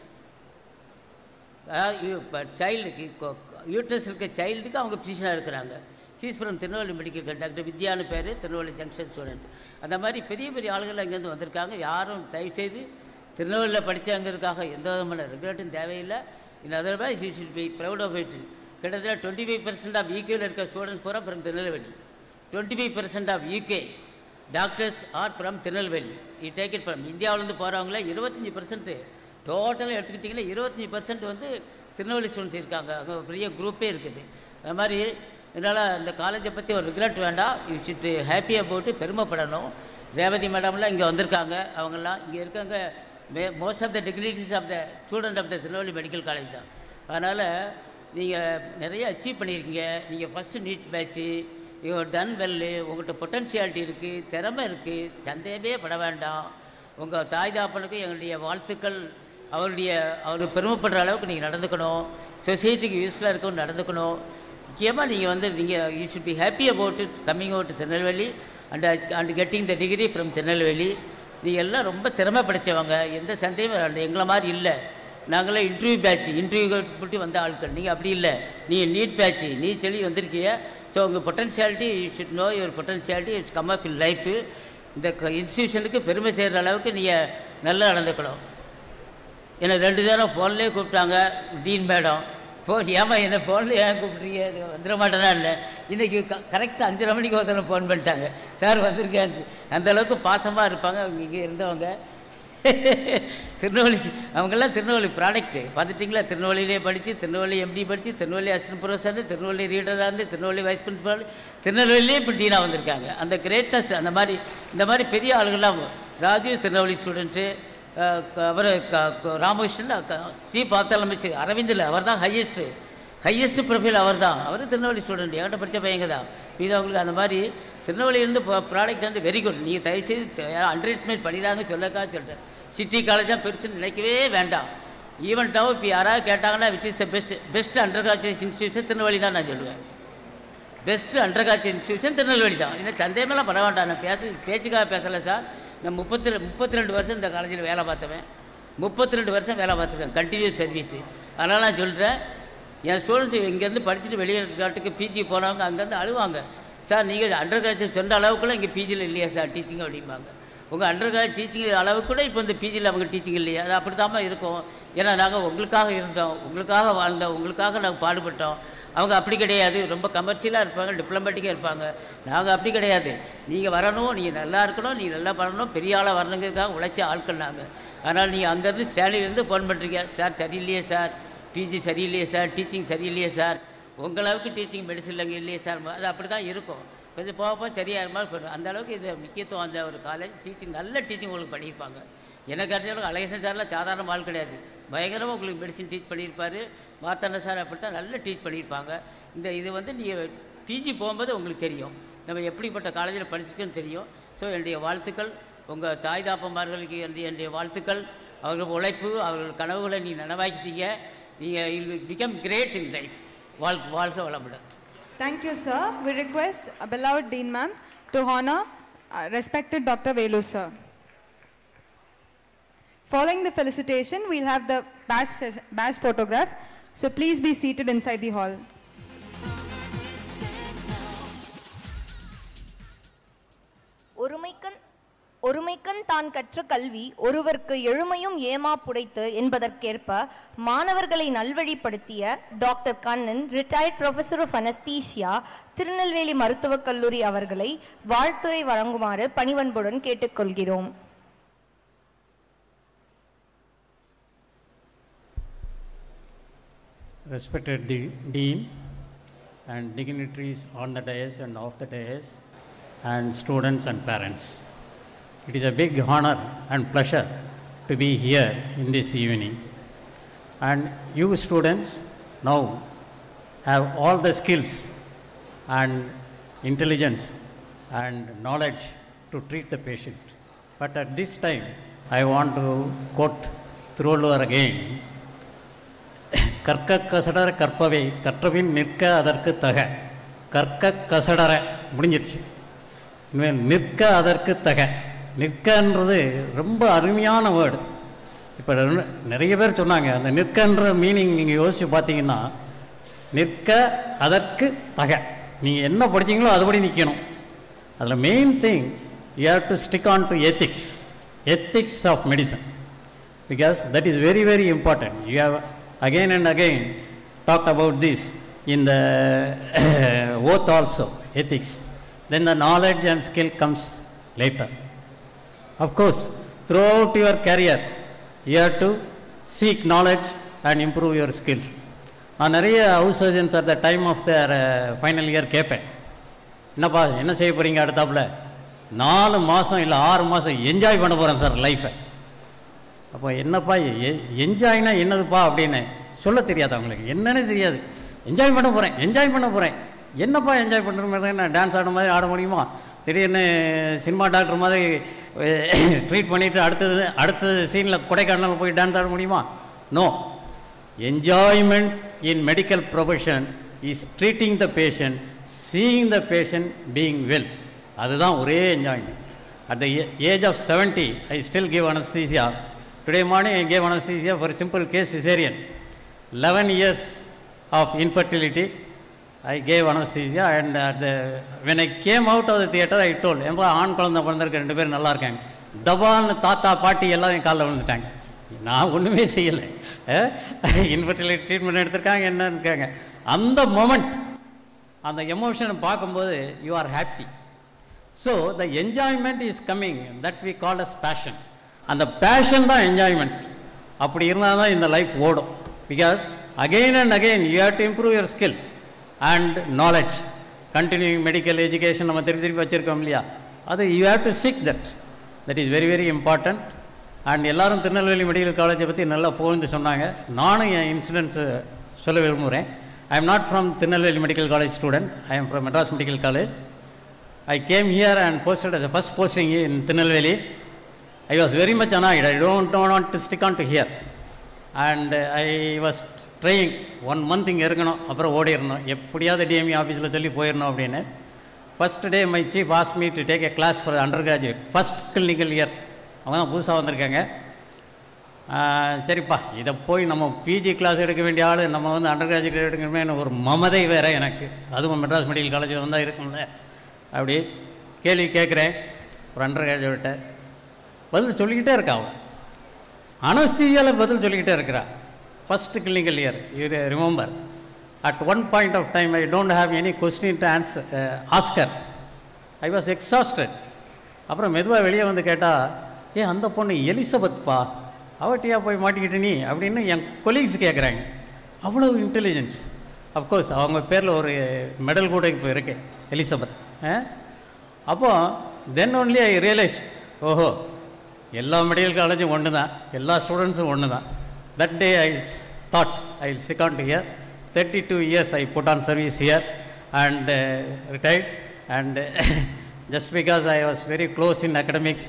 சைல்டுக்கு யூட்டஸ் இருக்க சைல்டுக்கு அவங்க ஃபிசிஷனாக இருக்கிறாங்க. சீஸ்வரம் திருநெல்வேலி மெடிக்கல் டாக்டர் வித்யான்னு பேர் திருநெல்வேலி ஜங்ஷன் ஸ்டூடெண்ட் அந்த மாதிரி பெரிய பெரிய ஆளுகள் அங்கேருந்து வந்திருக்காங்க. யாரும் தயவுசெய்து திருநெல்வேலியில் படித்தாங்கிறதுக்காக எந்த விதமான ரெகுலேட்டும் தேவையில்லை. In otherwise you should be proud of it கிட்டத்தட்ட டுவெண்ட்டி ஃபைவ் பர்சன்ட் ஆஃப் யூகேவில் இருக்க ஸ்டூடெண்ட்ஸ் பூரா from Tirunelveli twenty five percent of UK doctors are from Tirunelveli E take it from இந்தியாவிலேருந்து போகிறவங்கள இருபத்தஞ்சி பர்சன்ட்டு டோட்டலாக எடுத்துக்கிட்டிங்கன்னா இருபத்தஞ்சி பர்சன்ட் வந்து திருநெல்வேலி ஸ்டூடெண்ட்ஸ் இருக்காங்க. அங்கே பெரிய குரூப்பே இருக்குது. அது மாதிரி என்னால் இந்த காலேஜை பற்றி ஒரு ரிக்ரெட் வேண்டாம். யூ ஷுட் ஹாப்பியாக போட்டு பெருமைப்படணும். ரேவதி மேடம்லாம் இங்கே வந்திருக்காங்க. அவங்கெல்லாம் இங்கே இருக்கவங்க most of the dignitaries of the student of the Tirunelveli medical college தான். அதனால் நீங்கள் நிறைய அச்சீவ் பண்ணியிருக்கீங்க நீங்கள் first NEET batch you done well உங்கள்கிட்ட பொட்டன்ஷியாலிட்டி இருக்குது திறமை இருக்குது சந்தேகமே பட வேண்டாம். உங்கள் தாய் தாப்பனுக்கும் எங்களுடைய வாழ்த்துக்கள் அவருடைய அவர் பெருமைப்படுற அளவுக்கு நீங்கள் நடந்துக்கணும். சொசைட்டிக்கு யூஸ்ஃபுல்லாக இருக்கணும் நடந்துக்கணும். முக்கியமாக நீங்கள் வந்து நீங்கள் you should be happy about it coming out Tirunelveli and and getting the degree from Tirunelveli நீ எல்லாம் ரொம்ப திறமை படித்தவங்க எந்த சந்தேகமும் இல்லை. எங்களை மாதிரி இல்லை. நாங்களாம் இன்டர்வியூ பேட்ச் இன்டர்வியூ போட்டு வந்த ஆட்கள். நீங்கள் அப்படி இல்லை. நீ நீட் பேட்ச் நீ சொல்லி வந்திருக்கிய. ஸோ உங்கள் potentiality you should know your potentiality it's come up in life இந்த இன்ஸ்டியூஷனுக்கு பெருமை சேர்கிற அளவுக்கு நீங்கள் நல்லா நடந்துக்கணும். என்னை ரெண்டு தேரம் ஃபோன்லேயே கூப்பிட்டாங்க டீன் மேடம். ஃபோன் ஏமா என்ன ஃபோனில் ஏன் கூப்பிட்றீங்க? இது வந்துட மாட்டேனா இல்லை. இன்றைக்கி க கரெக்டாக அஞ்சரை மணிக்கு ஒருத்தர் ஃபோன் பண்ணிட்டாங்க. சார் வந்திருக்கேன். அந்தளவுக்கு பாசமாக இருப்பாங்க. அவங்க இங்கே இருந்தவங்க. திருநெல்வேலி அவங்கெல்லாம் திருநெல்வேலி ப்ராடக்ட்டு பார்த்துட்டிங்களா? திருநெல்வேலியிலே படித்து திருநெல்வேலி எம்டி படித்து திருநெல்வேலி அசிஸ்டன்ட் ப்ரொஃபஸர் திருநெல்வேலி ரீடராக இருந்து திருநெல்வேலி வைஸ் பிரின்சிபால் திருநெல்வேலியிலே இப்போ டீனாக வந்திருக்காங்க. அந்த கிரேட்னஸ் அந்த மாதிரி இந்த மாதிரி பெரிய ஆளுகள்லாம் ராஜீவ் திருநெல்வேலி ஸ்டூடெண்ட்டு அவர் ராமகிருஷ்ணன் சீஃப் ஆப்தாலமிஸ்ட் அரவிந்தில் அவர் தான் ஹையஸ்ட்டு ஹையஸ்ட் ப்ரொஃபைல் அவர் தான் அவர் திருநெல்வேலி ஸ்டூடெண்ட் என்கிட்ட படித்த பையங்க தான். இது அவங்களுக்கு அந்த மாதிரி திருநெல்வேலியிலேருந்து ப்ராடக்ட் வந்து வெரி குட் நீங்கள் தயவுசெய்து அண்டர் எஸ்டிமேட் பண்ணிடாங்க சொல்லக்கா சொல்கிறேன் சிட்டி காலேஜ் தான் பெருசுன்னு நினைக்கவே வேண்டாம். ஈவெண்ட்டாகவும் இப்போ யாராவது கேட்டாங்கன்னா which is the best best under college institution Tirunelveli தான் நான் சொல்லுவேன். Best under college institution Tirunelveli தான். ஏன்னா சந்தேகமெல்லாம் பட வேண்டாம். நான் பேச பேச்சுக்காக பேசலை சார். நான் முப்பத்தி முப்பத்தி ரெண்டு வருஷம் இந்த காலேஜில் வேலை பார்த்தவன். முப்பத்தி ரெண்டு வருஷம் வேலை பார்த்துருக்கேன். கண்டினியூஸ் சர்வீஸு அதனால் நான் சொல்கிறேன் என் ஸ்டூடெண்ட்ஸ் இங்கேருந்து படிச்சுட்டு வெளியேற்காட்டுக்கு பிஜி போனவங்க அங்கேருந்து அழுவாங்க. சார் நீங்கள் அண்டர் கிராஜுவேட் சொன்ன அளவுக்குலாம் இங்கே பிஜியில் இல்லையா சார் டீச்சிங் அப்படிம்பாங்க. உங்கள் அண்டர் கிராஜுவேட் டீச்சிங் அளவுக்கு கூட இப்போ இந்த பிஜியில் அவங்க டீச்சிங் இல்லையா? அது அப்படி தான் இருக்கும். ஏன்னா நாங்கள் உங்களுக்காக இருந்தோம். உங்களுக்காக வாழ்ந்தோம். உங்களுக்காக நாங்கள் பாடுபட்டோம். அவங்க அப்படி கிடையாது. ரொம்ப கமர்ஷியலாக இருப்பாங்க டிப்ளமேட்டிக்காக இருப்பாங்க. நாங்கள் அப்படி கிடையாது. நீங்கள் வரணும் நீங்கள் நல்லா இருக்கணும் நீங்கள் நல்லா பண்ணணும். பெரிய ஆளாக வரணுங்கிறதுக்காக உழைச்ச ஆட்கள் நாங்கள் அதனால் நீங்கள் அங்கேருந்து ஸ்டாலிலேருந்து ஃபோன் பண்ணுறீங்க சார் சரியில்லையே சார். பிஜி சரியில்லையே சார். டீச்சிங் சரியில்லையே சார். உங்களவுக்கு டீச்சிங் மெடிசன் இல்லைங்க இல்லையே சார். அது அப்படி தான் இருக்கும். கொஞ்சம் போக போக சரியாக மாதிரி சொல்லுவோம் அந்த அளவுக்கு இது முக்கியத்துவம் அந்த ஒரு காலேஜ் டீச்சிங் நல்ல டீச்சிங் உங்களுக்கு பண்ணியிருப்பாங்க. எனக்கு அறிஞ்சளவுக்கு அழகேசன் சார்லாம் சாதாரண ஆள் கிடையாது. பயங்கரமாக உங்களுக்கு மெடிசன் டீச் பண்ணியிருப்பார். மாத்தண்ண சார் அப்படி தான் நல்லா டீச் பண்ணியிருப்பாங்க. இந்த இது வந்து நீங்கள் பிஜி போகும்போது உங்களுக்கு தெரியும். நம்ம எப்படிப்பட்ட காலேஜில் படிச்சுக்கன்னு தெரியும். ஸோ என்னுடைய வாழ்த்துக்கள். உங்கள் தாய் தாப்பமார்களுக்கு என்னுடைய என்னுடைய வாழ்த்துக்கள். அவர்கள் உழைப்பு அவர்கள் கனவுகளை நீ நனவாக்கிட்டீங்க. நீங்கள் will become great in life வாழ் வாழ்க வளமுடன். Thank you sir we request request dean ma'am to honour respected doctor Velu sir Dr. Velu, sir. Following the felicitation, we'll have the badge, ses- photograph. So please be seated inside the hall. ஒருமைக்கண் ஒருமைக்கண் தான் கற்ற கல்வி ஒருவருக்கு எழுமையும் ஏமா புடைத்து என்பதற்கேற்ப மாணவர்களை நல்வழிப்படுத்திய doctor Kannan retired professor of anaesthesia Tirunelveli மருத்துவக் கல்லூரி அவர்களை வாழ்த்துறை வழங்குமாறு பணிவன்புடன் கேட்டுக்கொள்கிறோம் respected Dean and dignitaries on the dais and off the dais, and students and parents. It is a big honor and pleasure to be here in this evening. And you students now have all the skills and intelligence and knowledge to treat the patient. But at this time, I want to quote Thirulvar again கற்க கசடர கற்பவை கற்றபின் நிற்க அதற்கு தக. கற்க கசடர முடிஞ்சிருச்சு. இனிமேல் நிற்க அதற்கு தக. நிற்கன்றது ரொம்ப அருமையான வேர்டு இப்போ நிறைய பேர் சொன்னாங்க அந்த நிற்கன்ற மீனிங் நீங்கள் யோசித்து பார்த்தீங்கன்னா நிற்க அதற்கு தக. நீங்கள் என்ன படித்தீங்களோ அதுபடி நிற்கணும் அதில் main thing you have to stick on to ethics ethics of medicine because that is very very important you have again and again talked about this in the oath also ethics then the knowledge and skill comes later of course throughout your career you have to seek knowledge and improve your skills நான் நிறைய house surgeons at the time of their final year கேட்பேன் என்னப்பா என்ன செய்ய போகிறீங்க அடுத்தாப்புல நாலு மாதம் இல்லை ஆறு மாதம் என்ஜாய் பண்ண போகிறேன் சார் லைஃப்பை அப்போ என்னப்பா என்ஜாய்னா என்னதுப்பா அப்படின்னு சொல்ல தெரியாது அவங்களுக்கு. என்னன்னு தெரியாது. என்ஜாய் பண்ண போகிறேன் என்ஜாய் பண்ண போகிறேன் என்னப்பா என்ஜாய் பண்ணுற மாதிரி நான் டான்ஸ் ஆட மாதிரி ஆட முடியுமா? திடீர்னு சினிமா டாக்டர் மாதிரி ட்ரீட் பண்ணிவிட்டு அடுத்தது அடுத்த சீனில் கொடைக்கானல் போய் டான்ஸ் ஆட முடியுமா? No enjoyment in medical profession is treating the patient seeing the patient being well அதுதான் ஒரே enjoyment at the age of seventy I still give anaesthesia today morning I gave anaesthesia for simple case caesarean eleven years of infertility I gave anaesthesia and at the when I came out of the theatre I told எவ்வளோ ஆண் குழந்தை பிறந்திருக்க ரெண்டு பேரும் நல்லா இருக்காங்க. தபான்னு தாத்தா பாட்டி எல்லாம் என் காலில் விழுந்துட்டாங்க. நான் ஒன்றுமே செய்யலை. இன்ஃபர்டிலிட்டி ட்ரீட்மெண்ட் எடுத்திருக்காங்க என்னன்னு இருக்காங்க அந்த மொமெண்ட் அந்த எமோஷனை பார்க்கும்போது you are happy so the enjoyment is coming that we call as passion அந்த பேஷன் தான் என்ஜாய்மெண்ட் அப்படி இருந்தால் தான் இந்த லைஃப் ஓடும். Because again and again you have to improve your skill and knowledge continuing medical education நம்ம திருப்பி திருப்பி வச்சுருக்கோம் இல்லையா? அது you have to seek that that is very very important and எல்லோரும் திருநெல்வேலி மெடிக்கல் காலேஜை பற்றி நல்லா புகழ்ந்து சொன்னாங்க. நானும் என் இன்சிடென்ட்ஸு சொல்ல விரும்புகிறேன் I am not from Tirunelveli medical college student I am from Madras medical college I came here and posted as first posting in Tirunelveli. I was very much annoyed. I don't, don't want to stick on to here. And uh, I was trying one month இங்கே இருக்கணும் அப்புறம் ஓடிடணும். எப்படியாவது DME ஆஃபீஸில் சொல்லி போயிடணும் அப்படின்னு. First day my chief ask me to take a class for undergraduate first clinical year அவங்க தான் புதுசாக வந்திருக்காங்க. சரிப்பா இதை போய் நம்ம பிஜி கிளாஸ் எடுக்க வேண்டிய ஆள் நம்ம வந்து அண்டர் கிராஜுவேட் எடுக்கணுமே ஒரு மமதை வேறு எனக்கு. அதுவும் மெட்ராஸ் மெடிக்கல் காலேஜில் வந்தால் இருக்கும்ல. அப்படி கேள்வி கேட்குறேன் ஒரு அண்டர் கிராஜுவேட்டை பதில் சொல்லிக்கிட்டே இருக்கா அவன். அனஸ்தீசியாவில் பதில் சொல்லிக்கிட்டே இருக்கிறா first clinical year you remember at one point of time I don't have any question to answer asked her I was exhausted அப்புறம் மெதுவாக வெளியே வந்து கேட்டால் ஏ அந்த பொண்ணு எலிசபெத்பா அவட்டியாக போய் மாட்டிக்கிட்டு நீ? அப்படின்னு என் கொலீக்ஸ் கேட்குறாங்க அவ்வளோ இன்டெலிஜென்ஸ் அஃப்கோர்ஸ் அவங்க பேரில் ஒரு மெடல் கூட இப்போ இருக்கேன் எலிசபெத். அப்போது தென் ஒன்லி ஐ ரியலைஸ் ஓஹோ எல்லா மெடிக்கல் காலேஜும் ஒன்று தான் எல்லா ஸ்டூடெண்ட்ஸும் ஒன்று தான் that day I thought I sick on to here thirty two years I put on service here and retired and [LAUGHS] just because I was very close in academics,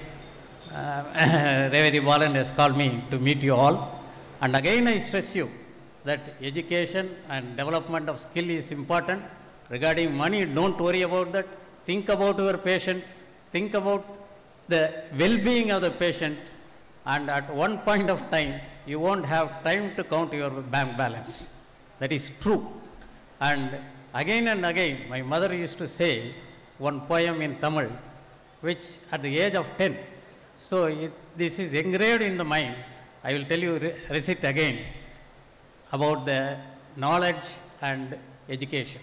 uh, [LAUGHS] Revati Balan has called me to meet you all. And again, I stress you that education and development of skill is important. Regarding money, don't worry about that. Think about your patient. Think about the well-being of the patient. And at one point of time, you won't have time to count your bank balance. That is true. And again and again, my mother used to say one poem in Tamil, which at the age of 10, so it, this is engraved in the mind. I will tell you, re- recite again about the knowledge and education.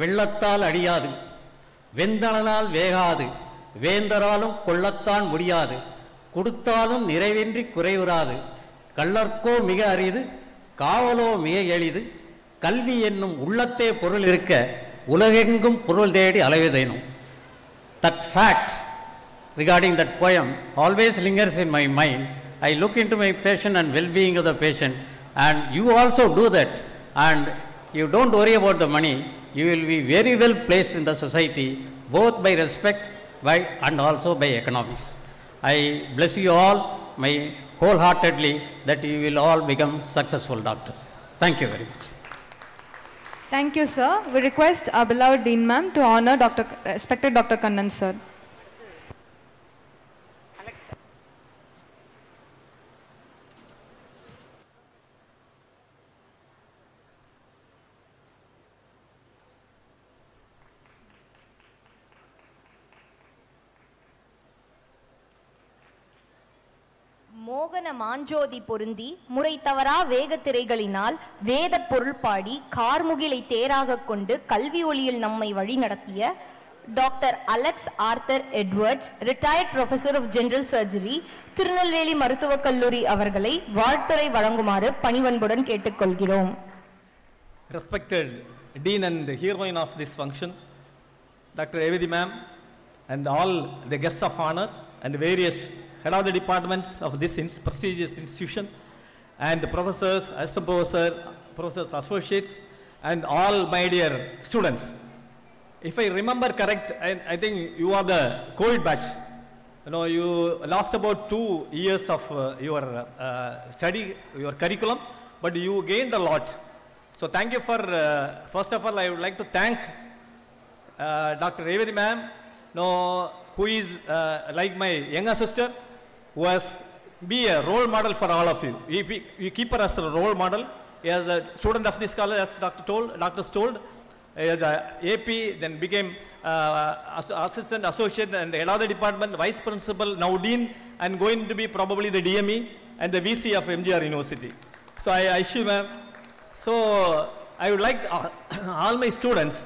வெள்ளத்தால் அடியாது வெந்தளனால் வேகாது வேந்தராலும் கொள்ளத்தான் முடியாது கொடுத்தாலும் நிறைவின்றி குறைவுறாது கள்ளர்க்கோ மிக அரிது காவலோ மிக எளிது கல்வி என்னும் உள்ளத்தே பொருள் இருக்க உலகெங்கும் பொருள் தேடி அலைவதேனும் that fact regarding that poem always lingers in my mind. I look into my patient and well-being of the patient, and you also do that, and you don't worry about the money. You will be very well placed in the society, both by respect by, and also by economics. I bless you all. My wholeheartedly that you will all become successful doctors. Thank you very much. Thank you, sir. We request our beloved Dean Ma'am to honor Dr. Respected Dr. Kannan, sir. மாஞ்சோதி பொருந்தி முறை தவறா வேகத்திரைகளினால் வேத பொருள் பாடி கார்முகிலை தேராக கொண்டு கல்வி ஒளியில் நம்மை வழி நடத்திய doctor Alex Arthur Edwards retired professor of general surgery Tirunelveli மருத்துவக் கல்லூரி அவர்களை வாழ்த்துறை வழங்குமாறு பணிவன்புடன் கேட்டுக்கொள்கிறோம். Respected dean and heroine of this function doctor Evidi ma'am and all the guest of honour and various head of the departments of this prestigious institution, and the professors, assistant professor, professors, associates, and all my dear students. If I remember correct, I, I think you are the COVID batch. You know, you lost about two years of uh, your uh, study, your curriculum, but you gained a lot. So thank you for, uh, first of all, I would like to thank uh, Dr. Revati ma'am, no, who is uh, like my younger sister, who has be a role model for all of you. You, keep her as a role model. As a student of this college, as Dr. told, doctors told, as a AP, then became uh, assistant, associate, and head of the department, vice principal, now dean, and going to be probably the DME and the VC of MGR University. So I, assure ma'am, so I would like uh, [COUGHS] all my students,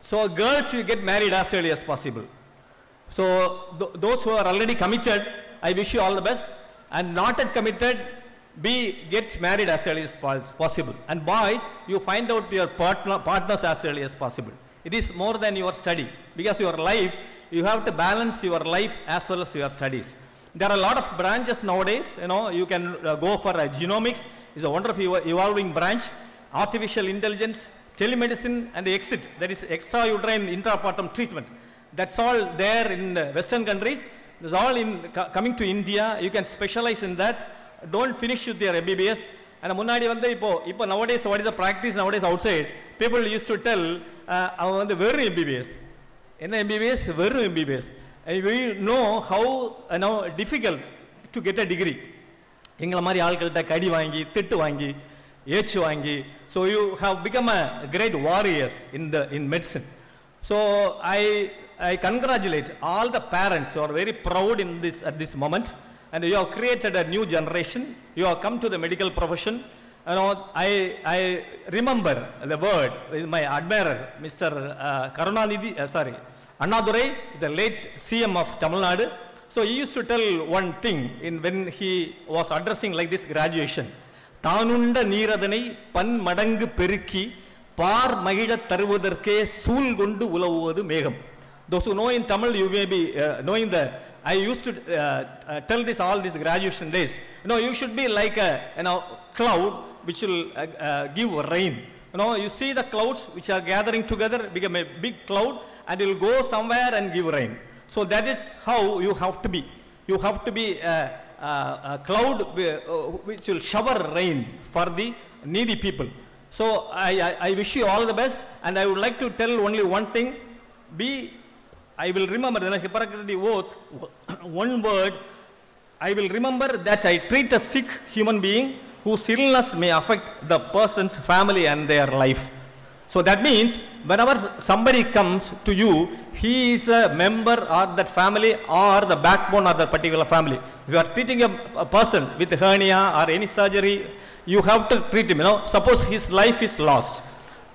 so girls you get married as early as possible. So th- those who are already committed, I wish you all the best. And not yet committed, be get married as early as possible. And boys, you find out your partner, partners as early as possible. It is more than your study because your life, you have to balance your life as well as your studies. There are a lot of branches nowadays. You know, you can uh, go for uh, genomics. It's a wonderful evolving branch. Artificial intelligence, telemedicine, and exit. That is extrauterine intrapartum treatment. That's all there in the Western countries. It's all in co- coming to India. You can specialize in that. Don't finish with your MBBS. And முன்னாடி வந்து இப்போ இப்போ nowadays what is the practice nowadays outside people used to tell uh, அவன் வந்து வெறும் MBBS என்ன MBBS வெறும் MBBS and we know how you know difficult to get a degree எங்களை மாதிரி ஆட்கள்கிட்ட கடி வாங்கி திட்டு வாங்கி ஏச்சு வாங்கி so you have become a great warriors in the in medicine so I I congratulate all the parents you are very proud in this at this moment and you have created a new generation. You have come to the medical profession. You know, I, I remember the word with my admirer, Mr. Uh, Karunanidhi, uh, sorry, Annadurai, the late CM of Tamil Nadu. So he used to tell one thing in when he was addressing like this graduation. தானுண்ட நீரதனை பன்மடங்கு பெருக்கி பார் மகிழத் தருவதற்கே சூழ் கொண்டு உலவுவது மேகம் those who know in Tamil, you may be uh, knowing that. I used to uh, uh, tell this all these graduation days. You know, you should be like a you know cloud which will uh, uh, give rain. You know, you see the clouds which are gathering together, become a big cloud, and it will go somewhere and give rain. So that is how you have to be. You have to be a, a, a cloud which will shower rain for the needy people. So I, I, I wish you all the best, and I would like to tell only one thing: be I will remember the Hippocratic oath, [CLEARS THROAT] one word, I will remember that I treat a sick human being whose illness may affect the person's family and their life. So that means whenever somebody comes to you, he is a member of that family or the backbone of that particular family. If you are treating a, a person with hernia or any surgery, you have to treat him. You know, suppose his life is lost,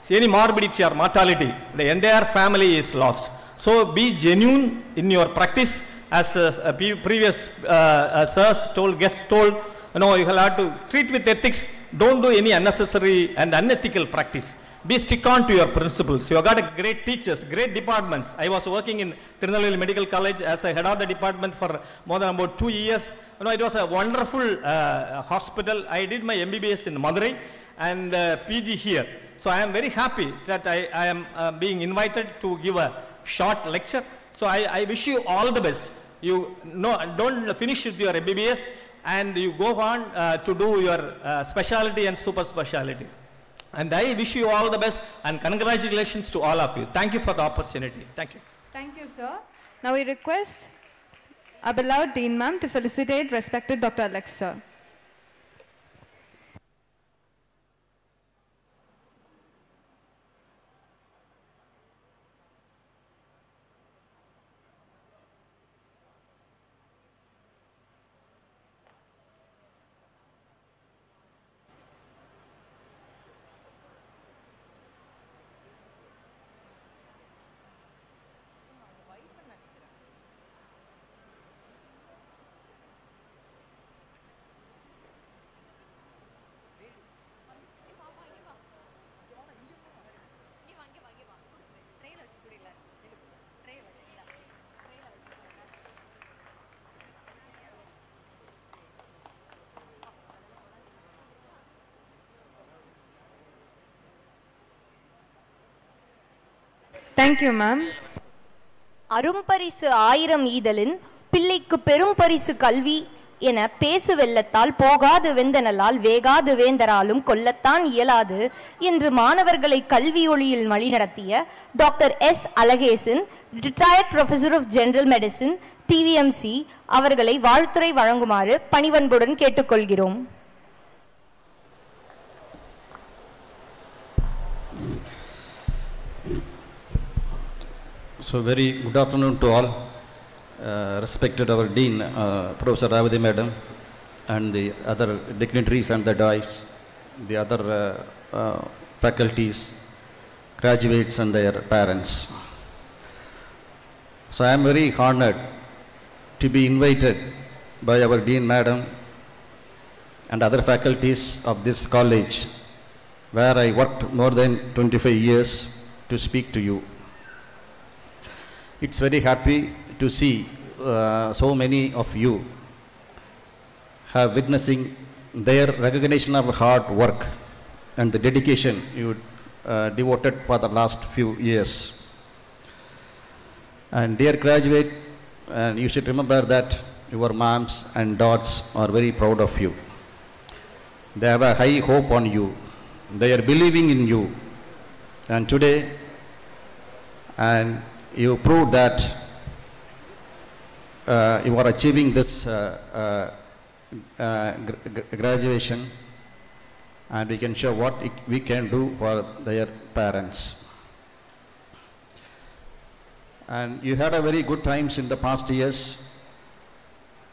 any morbidity or mortality, the entire family is lost. So be genuine in your practice, as uh, previous uh, uh, sirs told, guests told. You know, you have to treat with ethics. Don't do any unnecessary and unethical practice. Be stick on to your principles. You have got great teachers, great departments. I was working in Tirunelveli Medical College as a head of the department for more than about two years. You know, it was a wonderful uh, hospital. I did my MBBS in Madurai and uh, PG here. So I am very happy that I, I am uh, being invited to give a short lecture. So I, I wish you all the best. You know, don't finish with your MBBS and you go on uh, to do your uh, specialty and super specialty. And I wish you all the best and congratulations to all of you. Thank you for the opportunity. Thank you. Thank you, sir. Now we request our beloved Dean Ma'am to felicitate respected Dr. Alex, sir. Thank you ma'am ma'am. அரும்பரிசு ஆயிரம் ஈதலின் பிள்ளைக்கு பெரும் பரிசு கல்வி என பேசு வெள்ளத்தால் போகாது வெந்தனலால் வேகாது வேந்தராலும் கொல்லத்தான் இயலாது என்று மாணவர்களை கல்வி ஒளியில் வழிநடத்திய doctor S Alagesan retired professor of general medicine TVMC அவர்களை வாழ்த்துரை வழங்குமாறு பணிவன்புடன் கேட்டுக்கொள்கிறோம் So very good afternoon to all. Uh, respected our Dean, uh, Professor Ravadi Madam, and the other dignitaries and the dais, the other uh, uh, faculties, graduates and their parents. So I am very honored to be invited by our Dean Madam and other faculties of this college, where I worked more than 25 years to speak to you. It's very happy to see uh, so many of you have witnessing their recognition of hard work and the dedication you uh, devoted for the last few years. And dear graduate, and you should remember that your moms and dads are very proud of you. They have a high hope on you. They are believing in you. And today, and you proved that uh, you are achieving this uh, uh, uh, gr- gr- graduation and we can show what we can do for their parents. And you had a very good times in the past years.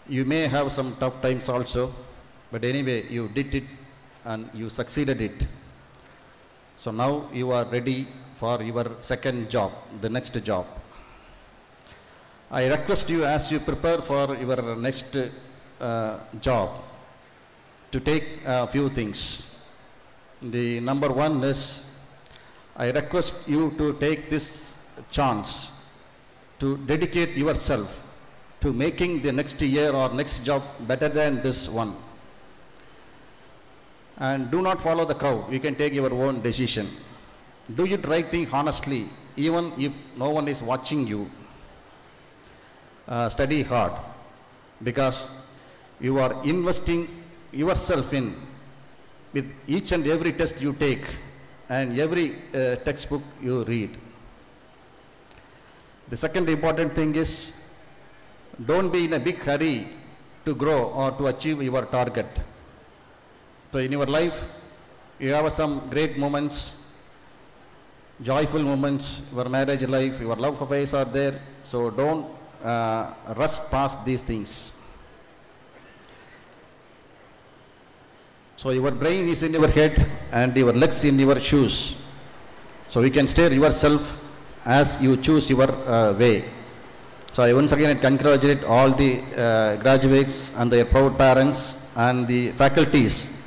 You may have some tough times also, but anyway, you did it and you succeeded it. So now you are ready for your second job, the next job. I request you as you prepare for your next uh, job to take a few things. The number one is I request you to take this chance to dedicate yourself to making the next year or next job better than this one. And do not follow the crowd. You can take your own decision. Do it right thing honestly, even if no one is watching you. Uh, study hard because you are investing yourself in with each and every test you take and every uh, textbook you read. The second important thing is don't be in a big hurry to grow or to achieve your target. So in your life, you have some great moments, joyful moments, your marriage life, your love affairs are there. So don't uh, rush past these things. So your brain is in your head and your legs in your shoes. So you can steer yourself as you choose your uh, way. So I once again congratulate all the uh, graduates and their proud parents and the faculties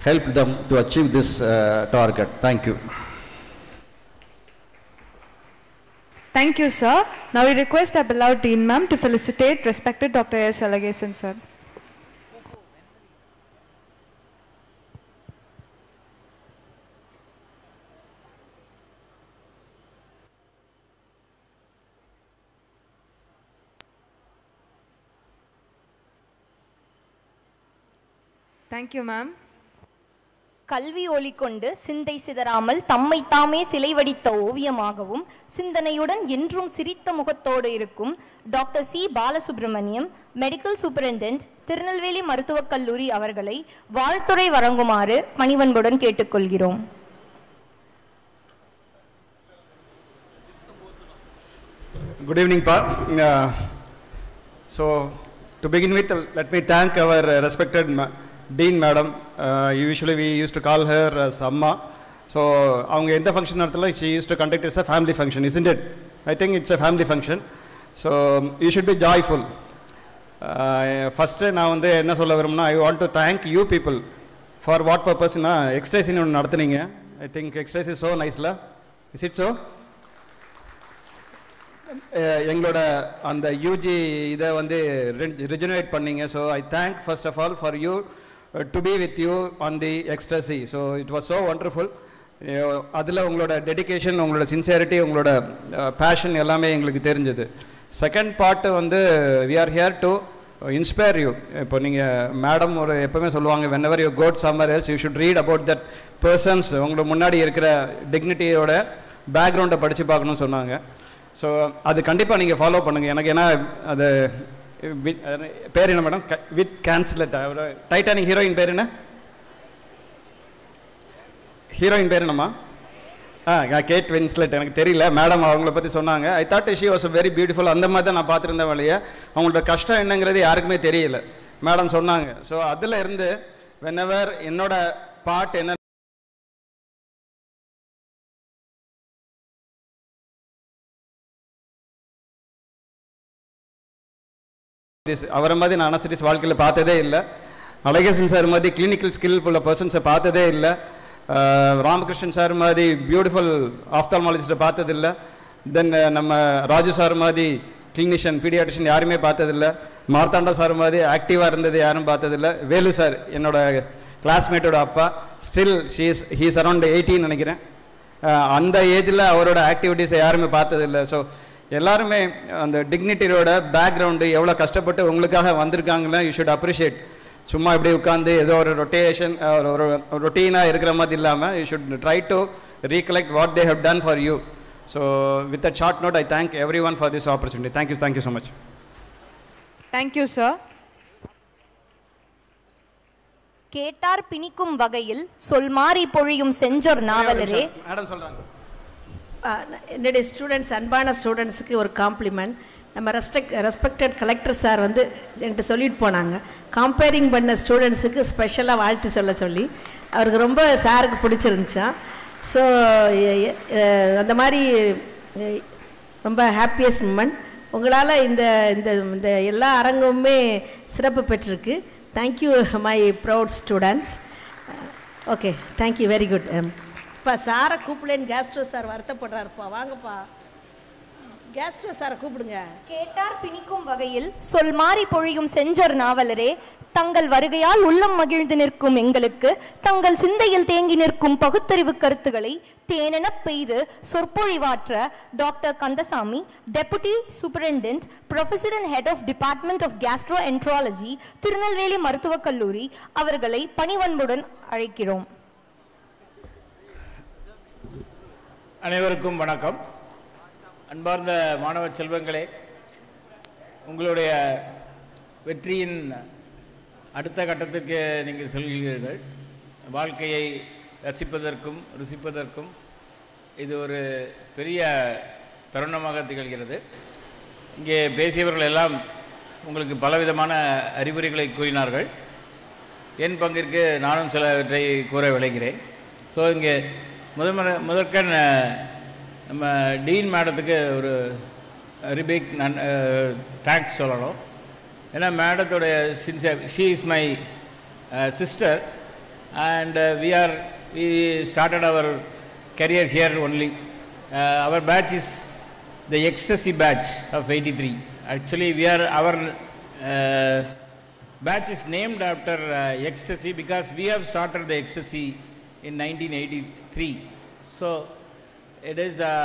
help them to achieve this uh, target. Thank you. Thank you, sir. Now we request our beloved Dean Ma'am to felicitate respected Dr. S. Alagason, sir. Thank you, ma'am. கல்வி ஒளி கொண்டு சிந்தை சிதறாமல் தம்மை தாமே சிலை வடித்த ஓவியமாகவும் சிந்தனையுடன் என்றும் சிரித்த முகத்தோடு இருக்கும் doctor C. Balasubramaniam medical superintendent Tirunelveli மருத்துவக் கல்லூரி அவர்களை வாழ்த்துறை வழங்குமாறு பணிவன்புடன் கேட்டுக்கொள்கிறோம். குட் ஈவினிங் பா so to begin with let me thank our respected Madam. Uh, usually we used to call her as Amma. So, அவங்க எந்த ஃபங்க்ஷன் நடத்தல she used to conduct as a family function, isn't it? I think it's a family function. So, you should be joyful. First நான் வந்து என்ன சொல்ல விரும்புனா I want to thank you people for what பர்பஸ்னா எக்ஸ்ட்ரைசின்னு ஒன்று நடத்துனீங்க I think exercise is so நைஸ்ல is it so எங்களோட அந்த UG இதை வந்து ரிஜுனேட் பண்ணீங்க so I thank first of all for you to be with you on the ecstasy so it was so wonderful அதில் உங்களோட dedication உங்களோட sincerity உங்களோட uh, fashion எல்லாமே எங்களுக்கு தெரிஞ்சது. செகண்ட் பார்ட்டு வந்து we are here to inspire you இப்போ நீங்கள் மேடம் ஒரு எப்பவுமே சொல்லுவாங்க whenever you got summer else you should read about that persons உங்களோட முன்னாடி இருக்கிற டிக்னிட்டியோட பேக்ரவுண்டை படித்து பார்க்கணும்னு சொன்னாங்க. ஸோ அது கண்டிப்பாக நீங்கள் ஃபாலோ பண்ணுங்கள் எனக்கு ஏன்னா அது பேர் என்ன madam? With cancelled Titanic heroine பேர் என்ன? ஹீரோயின் பேர் என்னம்மா? ஆ கேட் வின்ஸ்லெட் எனக்கு தெரியல. மேடம் அவங்கள பற்றி சொன்னாங்க. I thought she was very beautiful அந்த மாதிரி தான் நான் பார்த்துருந்தேன் வழியே. அவங்களோட கஷ்டம் என்னங்கிறது யாருக்குமே தெரியல. மேடம் சொன்னாங்க. ஸோ அதில் இருந்து வென்எவர் என்னோட பாட் என்ன அவரை மாதிரி நான் அனஸ்டிஸ் வாழ்க்கையில் பார்த்ததே இல்லை. அழகேசன் சார் மாதிரி கிளினிக்கல் ஸ்கில் உள்ள பர்சன்ஸை பார்த்ததே இல்லை. ராமகிருஷ்ணன் சார் மாதிரி பியூட்டிஃபுல் ஆஃப்தால்மாலஜிஸ்ட்டை பார்த்ததில்லை தென் நம்ம ராஜு சார் மாதிரி கிளினிஷியன் பீடியாட்ரிஷியன் யாருமே பார்த்ததில்ல மார்த்தாண்டா சார் மாதிரி ஆக்டிவாக இருந்தது யாரும் பார்த்ததில்ல வேலு சார் என்னோட கிளாஸ்மேட்டோட அப்பா. ஸ்டில் ஷீஸ் ஹீஸ் அரௌண்ட் எயிட்டின்னு நினைக்கிறேன். அந்த ஏஜில் அவரோட ஆக்டிவிட்டீஸை யாருமே பார்த்ததில்ல ஸோ எல்லாருமே அந்த டிக்னிட்டியோட பேக்ரவுண்டு எவ்வளோ கஷ்டப்பட்டு உங்களுக்காக வந்திருக்காங்களே யூ ஷுட் அப்ரிஷியேட் சும்மா இப்படி உட்காந்து ஏதோ ஒரு ரொட்டேஷன் ஒரு ரொட்டீனாக இருக்கிற மாதிரி இல்லாமல் you should try to recollect what they have done for you so with a short note I thank everyone for this opportunity thank you thank you so much you, sir. கேட்டார் பிணிக்கும் வகையில் சொல்மாறி பொழியும் செஞ்சொர் நாவலரே. Madam சொல்கிறாங்க ஆ, என்னுடைய students அன்பான ஸ்டூடெண்ட்ஸுக்கு ஒரு complement நம்ம ரெஸ்பெக்ட் ரெஸ்பெக்டட் கலெக்டர் சார் வந்து என்கிட்ட சொல்லிட்டு போனாங்க. கம்பேரிங் பண்ண ஸ்டூடெண்ட்ஸுக்கு ஸ்பெஷலாக வாழ்த்து சொல்ல சொல்லி. அவருக்கு ரொம்ப சாருக்கு பிடிச்சிருந்துச்சான் ஸோ அந்த மாதிரி ரொம்ப ஹாப்பியஸ்ட் மூமெண்ட் உங்களால் இந்த இந்த இந்த எல்லா அரங்கமுமே சிறப்பு பெற்றிருக்கு. Thank you my proud students okay thank you very good இப்போ சாரை கூப்பிடலேன்னு கேஸ்ட்ரோ சார் வருத்தப்படுறாருப்பா. வாங்கப்பா. கேஸ்ட்ரோ சாரை கூப்பிடுங்க. கேட்டார் பிணிக்கும் வகையில் சொல்மாறி பொழியும் செஞ்சொர் நாவலரே தங்கள் வருகையால் உள்ளம் மகிழ்ந்து நிற்கும் எங்களுக்கு தங்கள் சிந்தையில் தேங்கி நிற்கும் பகுத்தறிவு கருத்துக்களை தேனெனப் பெய்து சொற்பொழிவாற்ற doctor Kandasamy deputy superintendent professor and head of department of gastroenterology Tirunelveli மருத்துவக் கல்லூரி அவர்களை பணிவன்புடன் அழைக்கிறோம். அனைவருக்கும் வணக்கம். அன்பார்ந்த மாணவ செல்வங்களே உங்களுடைய வெற்றியின் அடுத்த கட்டத்திற்கு நீங்கள் செல்கிறீர்கள். வாழ்க்கையை ரசிப்பதற்கும் ருசிப்பதற்கும் இது ஒரு பெரிய தருணமாக திகழ்கிறது. இங்கே பேசியவர்கள் எல்லாம் உங்களுக்கு பலவிதமான அறிவுரைகளை கூறினார்கள். என் பங்கிற்கு நானும் சிலவற்றை கூற விளைகிறேன் ஸோ இங்கே முதன்முறை முதற்கண் அஹ், நம்ம டீன் மேடத்துக்கு ஒரு ரிபிக் நான் தேங்க்ஸ் சொல்லணும் ஏன்னா மேடத்தோடைய sincere she is my sister and we are we started our career here only our batch is the ecstasy batch of eighty three actually we are our batch is named after uh, ecstasy because we have started the ecstasy in 1983 so it is a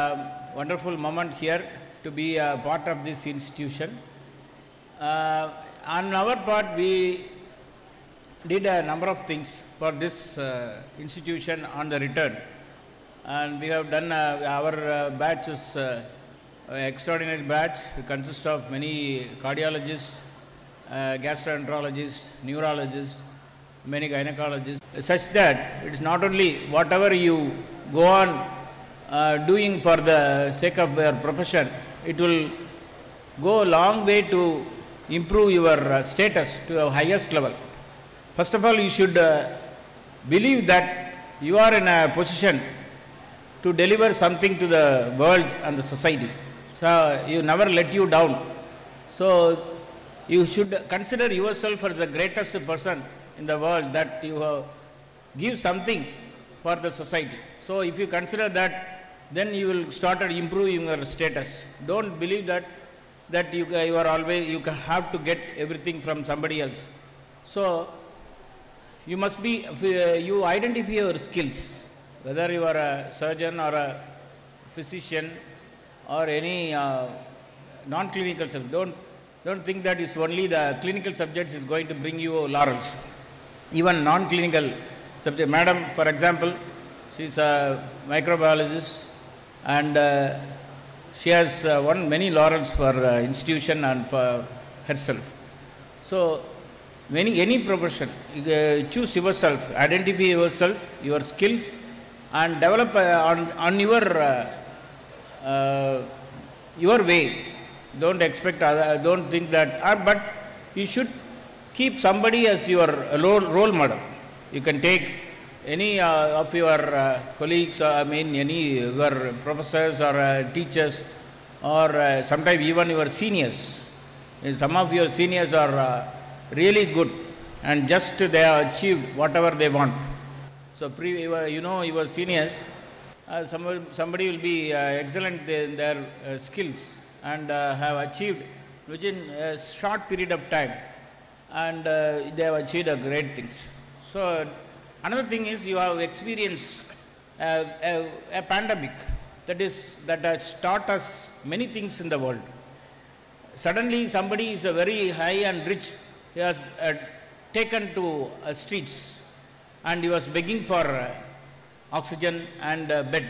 wonderful moment here to be a part of this institution uh, on our part we did a number of things for this uh, institution on the return. And we have done, uh, our uh, batch is uh, extraordinary batch. It consists of many cardiologists, uh, gastroenterologists, neurologists, many gynecologists, such that it is not only whatever you go on uh, doing for the sake of your profession, it will go a long way to improve your uh, status to the highest level. First of all, you should uh, believe that you are in a position to deliver something to the world and the society. So you never let you down. So you should consider yourself as the greatest person in the world that you have give something for the society. So if you consider that, then you will start improving your status. Don't believe that that you, you are always you have to get everything from somebody else. So you must be uh, you identify your skills, whether you are a surgeon or a physician or any uh, non-clinical subject. Don't don't think that it's only the clinical subjects is going to bring you laurels. Even non-clinical subject, madam, for example, she's a microbiologist and uh, she has uh, won many laurels for uh, institution and for herself. So, many any profession, uh, choose yourself, identify yourself, your skills, and develop uh, on on your uh, your way. Don't expect other, don't think that, but you should keep somebody as your role, model. You can take any uh, of your uh, colleagues, uh, I mean, any your professors or uh, teachers, or uh, sometimes even your seniors. Uh, Some of your seniors are uh, really good, and just they have achieved whatever they want. So, you know, your seniors, uh, somebody, will be uh, excellent in their uh, skills and uh, have achieved within a short period of time, and uh, they have achieved great things. So, another thing is you have experienced a, a, a pandemic that is that has taught us many things in the world. Suddenly, somebody is a very high and rich. He has uh, taken to uh, streets, and he was begging for uh, oxygen and uh, bed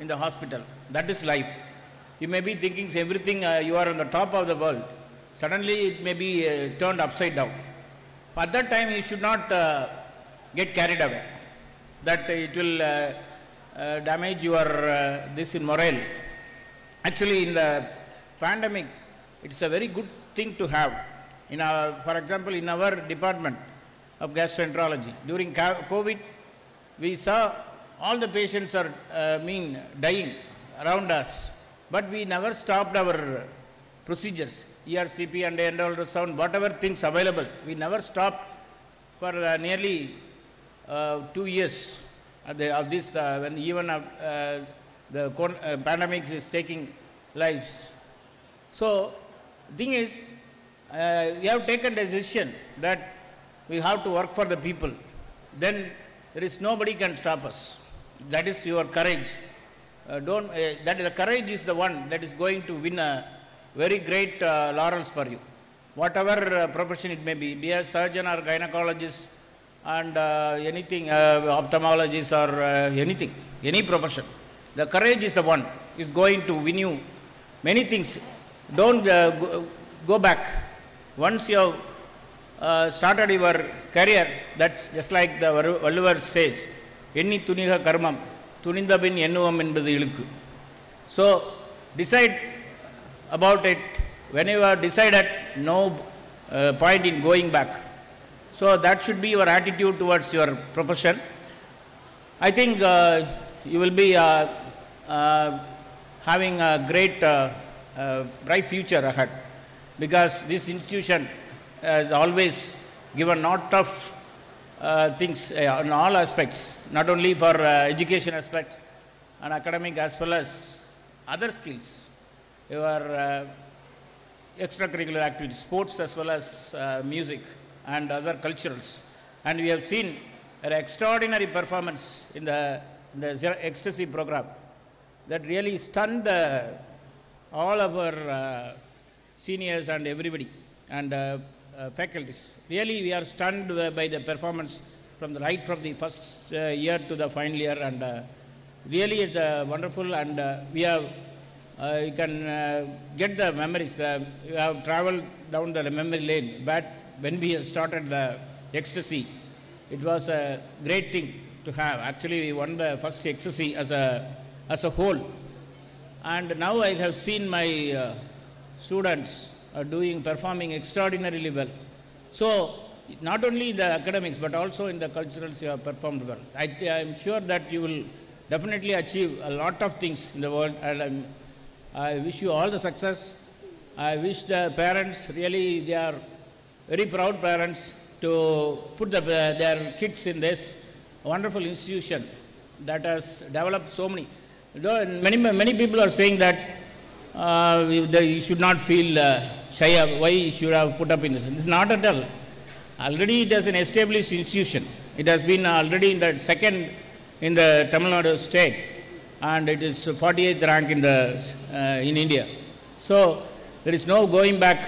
in the hospital. That is life. You may be thinking everything uh, you are on the top of the world. Suddenly, it may be uh, turned upside down. At that time, you should not uh, get carried away. That it will uh, uh, damage your uh, this in morale. Actually, in the pandemic, it's a very good thing to have. In our, for example, in our department of gastroenterology, during COVID, we saw all the patients are, uh, mean, dying around us, but we never stopped our procedures, ERCP and ultrasound, whatever things available, we never stopped for uh, nearly uh, two years of, the, of this, uh, when even uh, uh, the uh, pandemic is taking lives. So, thing is, uh, we have taken a decision that we have to work for the people. Then there is nobody can stop us. That is your courage. Uh, don't, uh, that the courage is the one that is going to win a very great uh, laurels for you. Whatever uh, profession it may be, be a surgeon or gynecologist and uh, anything, uh, ophthalmologist or uh, anything, any profession. The courage is the one is going to win you many things. Don't uh, go, go back. Once you have uh, started your career, that's just like the Varu- Valluvar says, எண்ணி துணிக கர்மம் துணிந்தபின் எண்ணுவம் என்பது இழுக்கு so decide about it when you have decided no uh, point in going back. So that should be your attitude towards your profession. I think uh, you will be uh, uh, having a great uh, uh, bright future ahead because this institution has always given lot of things in all aspects not only for education aspects and academic as well as other skills your uh, extracurricular activities, sports as well as uh, music and other culturals. And we have seen an extraordinary performance in the, in the ecstasy program that really stunned uh, all of our seniors and everybody. And uh, uh, faculties. Really, we are stunned by the performance from the right from the first uh, year to the final year, and really it's wonderful. And we have uh, you can uh, get the memories. The, you have traveled down the memory lane. But when we started the ecstasy, it was a great thing to have. Actually, we won the first ecstasy as a as a whole. And now I have seen my uh, students are doing performing extraordinarily well. So not only the academics but also in the culturals you have performed well. I, am sure that you will definitely achieve a lot of things in the world and I'm, I wish you all the success. I wish the parents really they are very proud parents to put the, their kids in this wonderful institution that has developed so many. Many, many people are saying that uh, you should not feel uh, shy of why you should have put up in this. It's not at all. Already it is an established institution. It has been already in the second in the Tamil Nadu state and it is 48th rank in, the, uh, in India. So there is no going back.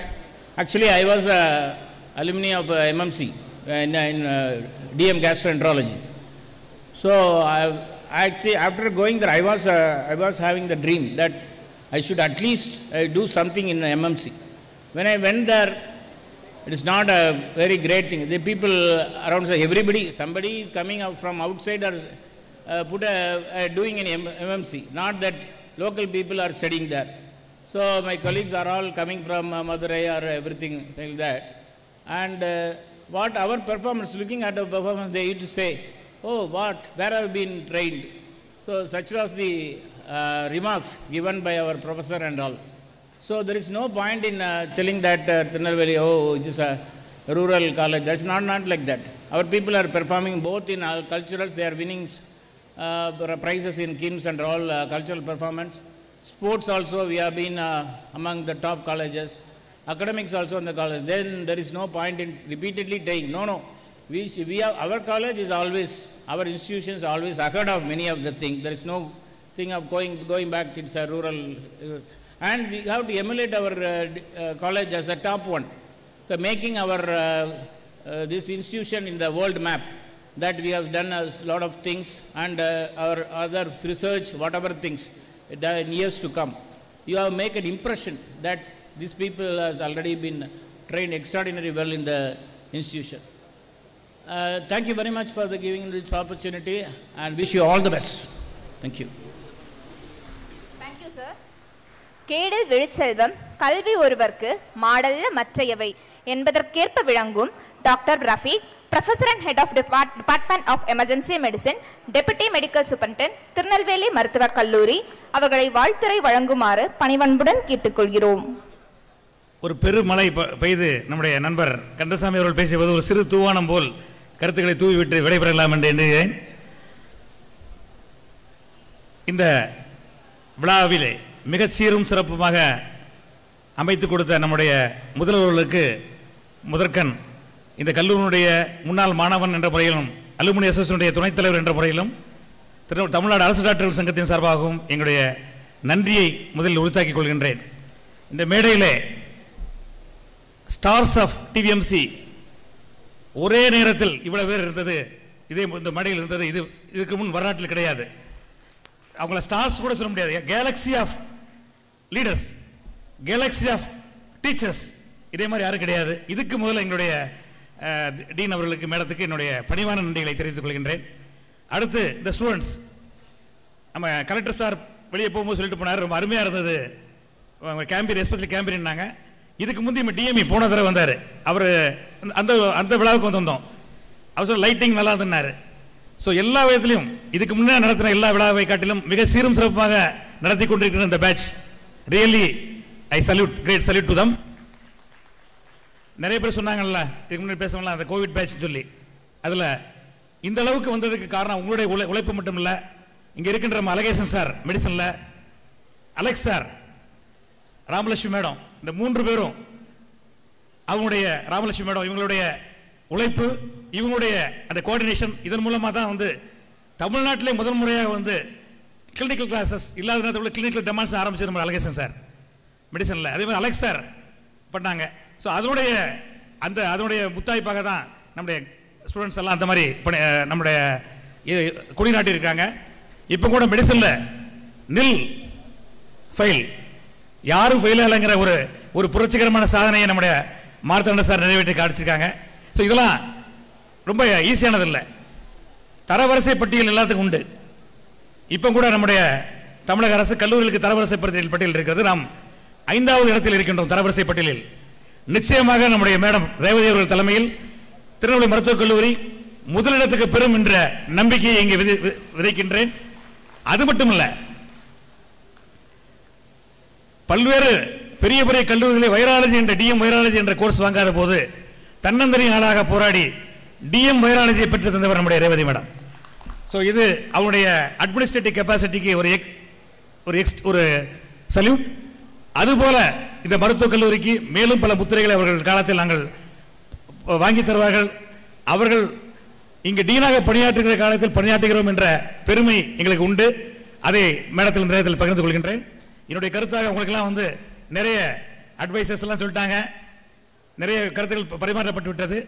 Actually, I was a alumni of uh, MMC in, in uh, DM gastroenterology. So I, actually, after going there, I was, uh, I was having the dream that I should at least uh, do something in MMC. When I went there, it is not a very great thing. The people around say everybody, somebody is coming out from outside or uh, put a, doing in M- MMC. Not that local people are studying there. So my colleagues are all coming from uh, Madurai or everything like that. And uh, what our performance, looking at our performance, they used to say, "Oh, what? Where have you been trained?" So such was the uh, remarks given by our professor and all. So there is no point in uh, telling that uh, Tirunelveli, oh, it is a rural college. That's not, not like that. Our people are performing both in uh, cultural, they are winning uh, prizes in KIMS and all uh, cultural performance. Sports also, we have been uh, among the top colleges. Academics also in the college. Then there is no point in repeatedly saying, no, no. We, we have, our college is always, our institution is always ahead of many of the things. There is no thing of going, going back, it's a rural. Uh, and we have to emulate our uh, college as a top one. So making our this institution in the world map that we have done a lot of things and uh, our other research, whatever things uh, in years to come. You have make an impression that these people has already been trained extraordinarily well in the institution. Uh, thank you very much for the giving this opportunity and wish you all the best. Thank you. Thank you, sir. கேடில் விழுச்செல்வம் கல்வி ஒருவர்க்கு மாடல்ல மற்றையவை என்பதற்கேற்ப விளங்கும் doctor Rafiq professor and head of department of emergency medicine deputy medical superintendent Tirunelveli மருத்துவக் கல்லூரி அவர்களை வாழ்த்துறை வழங்குமாறு பணிவன்புடன் கேட்டுக்கொள்கிறோம். ஒரு பெருமழை பெய்து நம்முடைய நண்பர் கந்தசாமி அவர்கள் பேசியபோது ஒரு சிறு தூவானம் போல் கருத்துக்களை தூவிவிட்டு விடைபெறலாம் என்று எண்ணுகிறேன். இந்த விழாவிலே மிகச் சீரும் சிறப்புமாக அமைத்து கொடுத்த நம்முடைய முதல்வர்களுக்கு முதற்கண் இந்த கல்லூரியினுடைய முன்னாள் மாணவன் என்ற முறையிலும் அலுமினி அசோசியனுடைய துணைத் தலைவர் என்ற முறையிலும் திரு தமிழ்நாடு அரசு டாக்டர்கள் சங்கத்தின் சார்பாகவும் எங்களுடைய நன்றியை முதலில் உறுத்தாக்கிக் கொள்கின்றேன். இந்த மேடையிலே ஸ்டார்ஸ் ஆஃப் டிவிஎம்சி ஒரே நேரத்தில் இவ்வளவு பேர் இருந்தது. இதே இந்த மேடையில் இருந்தது. இது இதுக்கு முன் வரலாற்றில் கிடையாது. அவங்கள ஸ்டார்ஸ் கூட சொல்ல முடியாது. Galaxy of leaders galaxy of teachers இதே மாதிரி யாரும் கிடையாது. இதுக்கு முதல்ல எங்களுடைய டீன் அவர்களுக்கு மேடத்துக்கு என்னுடைய பணிவான நன்றிகளை தெரிவித்துக் கொள்கின்றேன். அடுத்து இந்த ஸ்டூடெண்ட்ஸ் நம்ம கலெக்டர் சார் வெளியே போகும்போது சொல்லிட்டு போனார் ரொம்ப அருமையாக இருந்தது. கேம்பீன் எஸ்பெஷலி கேம்பீன்னாங்க இதுக்கு முந்தைய நம்ம டிஎம்இ போன தடவை வந்தார். அவர் அந்த அந்த விழாவுக்கு வந்து வந்தோம் அவர் சொல்ல லைட்டிங் நல்லா இருந்தார் ஸோ எல்லா விதத்திலையும் இதுக்கு முன்னே நடத்தின எல்லா விழாவை காட்டிலும் மிக சீரும் சிறப்பாக நடத்தி கொண்டிருக்கிற இந்த batch really I salute great salute to them நிறைய பேர் சொன்னாங்கல்ல இதுக்கு முன்னாடி பேசணும்ல அந்த கோவிட் பேட்ச் சொல்லி. அதில் இந்த அளவுக்கு வந்ததுக்கு காரணம் உங்களுடைய உழை உழைப்பு மட்டும் இல்லை இங்கே இருக்கின்ற அலகேசன் சார் மெடிசனில் அலெக்ஸ் சார் ராமலட்சுமி மேடம் இந்த மூன்று பேரும் அவங்களுடைய ராமலட்சுமி மேடம் இவங்களுடைய உழைப்பு இவங்களுடைய அந்த கோஆர்டினேஷன் இதன் மூலமாக தான் வந்து தமிழ்நாட்டிலே முதல் முறையாக வந்து கிளினிக்கல் கிளாஸஸ் இல்லாத நேரத்தில் கிளினிக்கல் டெமான்ஸ் ஆரம்பிச்சது நம்ம அலகேசன் சார். மெடிசனில் அதே மாதிரி அலெக்ஸ் சார் பண்ணாங்க. ஸோ அதனுடைய அந்த அதனுடைய முத்தாய்ப்பாக தான் நம்முடைய ஸ்டூடெண்ட்ஸ் எல்லாம் அந்த மாதிரி பணி- நம்முடைய இ- கொடி நாட்டியிருக்காங்க இப்போ கூட மெடிசனில் நில் ஃபெயில் யாரும் ஃபெயில் இல்லைங்கிற ஒரு ஒரு புரட்சிகரமான சாதனையை நம்முடைய மார்த்தாண்ட சார் நிறைவேற்றி காமிச்சிருக்காங்க ஸோ இதெல்லாம் ரொம்ப ஈஸியானது இல்லை தரவரிசை பட்டியல் எல்லாத்துக்கும் உண்டு. இப்போ கூட நம்முடைய தமிழக அரசு கல்லூரிகளுக்கு தரவரிசை பட்டியல் பட்டியல் இருக்கிறது. நாம் ஐந்தாவது இடத்தில் இருக்கின்றோம் தரவரிசை பட்டியலில். நிச்சயமாக நம்முடைய மேடம் ரேவதி அவர்கள் தலைமையில் திருநெல்வேலி மருத்துவக் கல்லூரி முதலிடத்துக்கு பெறும் என்ற நம்பிக்கையை இங்கே வி- விதைக்கின்றேன். அது மட்டுமல்ல பல்வேறு பெரிய பெரிய கல்லூரிகளில் வைராலஜி என்ற டிஎம் வைராலஜி என்ற கோர்ஸ் வாங்காத போது தன்னந்தனி ஆளாக போராடி டிஎம் வைராலஜியை பெற்று தந்தவர் நம்முடைய ரேவதி மேடம். ஸோ இது அவருடைய அட்மினிஸ்ட்ரேட்டிவ் கெப்பாசிட்டிக்கு ஒரு எக் ஒரு எக்ஸ் ஒரு சல்யூட் அதுபோல இந்த மருத்துவக் கல்லூரிக்கு மேலும் பல முத்திரைகளை அவர்கள் காலத்தில் நாங்கள் வாங்கி தருவார்கள். அவர்கள் இங்கு டீனாக பணியாற்றுகிற காலத்தில் பணியாற்றுகிறோம் என்ற பெருமை எங்களுக்கு உண்டு. அதை மேடத்தில் இந்த நேரத்தில் பகிர்ந்து கொள்கின்றேன். என்னுடைய கருத்தாக உங்களுக்கெல்லாம் வந்து நிறைய அட்வைசஸ் எல்லாம் சொல்லிட்டாங்க. நிறைய கருத்துக்கள் பரிமாறப்பட்டு விட்டது.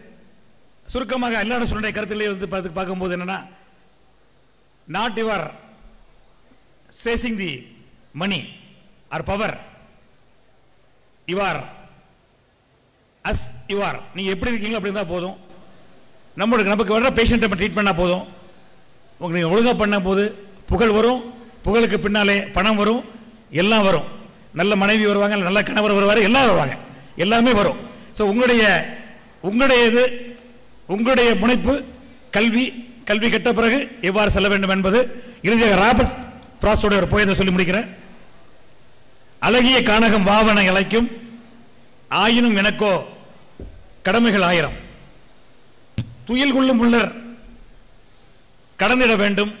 சுருக்கமாக எல்லாரும் சொல்லுடைய கருத்துக்களை வந்து பார்த்து பார்க்கும்போது என்னென்னா not your chasing the money or power ever as ever நீங்க எப்படி இருக்கீங்களோ அப்படி இருந்தால் போதும். நம்மளுக்கு நமக்கு வர்ற பேஷண்ட்டை நம்ம ட்ரீட் பண்ணால் போதும். உங்களுக்கு நீங்கள் ஒழுங்கா பண்ண போது. புகழ் வரும். புகழுக்கு பின்னாலே பணம் வரும். எல்லாம் வரும். நல்ல மனைவி வருவாங்க நல்ல கணவர் வருவார் எல்லாம் வருவாங்க. எல்லாமே வரும். ஸோ உங்களுடைய உங்களுடைய இது உங்களுடைய முனைப்பு கல்வி கல்வி கெட்ட பிறகு எவ்வாறு செல்ல வேண்டும் என்பது இறுதியாக ராபர்ட் பிராஸோட ஒரு போயத்தை சொல்லி முடிக்கிறேன். அழகிய கானகம் வாவன இழைக்கும் ஆயினும் எனக்கோ கடமைகள் ஆயிரம் துயில் கொள்ளும் உள்ளர் கடந்திட வேண்டும்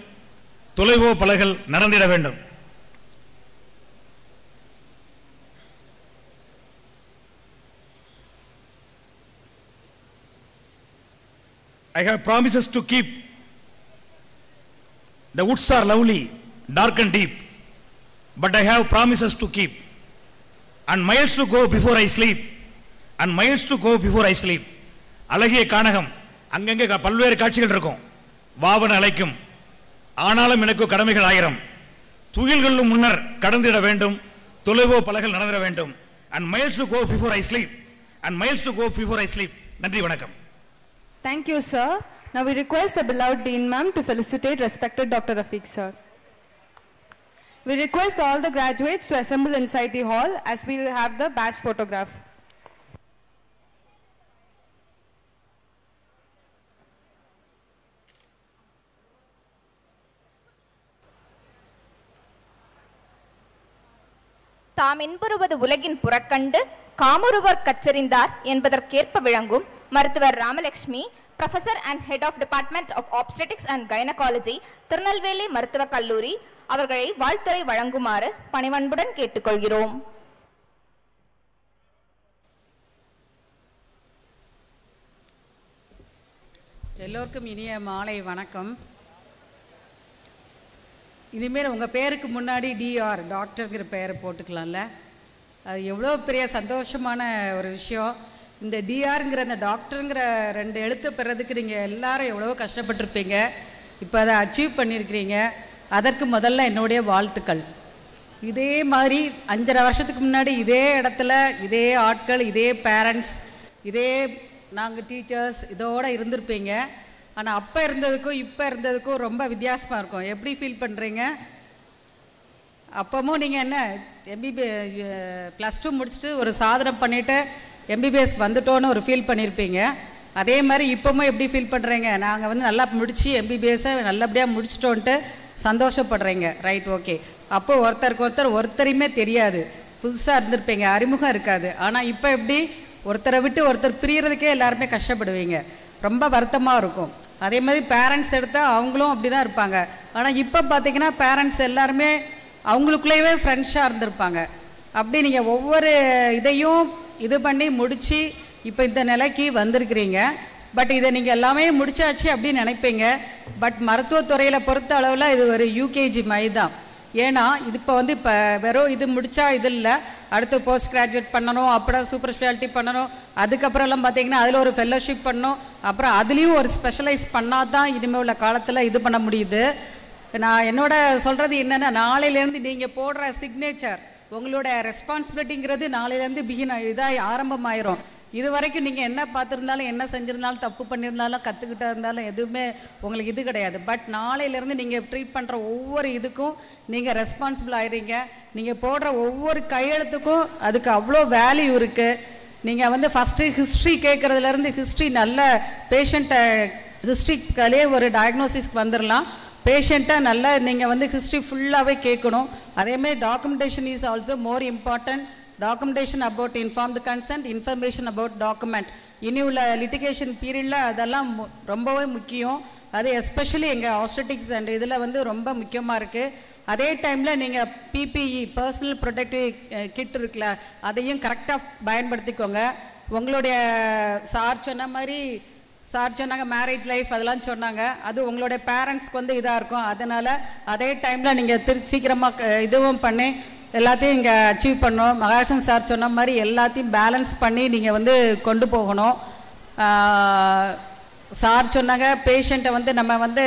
தொலைவோ பலகல் நடந்திட வேண்டும் I have promises to keep the woods are lovely dark and deep but I have promises to keep and miles to go before I sleep and miles to go before I sleep அழகிய கானகம். அங்கங்கே பல்வேறு காட்சிகள் இருக்கும். வாவன் அழைக்கும். ஆனாலும் எனக்கு கடமைகள் ஆயிரம். துயில்களும் முன்னர் கடந்திட வேண்டும். தொலைவோ பலகல் நடந்திட வேண்டும். And miles to go before I sleep and miles to go before I sleep நன்றி வணக்கம். Thank you sir sir. Now we request a beloved Dean Ma'am to felicitate respected Dr. Rafiq, sir. We request all the graduates to assemble inside the hall as we will have the batch photograph. தாம் இன்புறுவது உலகின் புறக்கண்டு காமுறுவர் கற்றறிந்தார் என்பதற்கேற்ப விளங்கும் மருத்துவர் Ramalakshmi professor and head of department of obstetrics and gynaecology Tirunelveli மருத்துவக் கல்லூரி அவர்களை வாழ்த்துறை வழங்குமாறு பணிவன்புடன் கேட்டுக்கொள்கிறோம். எல்லோருக்கும் இனிய மாலை வணக்கம். இனிமேல் உங்கள் பேருக்கு முன்னாடி டிஆர் டாக்டருங்கிற பெயரை போட்டுக்கலாம்ல. அது எவ்வளோ பெரிய சந்தோஷமான ஒரு விஷயம். இந்த டிஆருங்கிற அந்த டாக்டருங்கிற ரெண்டு எழுத்து பெறதுக்கு நீங்கள் எல்லாரும் எவ்வளோ கஷ்டப்பட்டிருப்பீங்க. இப்போ அதை அச்சீவ் பண்ணியிருக்கிறீங்க. அதற்கு முதல்ல என்னுடைய வாழ்த்துக்கள். இதே மாதிரி அஞ்சரை வருஷத்துக்கு முன்னாடி இதே இடத்துல இதே ஆட்கள் இதே பேரண்ட்ஸ் இதே நாங்கள் டீச்சர்ஸ் இதோடு இருந்திருப்பீங்க. ஆனால் அப்போ இருந்ததுக்கும் இப்போ இருந்ததுக்கும் ரொம்ப வித்தியாசமாக இருக்கும். எப்படி ஃபீல் பண்ணுறீங்க அப்போமும் நீங்கள் என்ன எம்பிபி ப்ளஸ் டூ முடிச்சுட்டு ஒரு சாதனை பண்ணிவிட்டு எம்பிபிஎஸ் வந்துட்டோன்னு ஒரு ஃபீல் பண்ணியிருப்பீங்க அதே மாதிரி இப்போமும் எப்படி ஃபீல் பண்ணுறீங்க நாங்கள் வந்து நல்லா முடித்து எம்பிபிஎஸ்ஸை நல்லபடியாக முடிச்சிட்டோன்ட்டு சந்தோஷப்படுறீங்க. ரைட் ஓகே அப்போ ஒருத்தருக்கு ஒருத்தர் ஒருத்தரையுமே தெரியாது. புதுசாக இருந்திருப்பீங்க அறிமுகம் இருக்காது. ஆனால் இப்போ எப்படி? ஒருத்தரை விட்டு ஒருத்தர் பிரியறதுக்கே எல்லாருமே கஷ்டப்படுவீங்க. ரொம்ப வருத்தமாக இருக்கும். அதே மாதிரி பேரண்ட்ஸ் எடுத்தால் அவங்களும் அப்படி தான் இருப்பாங்க. ஆனால் இப்போ பார்த்தீங்கன்னா பேரண்ட்ஸ் எல்லாருமே அவங்களுக்குள்ளேயே ஃப்ரெண்ட்ஸாக இருந்திருப்பாங்க. அப்படி நீங்கள் ஒவ்வொரு இதையும் இது பண்ணி முடித்து இப்போ இந்த நிலைக்கு வந்திருக்கிறீங்க. பட் இதை நீங்கள் எல்லாமே முடிச்சாச்சு அப்படின்னு நினைப்பீங்க. பட் மருத்துவத்துறையில் பொறுத்த அளவில் இது ஒரு யூகேஜி மாதிரி தான் ஏன்னா இது இப்போ வந்து இப்போ வெறும் இது முடித்தா இது இல்லை. அடுத்து போஸ்ட் கிராஜுவேட் பண்ணணும் அப்புறம் சூப்பர் ஸ்பெஷாலிட்டி பண்ணணும் அதுக்கப்புறம்லாம் பார்த்தீங்கன்னா அதில் ஒரு ஃபெல்லோஷிப் பண்ணணும். அப்புறம் அதுலேயும் ஒரு ஸ்பெஷலைஸ் பண்ணால் தான் இனிமேல் உள்ள காலத்தில் இது பண்ண முடியுது. நான் என்னோட சொல்கிறது என்னென்னா நாளையிலேருந்து நீங்கள் போடுற சிக்னேச்சர் உங்களோட ரெஸ்பான்சிபிலிட்டிங்கிறது நாளையிலேருந்து பிகின் இதாக ஆரம்பமாயிரும். இது வரைக்கும் நீங்கள் என்ன பார்த்துருந்தாலும் என்ன செஞ்சுருந்தாலும் தப்பு பண்ணியிருந்தாலும் கற்றுக்கிட்டா இருந்தாலும் எதுவுமே உங்களுக்கு இது கிடையாது. பட் நாளையிலேருந்து நீங்கள் ட்ரீட் பண்ணுற ஒவ்வொரு இதுக்கும் நீங்கள் ரெஸ்பான்சிபிள் ஆயிடுறீங்க நீங்கள் போடுற ஒவ்வொரு கையெழுத்துக்கும் அதுக்கு அவ்வளோ வேல்யூ இருக்குது நீங்கள் வந்து ஃபஸ்ட்டு ஹிஸ்ட்ரி கேட்குறதுலேருந்து ஹிஸ்ட்ரி நல்ல பேஷண்ட்டை ஹிஸ்ட்ரிக்காலே ஒரு டயக்னோசிஸ்க்கு வந்துடலாம் பேஷண்ட்டை நல்லா நீங்கள் வந்து ஹிஸ்ட்ரி ஃபுல்லாகவே கேட்கணும். அதேமாதிரி documentation is also more important documentation about informed consent information about document இனி உள்ள லிட்டிகேஷன் பீரியடில் அதெல்லாம் மு- ரொம்பவே முக்கியம். அது எஸ்பெஷலி எங்கள் ஆஸ்டட்டிக்ஸ் அண்ட் இதில் வந்து ரொம்ப முக்கியமாக இருக்குது அதே டைமில் நீங்கள் பிபிஇ பர்சனல் ப்ரொடெக்டிவ் கிட் இருக்குல்ல அதையும் கரெக்டாக பயன்படுத்திக்கோங்க. உங்களுடைய சார் சொன்ன மாதிரி சார் சொன்னாங்க மேரேஜ் லைஃப் அதெல்லாம் சொன்னாங்க. அது உங்களுடைய பேரண்ட்ஸ்க்கு வந்து இதாக இருக்கும். அதனால் அதே டைமில் நீங்கள் திரு சீக்கிரமாக இதுவும் பண்ணி எல்லாத்தையும் இங்கே அச்சீவ் பண்ணோம். மகாசன் சார் சொன்ன மாதிரி எல்லாத்தையும் பேலன்ஸ் பண்ணி நீங்கள் வந்து கொண்டு போகணும். சார் சொன்னாங்க பேஷண்ட்டை வந்து நம்ம வந்து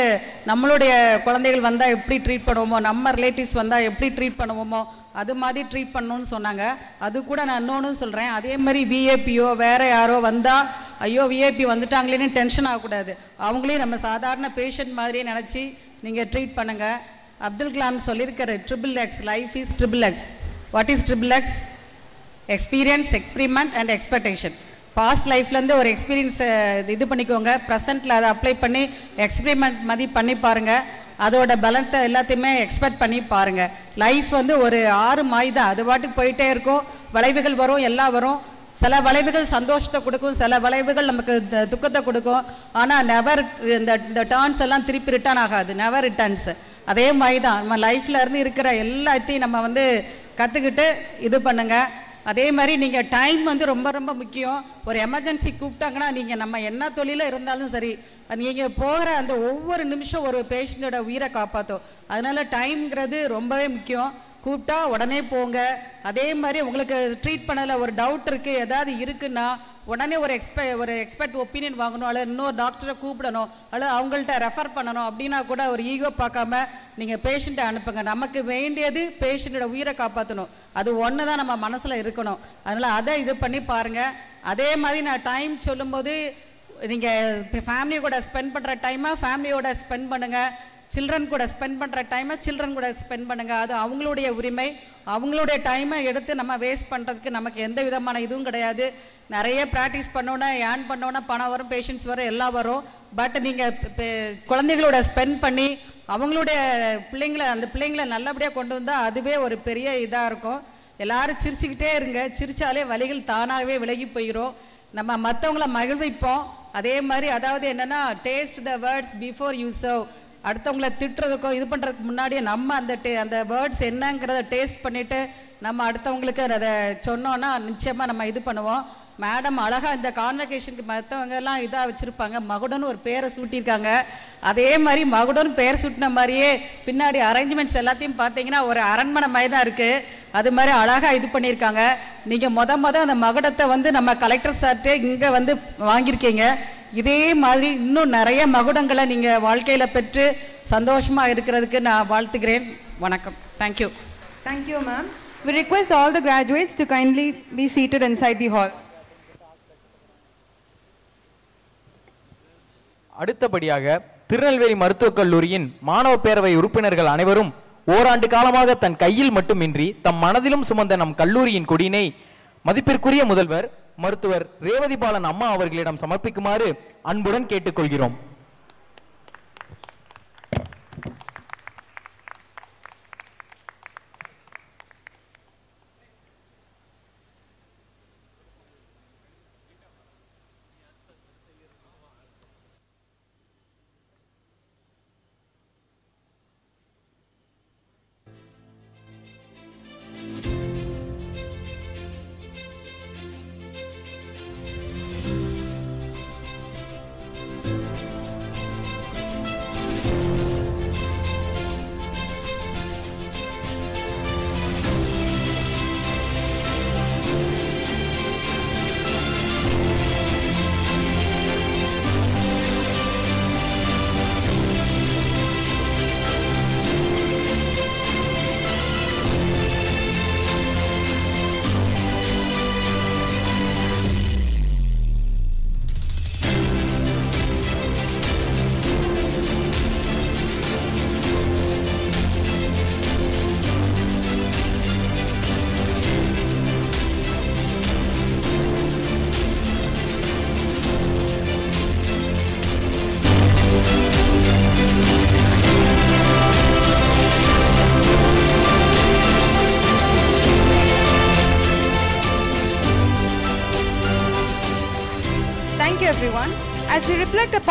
நம்மளுடைய குழந்தைகள் வந்தால் எப்படி ட்ரீட் பண்ணுவோமோ நம்ம ரிலேட்டிவ்ஸ் வந்தால் எப்படி ட்ரீட் பண்ணுவோமோ அது மாதிரி ட்ரீட் பண்ணணும்னு சொன்னாங்க. அது கூட நான் இன்னொன்று சொல்கிறேன் அதே மாதிரி விஏபியோ வேறு யாரோ வந்தால் ஐயோ விஏபி வந்துட்டாங்களேன்னு டென்ஷன் ஆகக்கூடாது. அவங்களையும் நம்ம சாதாரண பேஷண்ட் மாதிரியே நினச்சி நீங்கள் ட்ரீட் பண்ணுங்கள் அப்துல் கலாம் சொல்லியிருக்கிற triple X life is triple X what is triple X experience experiment and expectation past லைஃப்லேருந்து ஒரு எக்ஸ்பீரியன்ஸ் இது பண்ணிக்கோங்க. ப்ரெசண்ட்டில் அதை அப்ளை பண்ணி எக்ஸ்பிரிமெண்ட் மாதிரி பண்ணி பாருங்கள் அதோட பலத்தை எல்லாத்தையுமே எக்ஸ்பெக்ட் பண்ணி பாருங்கள் லைஃப் வந்து ஒரு ஆறு மாய் தான் அது பாட்டுக்கு போயிட்டே இருக்கும். வளைவுகள் வரும் எல்லாம் வரும். சில வளைவுகள் சந்தோஷத்தை கொடுக்கும். சில வளைவுகள் நமக்கு த- துக்கத்தை கொடுக்கும். ஆனால் நெவர் இந்த இந்த டேர்ன்ஸ் எல்லாம் திருப்பி ரிட்டர்ன் ஆகாது. நெவர் ரிட்டர்ன்ஸு அதே மாதிரி தான் நம்ம லைஃப்ல இருந்து இருக்கிற எல்லாத்தையும் நம்ம வந்து கற்றுக்கிட்டு இது பண்ணுங்க. அதே மாதிரி நீங்கள் டைம் வந்து ரொம்ப ரொம்ப முக்கியம். ஒரு எமர்ஜென்சி கூப்பிட்டாங்கன்னா நீங்கள் நம்ம என்ன தொழிலில் இருந்தாலும் சரி நீங்கள் போகிற அந்த ஒவ்வொரு நிமிஷம் ஒரு பேஷண்ட்டோட உயிரை காப்பாற்றும் அதனால டைம்ங்கிறது ரொம்பவே முக்கியம். கூப்பிட்டா உடனே போங்க. அதே மாதிரி உங்களுக்கு ட்ரீட் பண்ணதில் ஒரு டவுட் இருக்குது ஏதாவது இருக்குன்னா உடனே ஒரு எக்ஸ்பெ ஒரு எக்ஸ்பர்ட் ஒப்பீனியன் வாங்கணும். அல்லது இன்னொரு டாக்டரை கூப்பிடணும். அல்லது அவங்கள்ட்ட ரெஃபர் பண்ணணும். அப்படின்னா கூட ஒரு ஈகோ பார்க்காம நீங்கள் பேஷண்ட்டை அனுப்புங்க. நமக்கு வேண்டியது பேஷண்ட்டோட உயிரை காப்பாற்றணும் அது ஒன்று தான் நம்ம மனசில் இருக்கணும். அதனால் அதை இது பண்ணி பாருங்கள் அதே மாதிரி நான் டைம் சொல்லும்போது நீங்கள் ஃபேமிலி கூட ஸ்பெண்ட் பண்ணுற டைமை ஃபேமிலியோட ஸ்பெண்ட் பண்ணுங்கள் சில்ட்ரன் கூட ஸ்பெண்ட் பண்ணுற டைமை சில்ட்ரன் கூட ஸ்பெண்ட் பண்ணுங்கள் அது அவங்களுடைய உரிமை. அவங்களுடைய டைமை எடுத்து நம்ம வேஸ்ட் பண்ணுறதுக்கு நமக்கு எந்த விதமான இதுவும் கிடையாது. நிறைய ப்ராக்டிஸ் பண்ணோன்னா ஏர்ன் பண்ணோன்னா பணம் வரும் பேஷன்ஸ் வரும் எல்லாம் வரும். பட் நீங்கள் குழந்தைகளோட ஸ்பெண்ட் பண்ணி அவங்களுடைய பிள்ளைங்களை அந்த பிள்ளைங்களை நல்லபடியாக கொண்டு வந்தால் அதுவே ஒரு பெரிய இதாக இருக்கும். எல்லாரும் சிரிச்சுக்கிட்டே இருங்க. சிரிச்சாலே வலிகள் தானாகவே விலகி போயிடும் நம்ம மற்றவங்கள மகிழ்விப்போம். அதே மாதிரி அதாவது என்னன்னா taste the words before you serve அடுத்தவங்கள திட்டுறதுக்கோ இது பண்ணுறதுக்கு முன்னாடியே நம்ம அந்த டே அந்த வேர்ட்ஸ் என்னங்கிறத டேஸ்ட் பண்ணிவிட்டு நம்ம அடுத்தவங்களுக்கு அதை சொன்னோன்னா நிச்சயமாக நம்ம இது பண்ணுவோம். மேடம் அழகாக இந்த கான்வெகேஷனுக்கு மற்றவங்க எல்லாம் இதாக வச்சுருப்பாங்க. மகுடன்னு ஒரு பேரை சூட்டியிருக்காங்க. அதே மாதிரி மகுடன் பேர் சூட்டின மாதிரியே பின்னாடி அரேஞ்ச்மெண்ட்ஸ் எல்லாத்தையும் பார்த்தீங்கன்னா ஒரு அரண்மனை மாதிரி தான் இருக்குது அது மாதிரி அழகாக இது பண்ணியிருக்காங்க. நீங்கள் மொத மொதல் அந்த மகுடத்தை வந்து நம்ம கலெக்டர் சார்ட்டே இங்கே வந்து வாங்கியிருக்கீங்க. இதே மாதிரி இன்னும் நிறைய மகுடங்களை நீங்கள் வாழ்க்கையில் பெற்று சந்தோஷமாக இருக்கிறதுக்கு நான் வாழ்த்துக்கிறேன் வணக்கம் thank you Thank you, ma'am. We request all the graduates to kindly be seated inside the hall. அடுத்தபடியாக திருநெல்வேலி மருத்துவக் கல்லூரியின் மாணவ பேரவை உறுப்பினர்கள் அனைவரும் ஓராண்டு காலமாக தன் கையில் மட்டுமின்றி தம் மனதிலும் சுமந்த நம் கல்லூரியின் கொடியினை மதிப்பிற்குரிய முதல்வர் மருத்துவர் ரேவதி பாலன் அம்மா அவர்களிடம் சமர்ப்பிக்குமாறு அன்புடன் கேட்டுக்கொள்கிறோம்.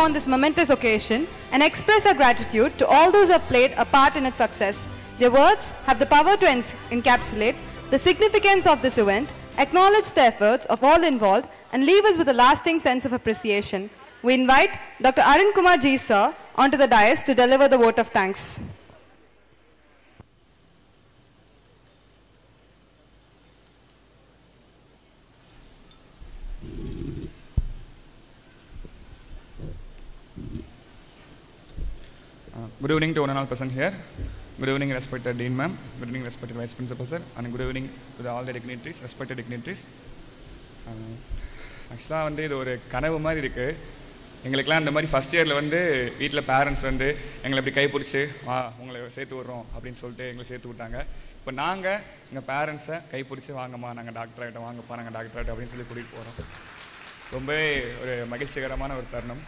Upon this momentous occasion and express our gratitude to all those who have played a part in its success, their words have the power to encapsulate the significance of this event, acknowledge the efforts of all involved, and leave us with a lasting sense of appreciation. We invite Dr. Arun Kumar Ji, sir, onto the dais to deliver the vote of thanks. Good evening to one and all present here. Good evening, respected Dean Ma'am. Good evening, respected Vice Principal Sir. And good evening to the, all the dignitaries, respected dignitaries. Um, ஆக்சுவலாக வந்து இது ஒரு கனவு மாதிரி இருக்குது எங்களுக்கெல்லாம் அந்த மாதிரி ஃபஸ்ட் இயரில் வந்து வீட்டில் பேரண்ட்ஸ் வந்து எங்களை இப்படி கைப்பிடிச்சி வா உங்களை சேர்த்து விட்றோம் அப்படின்னு சொல்லிட்டு எங்களை சேர்த்து விட்டாங்க இப்போ நாங்கள் எங்கள் பேரண்ட்ஸை கைப்பிடிச்சி வாங்கம்மா நாங்கள் டாக்டர் ஆகிட்டோம் வாங்கப்பா நாங்கள் டாக்டர் ஆகிட்டோம் அப்படின்னு சொல்லி கூட்டிகிட்டு போகிறோம் ரொம்பவே ஒரு மகிழ்ச்சிகரமான ஒரு தருணம்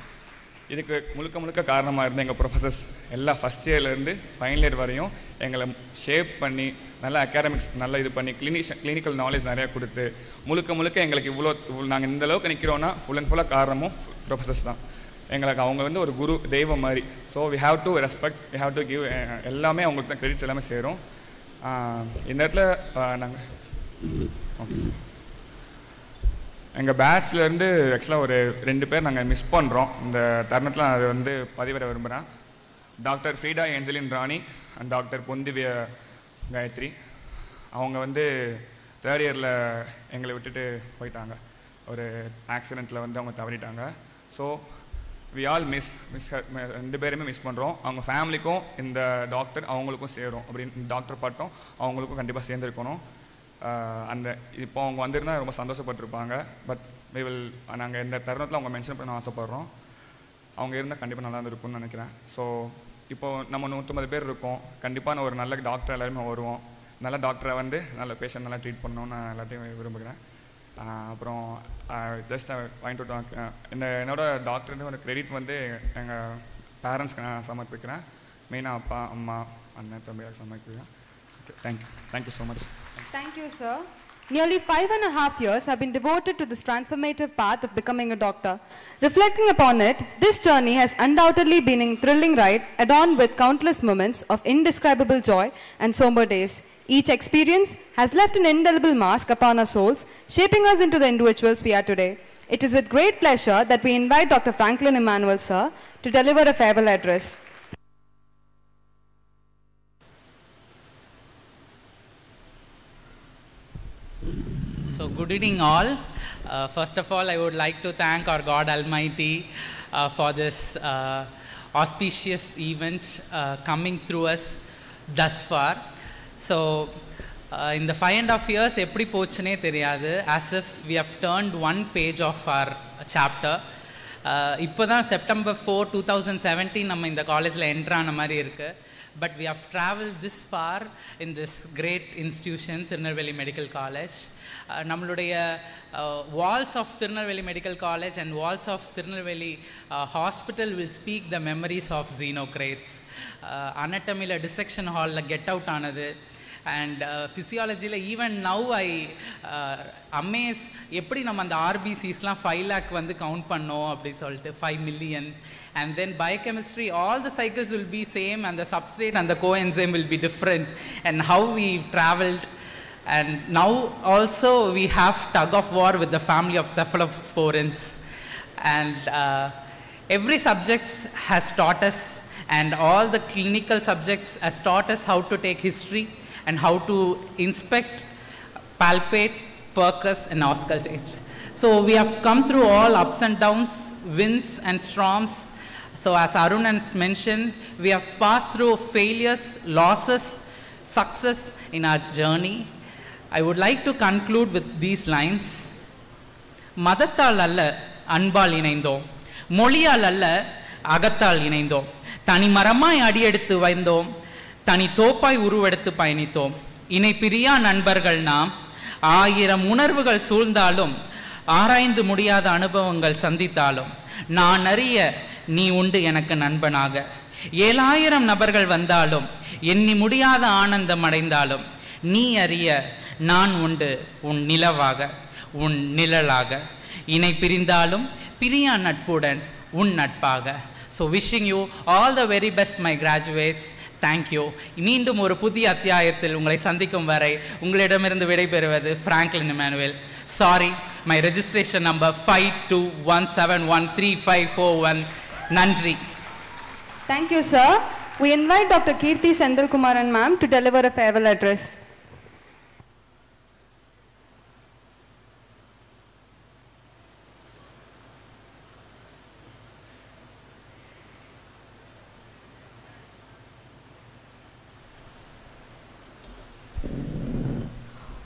இதுக்கு முழுக்க முழுக்க காரணமாக இருந்த எங்கள் ப்ரொஃபசர்ஸ் எல்லா ஃபஸ்ட் இயர்லேருந்து ஃபைனல் இயர் வரையும் எங்களை ஷேப் பண்ணி நல்ல அகாடமிக்ஸ் நல்லா இது பண்ணி கிளினிஷன் கிளினிக்கல் நாலேஜ் நிறையா கொடுத்து முழுக்க முழுக்க எங்களுக்கு இவ்வளோ நாங்கள் இந்த அளவுக்கு நிற்கிறோன்னா ஃபுல் அண்ட் ஃபுல்லாக காரணமும் ப்ரொஃபஸர்ஸ் தான். எங்களுக்கு அவங்க வந்து ஒரு குரு தெய்வம் மாதிரி. So we have to respect we have to give எல்லாமே அவங்களுக்கு தான் கிரெடிட்ஸ் எல்லாமே சேரும். இந்த இடத்துல நாங்கள் ஓகே சார் எங்கள் பேட்ச்லேருந்து ஆக்சுவலாக ஒரு ரெண்டு பேர் நாங்கள் மிஸ் பண்ணுறோம் இந்த தருணத்தில் நான் அதை வந்து பதிவிட விரும்புகிறேன் doctor Freda Angeline Rani and doctor பொந்திவிய Gayathri. அவங்க வந்து தேர்ட் இயரில் எங்களை விட்டுட்டு போயிட்டாங்க. ஒரு ஆக்சிடெண்ட்டில் வந்து அவங்க தவறிட்டாங்க. So we all miss miss ரெண்டு பேருமே மிஸ் பண்ணுறோம் அவங்க ஃபேமிலிக்கும் இந்த டாக்டர் அவங்களுக்கும் சேரும். அப்படின்னு டாக்டர் பட்டம் அவங்களுக்கும் கண்டிப்பாக சேர்ந்துருக்கணும். அந்த இப்போ அவங்க வந்திருந்தா ரொம்ப சந்தோஷப்பட்டிருப்பாங்க. பட் வி வில் நாங்கள் இந்த தருணத்தில் அவங்க மென்ஷன் பண்ண ஆசைப்பட்றோம். அவங்க இருந்தால் கண்டிப்பாக நல்லா இருந்திருக்கும்னு நினைக்கிறேன். ஸோ இப்போது நம்ம நூற்றம்பது பேர் இருக்கோம். கண்டிப்பாக நான் ஒரு நல்ல டாக்டர் எல்லாருமே வருவோம். நல்ல டாக்டரை வந்து நல்ல பேஷண்ட் நல்லா ட்ரீட் பண்ணணும்னு நான் எல்லாத்தையும் விரும்புகிறேன். அப்புறம் ஜஸ்ட் வாங்கிட்டு டு டாக் இந்த என்னோட டாக்டர்னு ஒரு கிரெடிட் வந்து எங்கள் பேரண்ட்ஸ்க்கு நான் சமர்ப்பிக்கிறேன். மெயினாக அப்பா அம்மா அண்ணன் தம்பியாக சமர்ப்பிக்கிறேன். Okay thank you thank you so much Thank you, sir. Nearly five and a half years have been devoted to this transformative path of becoming a doctor. Reflecting upon it, this journey has undoubtedly been a thrilling ride, adorned with countless moments of indescribable joy and somber days. Each experience has left an indelible mark upon our souls, shaping us into the individuals we are today. It is with great pleasure that we invite Dr. Franklin Emmanuel, sir, to deliver a farewell address. So, good evening, all. Uh, first of all, I would like to thank our God Almighty uh, for this uh, auspicious event uh, coming through us thus far. So, uh, in the five and a half years, எப்படி போச்சுனே தெரியாது as if we have turned one page of our chapter. இப்போ தான் September four two thousand seventeen நம்ம இந்த காலேஜில் enter ஆன மாதிரி இருக்குது but we have travel this far in this great institution Tirunelveli medical college நம்மளுடைய walls of Tirunelveli medical college and walls of Tirunelveli hospital will speak the memories of Xenocrates அனட்டமியில் dissection ஹாலில் get out ஆனது. And ஃபிசியாலஜியில் even now I amaze எப்படி நம்ம அந்த ஆர்பிசிஸ்லாம் five lakh வந்து count பண்ணோம் அப்படி சொல்லிட்டு five million and then biochemistry all the cycles will be same அந்த சப்ஸ்ட்ரேட் அந்த coenzyme will be different and different. We travelled and now also we have tug of war with the family of cephalosporins. And uh, every subject has taught us and all the clinical subjects has taught us how to take history and how to inspect palpate percuss and auscultate. So we have come through all ups and downs winds and storms. So as Arun has mentioned, we have passed through failures, losses, success in our journey. I would like to conclude with these lines மதத்தால் அல்ல அன்பால் இணைந்தோம். மொழியால் அல்ல அகத்தால் இணைந்தோம். தனி மரமாய் அடியெடுத்து வைந்தோம். தனி தோப்பாய் உருவெடுத்து பயணித்தோம். இணை பிரியா நண்பர்கள் நாம். ஆயிரம் உணர்வுகள் சூழ்ந்தாலும் ஆராய்ந்து முடியாத அனுபவங்கள் சந்தித்தாலும் நான் அறிய நீ உண்டு எனக்கு நண்பனாக. ஏழாயிரம் நபர்கள் வந்தாலும் எண்ணி முடியாத ஆனந்தம் அடைந்தாலும் நீ அறிய நான் உண்டு உன் நிலவாக உன் நிழலாக இணை பிரிந்தாலும் பிரியா நட்புடன் உன் நட்பாக so wishing you all the very best my graduates thank you மீண்டும் ஒரு புதிய அத்தியாயத்தில் உங்களை சந்திக்கும் வரை உங்களிடமிருந்து விடைபெறுவது Franklin Emmanuel sorry my registration number five two one seven one three five four one நன்றி thank you sir. We invite Dr. Kirti Sendalkumaran ma'am to deliver a farewell address.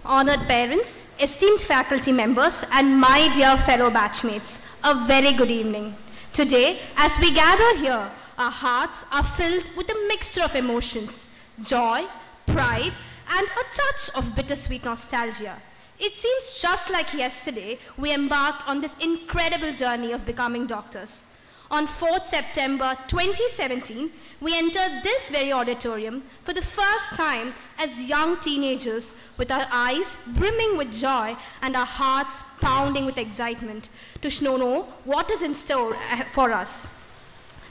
Honored parents, esteemed faculty members, and my dear fellow batchmates, a very good evening. Today, as we gather here, our hearts are filled with a mixture of emotions joy, pride, and a touch of bittersweet nostalgia. It seems just like yesterday we embarked on this incredible journey of becoming doctors. On 4th September 2017, we entered this very auditorium for the first time as young teenagers with our eyes brimming with joy and our hearts pounding with excitement to know what is in store uh, for us.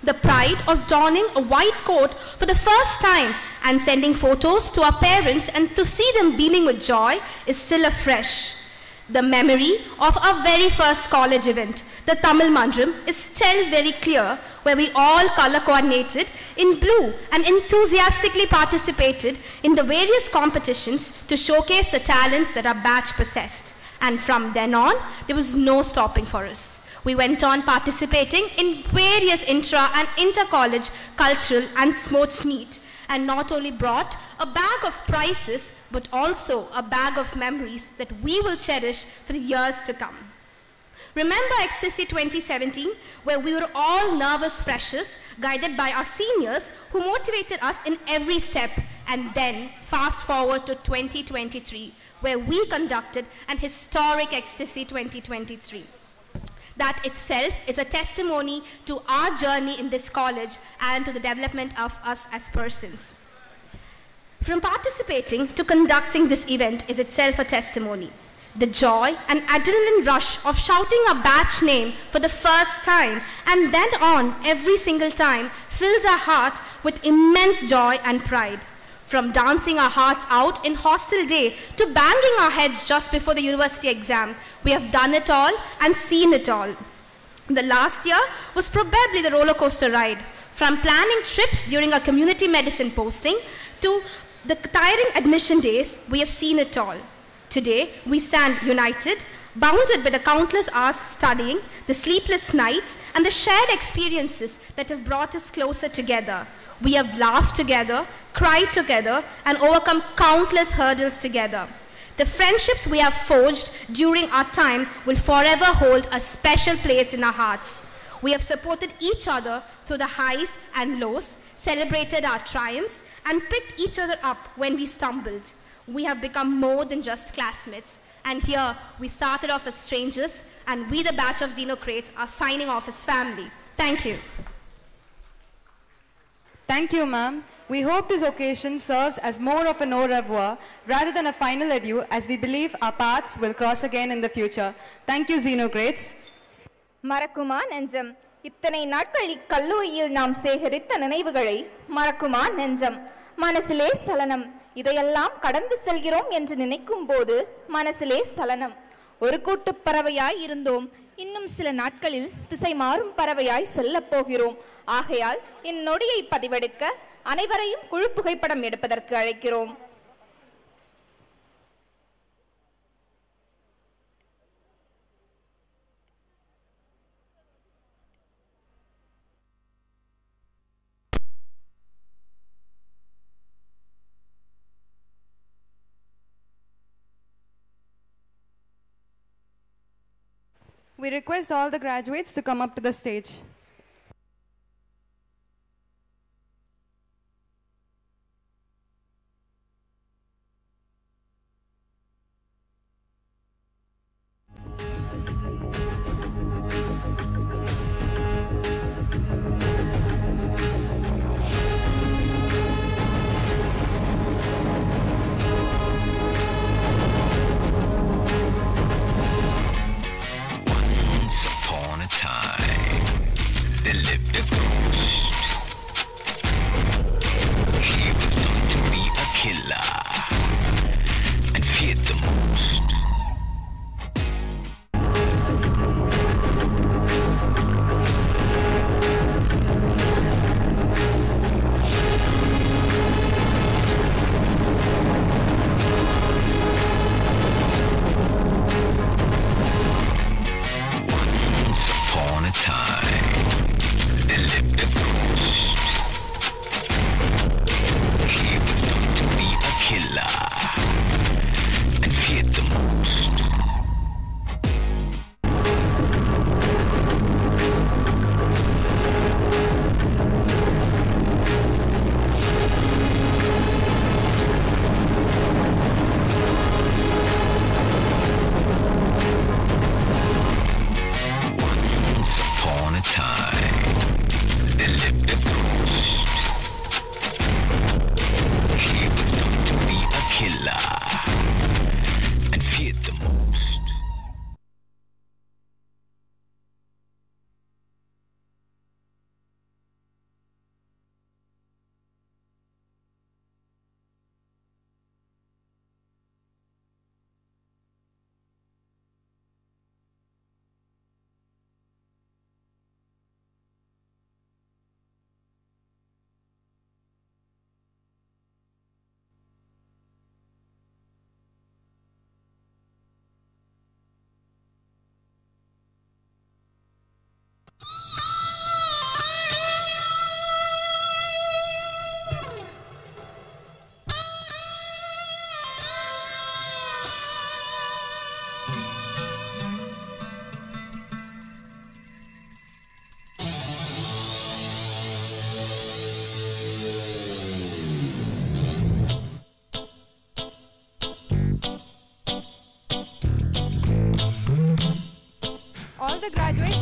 The pride of donning a white coat for the first time and sending photos to our parents and to see them beaming with joy is still afresh. The memory of our very first college event, the Tamil Mandram, is still very clear, where we all color coordinated in blue and enthusiastically participated in the various competitions to showcase the talents that our batch possessed. And from then on, there was no stopping for us. We went on participating in various intra and inter-college cultural and sports meet and not only brought a bag of prizes but also a bag of memories that we will cherish for the years to come. Remember Ecstasy 2017, where we were all nervous freshers, guided by our seniors who motivated us in every step. And then fast forward to 2023, where we conducted an historic Ecstasy 2023. That itself is a testimony to our journey in this college and to the development of us as persons. From participating to conducting this event is itself a testimony. The joy and adrenaline rush of shouting a batch name for the first time and then on every single time fills our heart with immense joy and pride. From dancing our hearts out in hostel day to banging our heads just before the university exam, we have done it all and seen it all. The last year was probably the roller coaster ride. From planning trips during our community medicine posting to the tiring admission days, we have seen it all. Today, we stand united, bounded by the countless hours studying, the sleepless nights, and the shared experiences that have brought us closer together. We have laughed together, cried together, and overcome countless hurdles together. The friendships we have forged during our time will forever hold a special place in our hearts. We have supported each other through the highs and lows, celebrated our triumphs, and picked each other up when we stumbled. We have become more than just classmates. And here, we started off as strangers, and we, the batch of Xenocrates, are signing off as family. Thank you. Thank you, ma'am. We hope this occasion serves as more of an au revoir rather than a final adieu, as we believe our paths will cross again in the future. Thank you, Xenocrates. Marakuman and Jim. இத்தனை நாட்கள் இக்கல்லூரியில் நாம் சேகரித்த நினைவுகளை மறக்குமா நெஞ்சம்? மனசிலே சலனம். இதையெல்லாம் கடந்து செல்கிறோம் என்று நினைக்கும் போது மனசிலே சலனம். ஒரு கூட்டு பறவையாய் இருந்தோம். இன்னும் சில நாட்களில் திசை மாறும் பறவையாய் செல்லப் போகிறோம். ஆகையால் இந்நொடியை பதிவெடுக்க அனைவரையும் குழு புகைப்படம் எடுப்பதற்கு அழைக்கிறோம். We request all the graduates to come up to the stage.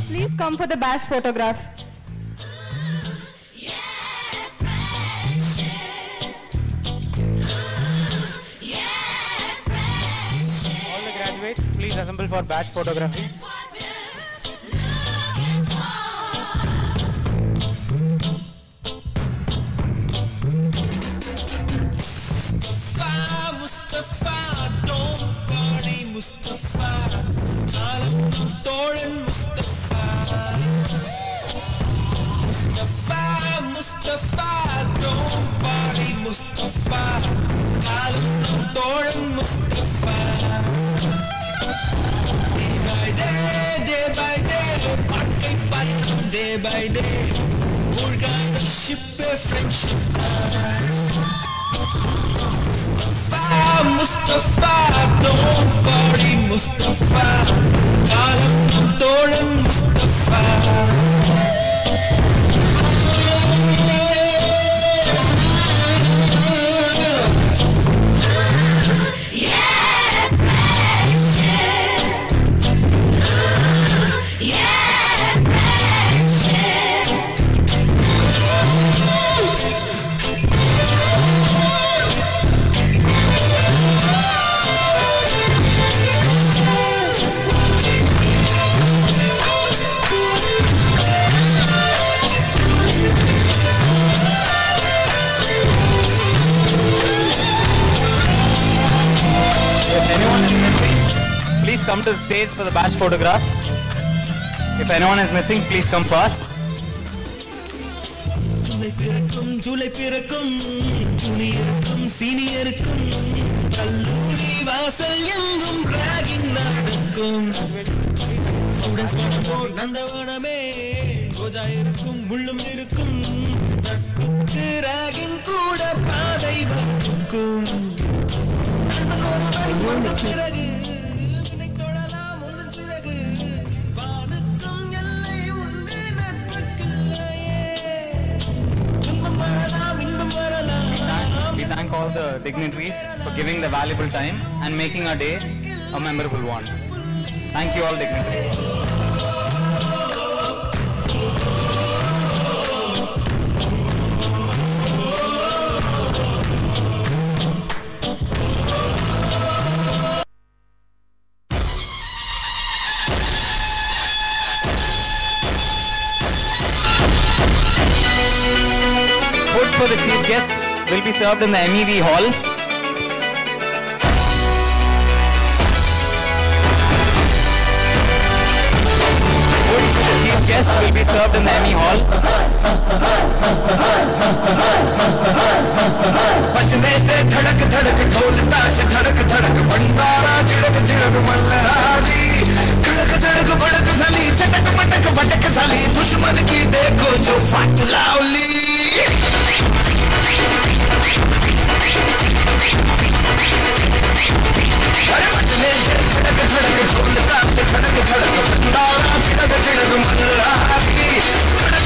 Please come for the batch photograph. All the graduates, please assemble for batch photography. stop. Stage for the batch photograph. If anyone is missing, please come fast. July பிறக்கும் ஜூலை பிறக்கும் ஜூனியருக்கும் சீனியருக்கும் கல்லூரி வாசல் எங்கும் ragging நடக்கும் students மனமோ நந்தவனமே ரோஜா இருக்கும் முள்ளும் இருக்கும் நட்புக்கு ராகிங் கூட பாதை வகுக்கும் நண்பன் ஒருவன் வந்த பிறகு thank all the dignitaries for giving the valuable time and making our day a memorable one. Thank you all dignitaries. Be served in the MEV hall. Food for the chief guest will be served in the ME hall. बजने दे धड़क धड़क, ढोल ताश, धड़क धड़क, भंडारा, चिड़क चिड़क, मल्हारी कड़क धड़क, भड़क, सली, चटक, मटक, भटक, सली, दुश्मन की देखो जो फट धड़क धड़क धड़क धड़क धड़क धड़क धड़क धड़क मन राती धड़क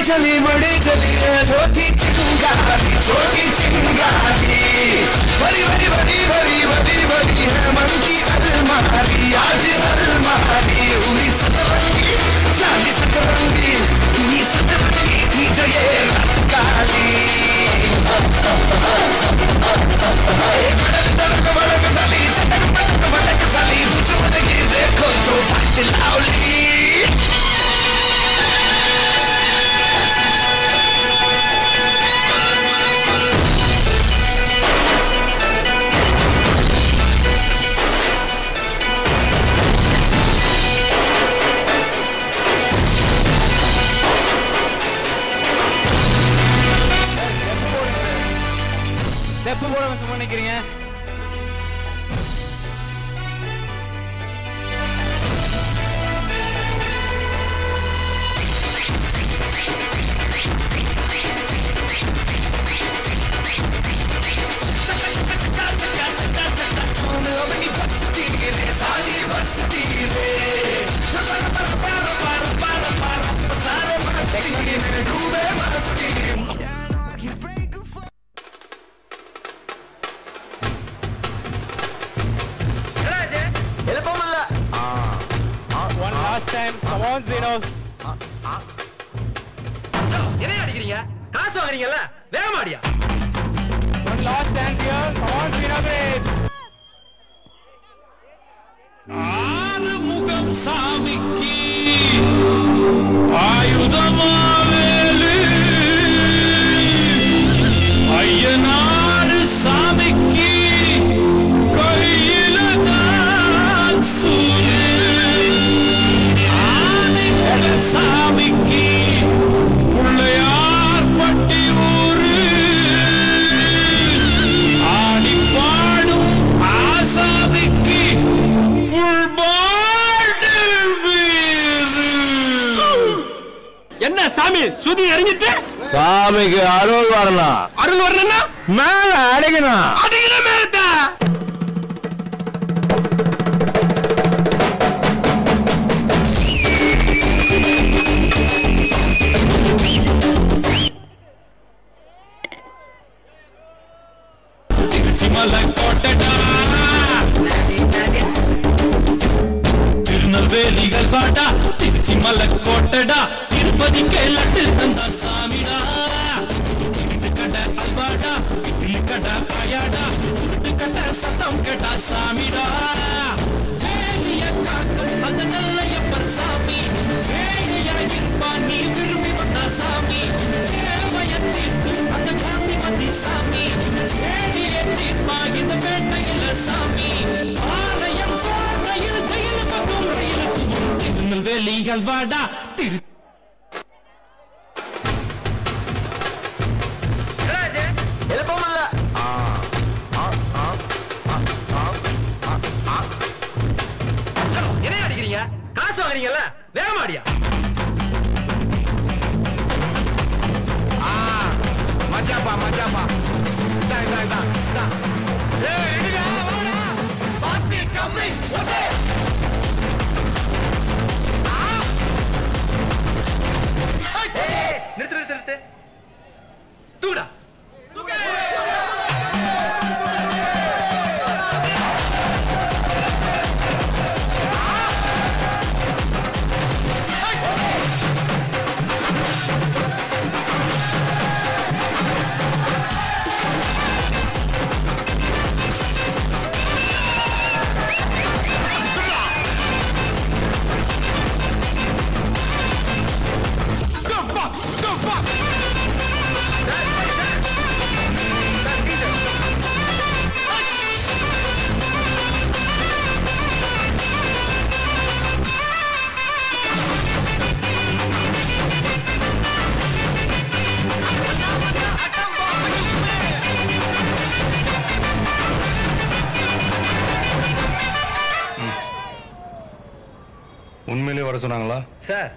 बड़ी चली बड़ी चली छोटी चिंगारी छोटी चिंगारी बड़ी बड़ी बड़ी बड़ी बड़ी बड़ी है मन की अलमारी आज अलमारी हुई सतरंगी जाली सतरंगी हुई सतरंगी की जगह काली देखो जो बात டெப்பு போட நினைக்கிறீங்க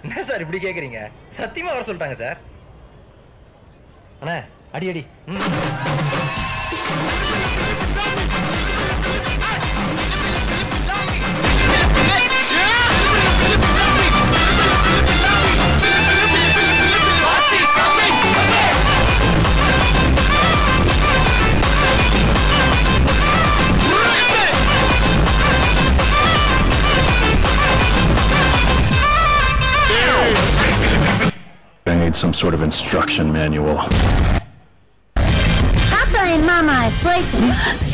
என்ன சார் இப்படி கேட்குறீங்க சத்தியமா வர சொல்லிட்டாங்க சார். அண்ணா அடி அடி. sort of instruction manual. Papa and Mama are flirting. [GASPS] [GASPS] [LAUGHS]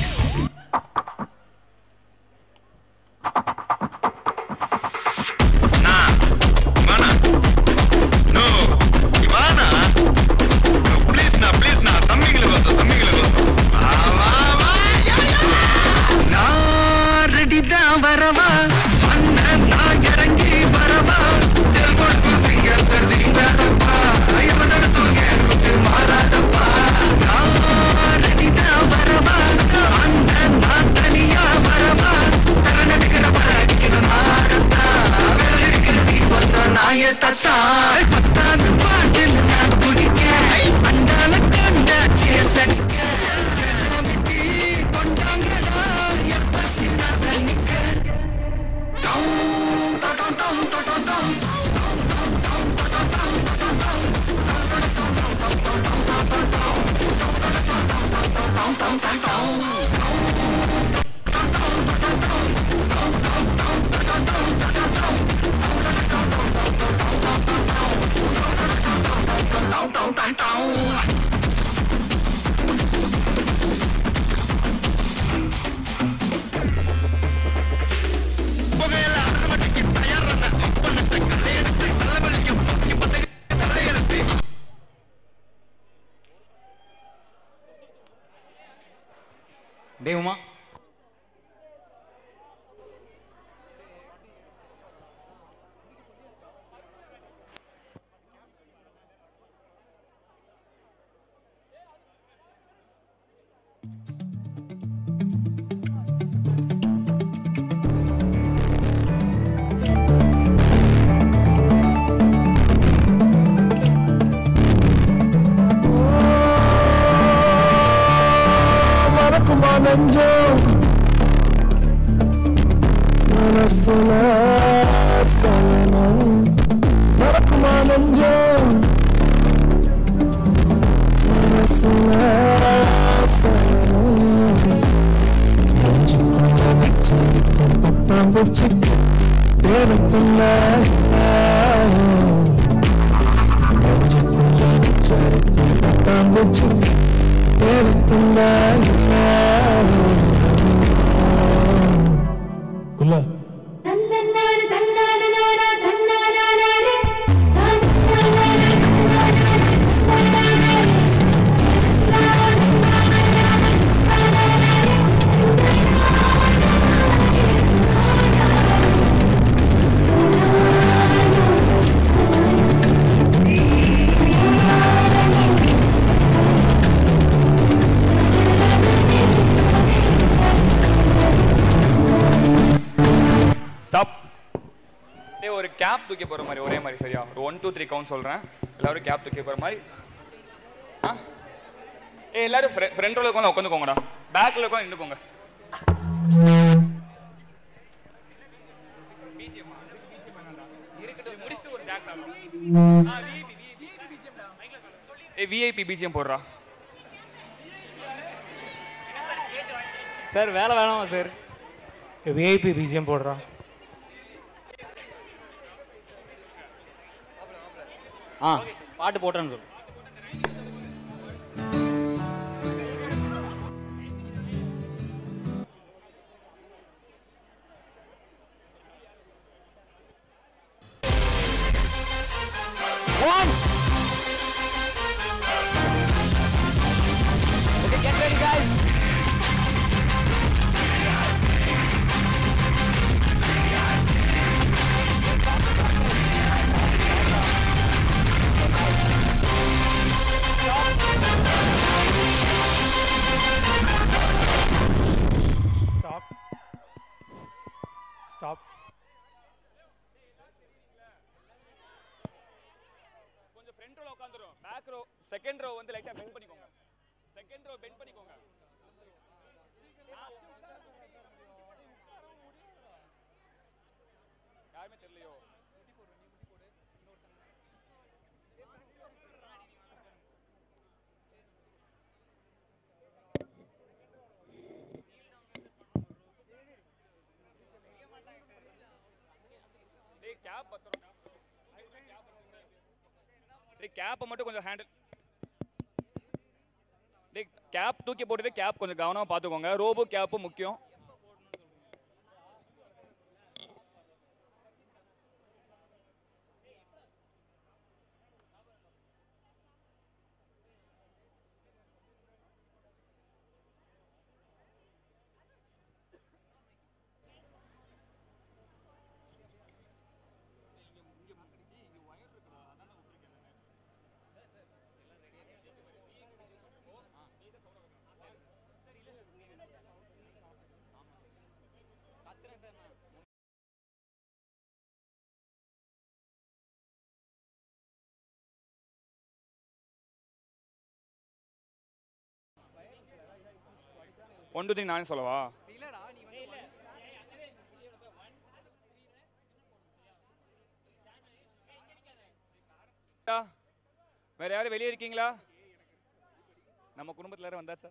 AB BGM போடுறான் ஆ பாட்டு போட்டேன்னு சொல்லு. கேப் பத்திரம் டேய் கேப்பை மட்டும் கொஞ்சம் ஹேண்டில் டேய் கேப் தூக்கி போட்டுட்டு கேப் கொஞ்சம் கவனமா பார்த்துக்கோங்க ரோபோ கேப்பு முக்கியம் ஒன் டூ த்ரீ நானே சொல்லவா? வேற யாரும் வெளியே இருக்கீங்களா? நம்ம குடும்பத்தில் யாரும் வந்தாச்சா?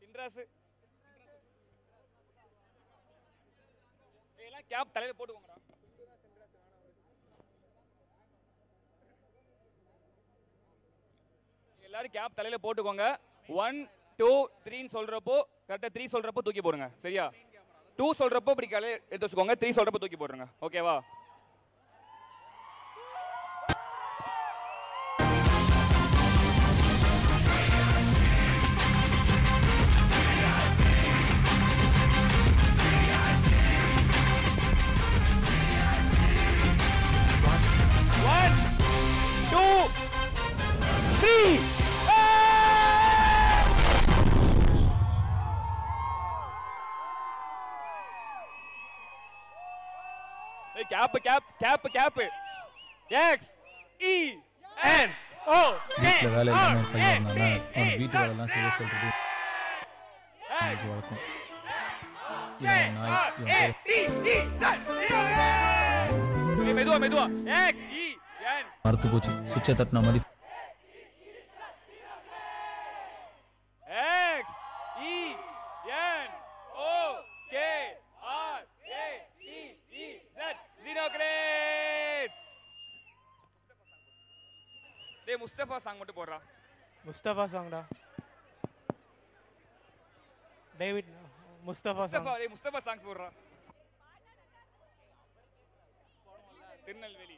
சின்ராசு. ஏய், எல்லாம் கேப் தலையில போட்டுக்கோங்கடா. எல்லாரும் கேப் தலையில போட்டுக்கோங்க. ஒன் டூ த்ரீன்னு சொல்றப்போ கரெக்டாக த்ரீ சொல்றப்போ தூக்கி போடுங்க. சரியா? டூ சொல்றப்போ இப்படி கலை எடுத்து வச்சுக்கோங்க. த்ரீ சொல்றப்போ தூக்கி போடுங்க ஓகேவா cap. X, E, N, O, வீட்டில் வேலை இல்லாமல் பையன் வீட்டு வேலைலாம் செய்ய சொல்றது. எனக்கு வழக்கம். E, N. மறுத்து போச்சு. சுவிட்சை தட்டின மாதிரி டேய் முஸ்தபா சாங் மட்டும் போடுறா. முஸ்தபா சாங்டா டேவிட் முஸ்தபா சாங் முஸ்தபா டேய் முஸ்தபா சாங்ஸ் போடுறா. திருநெல்வேலி.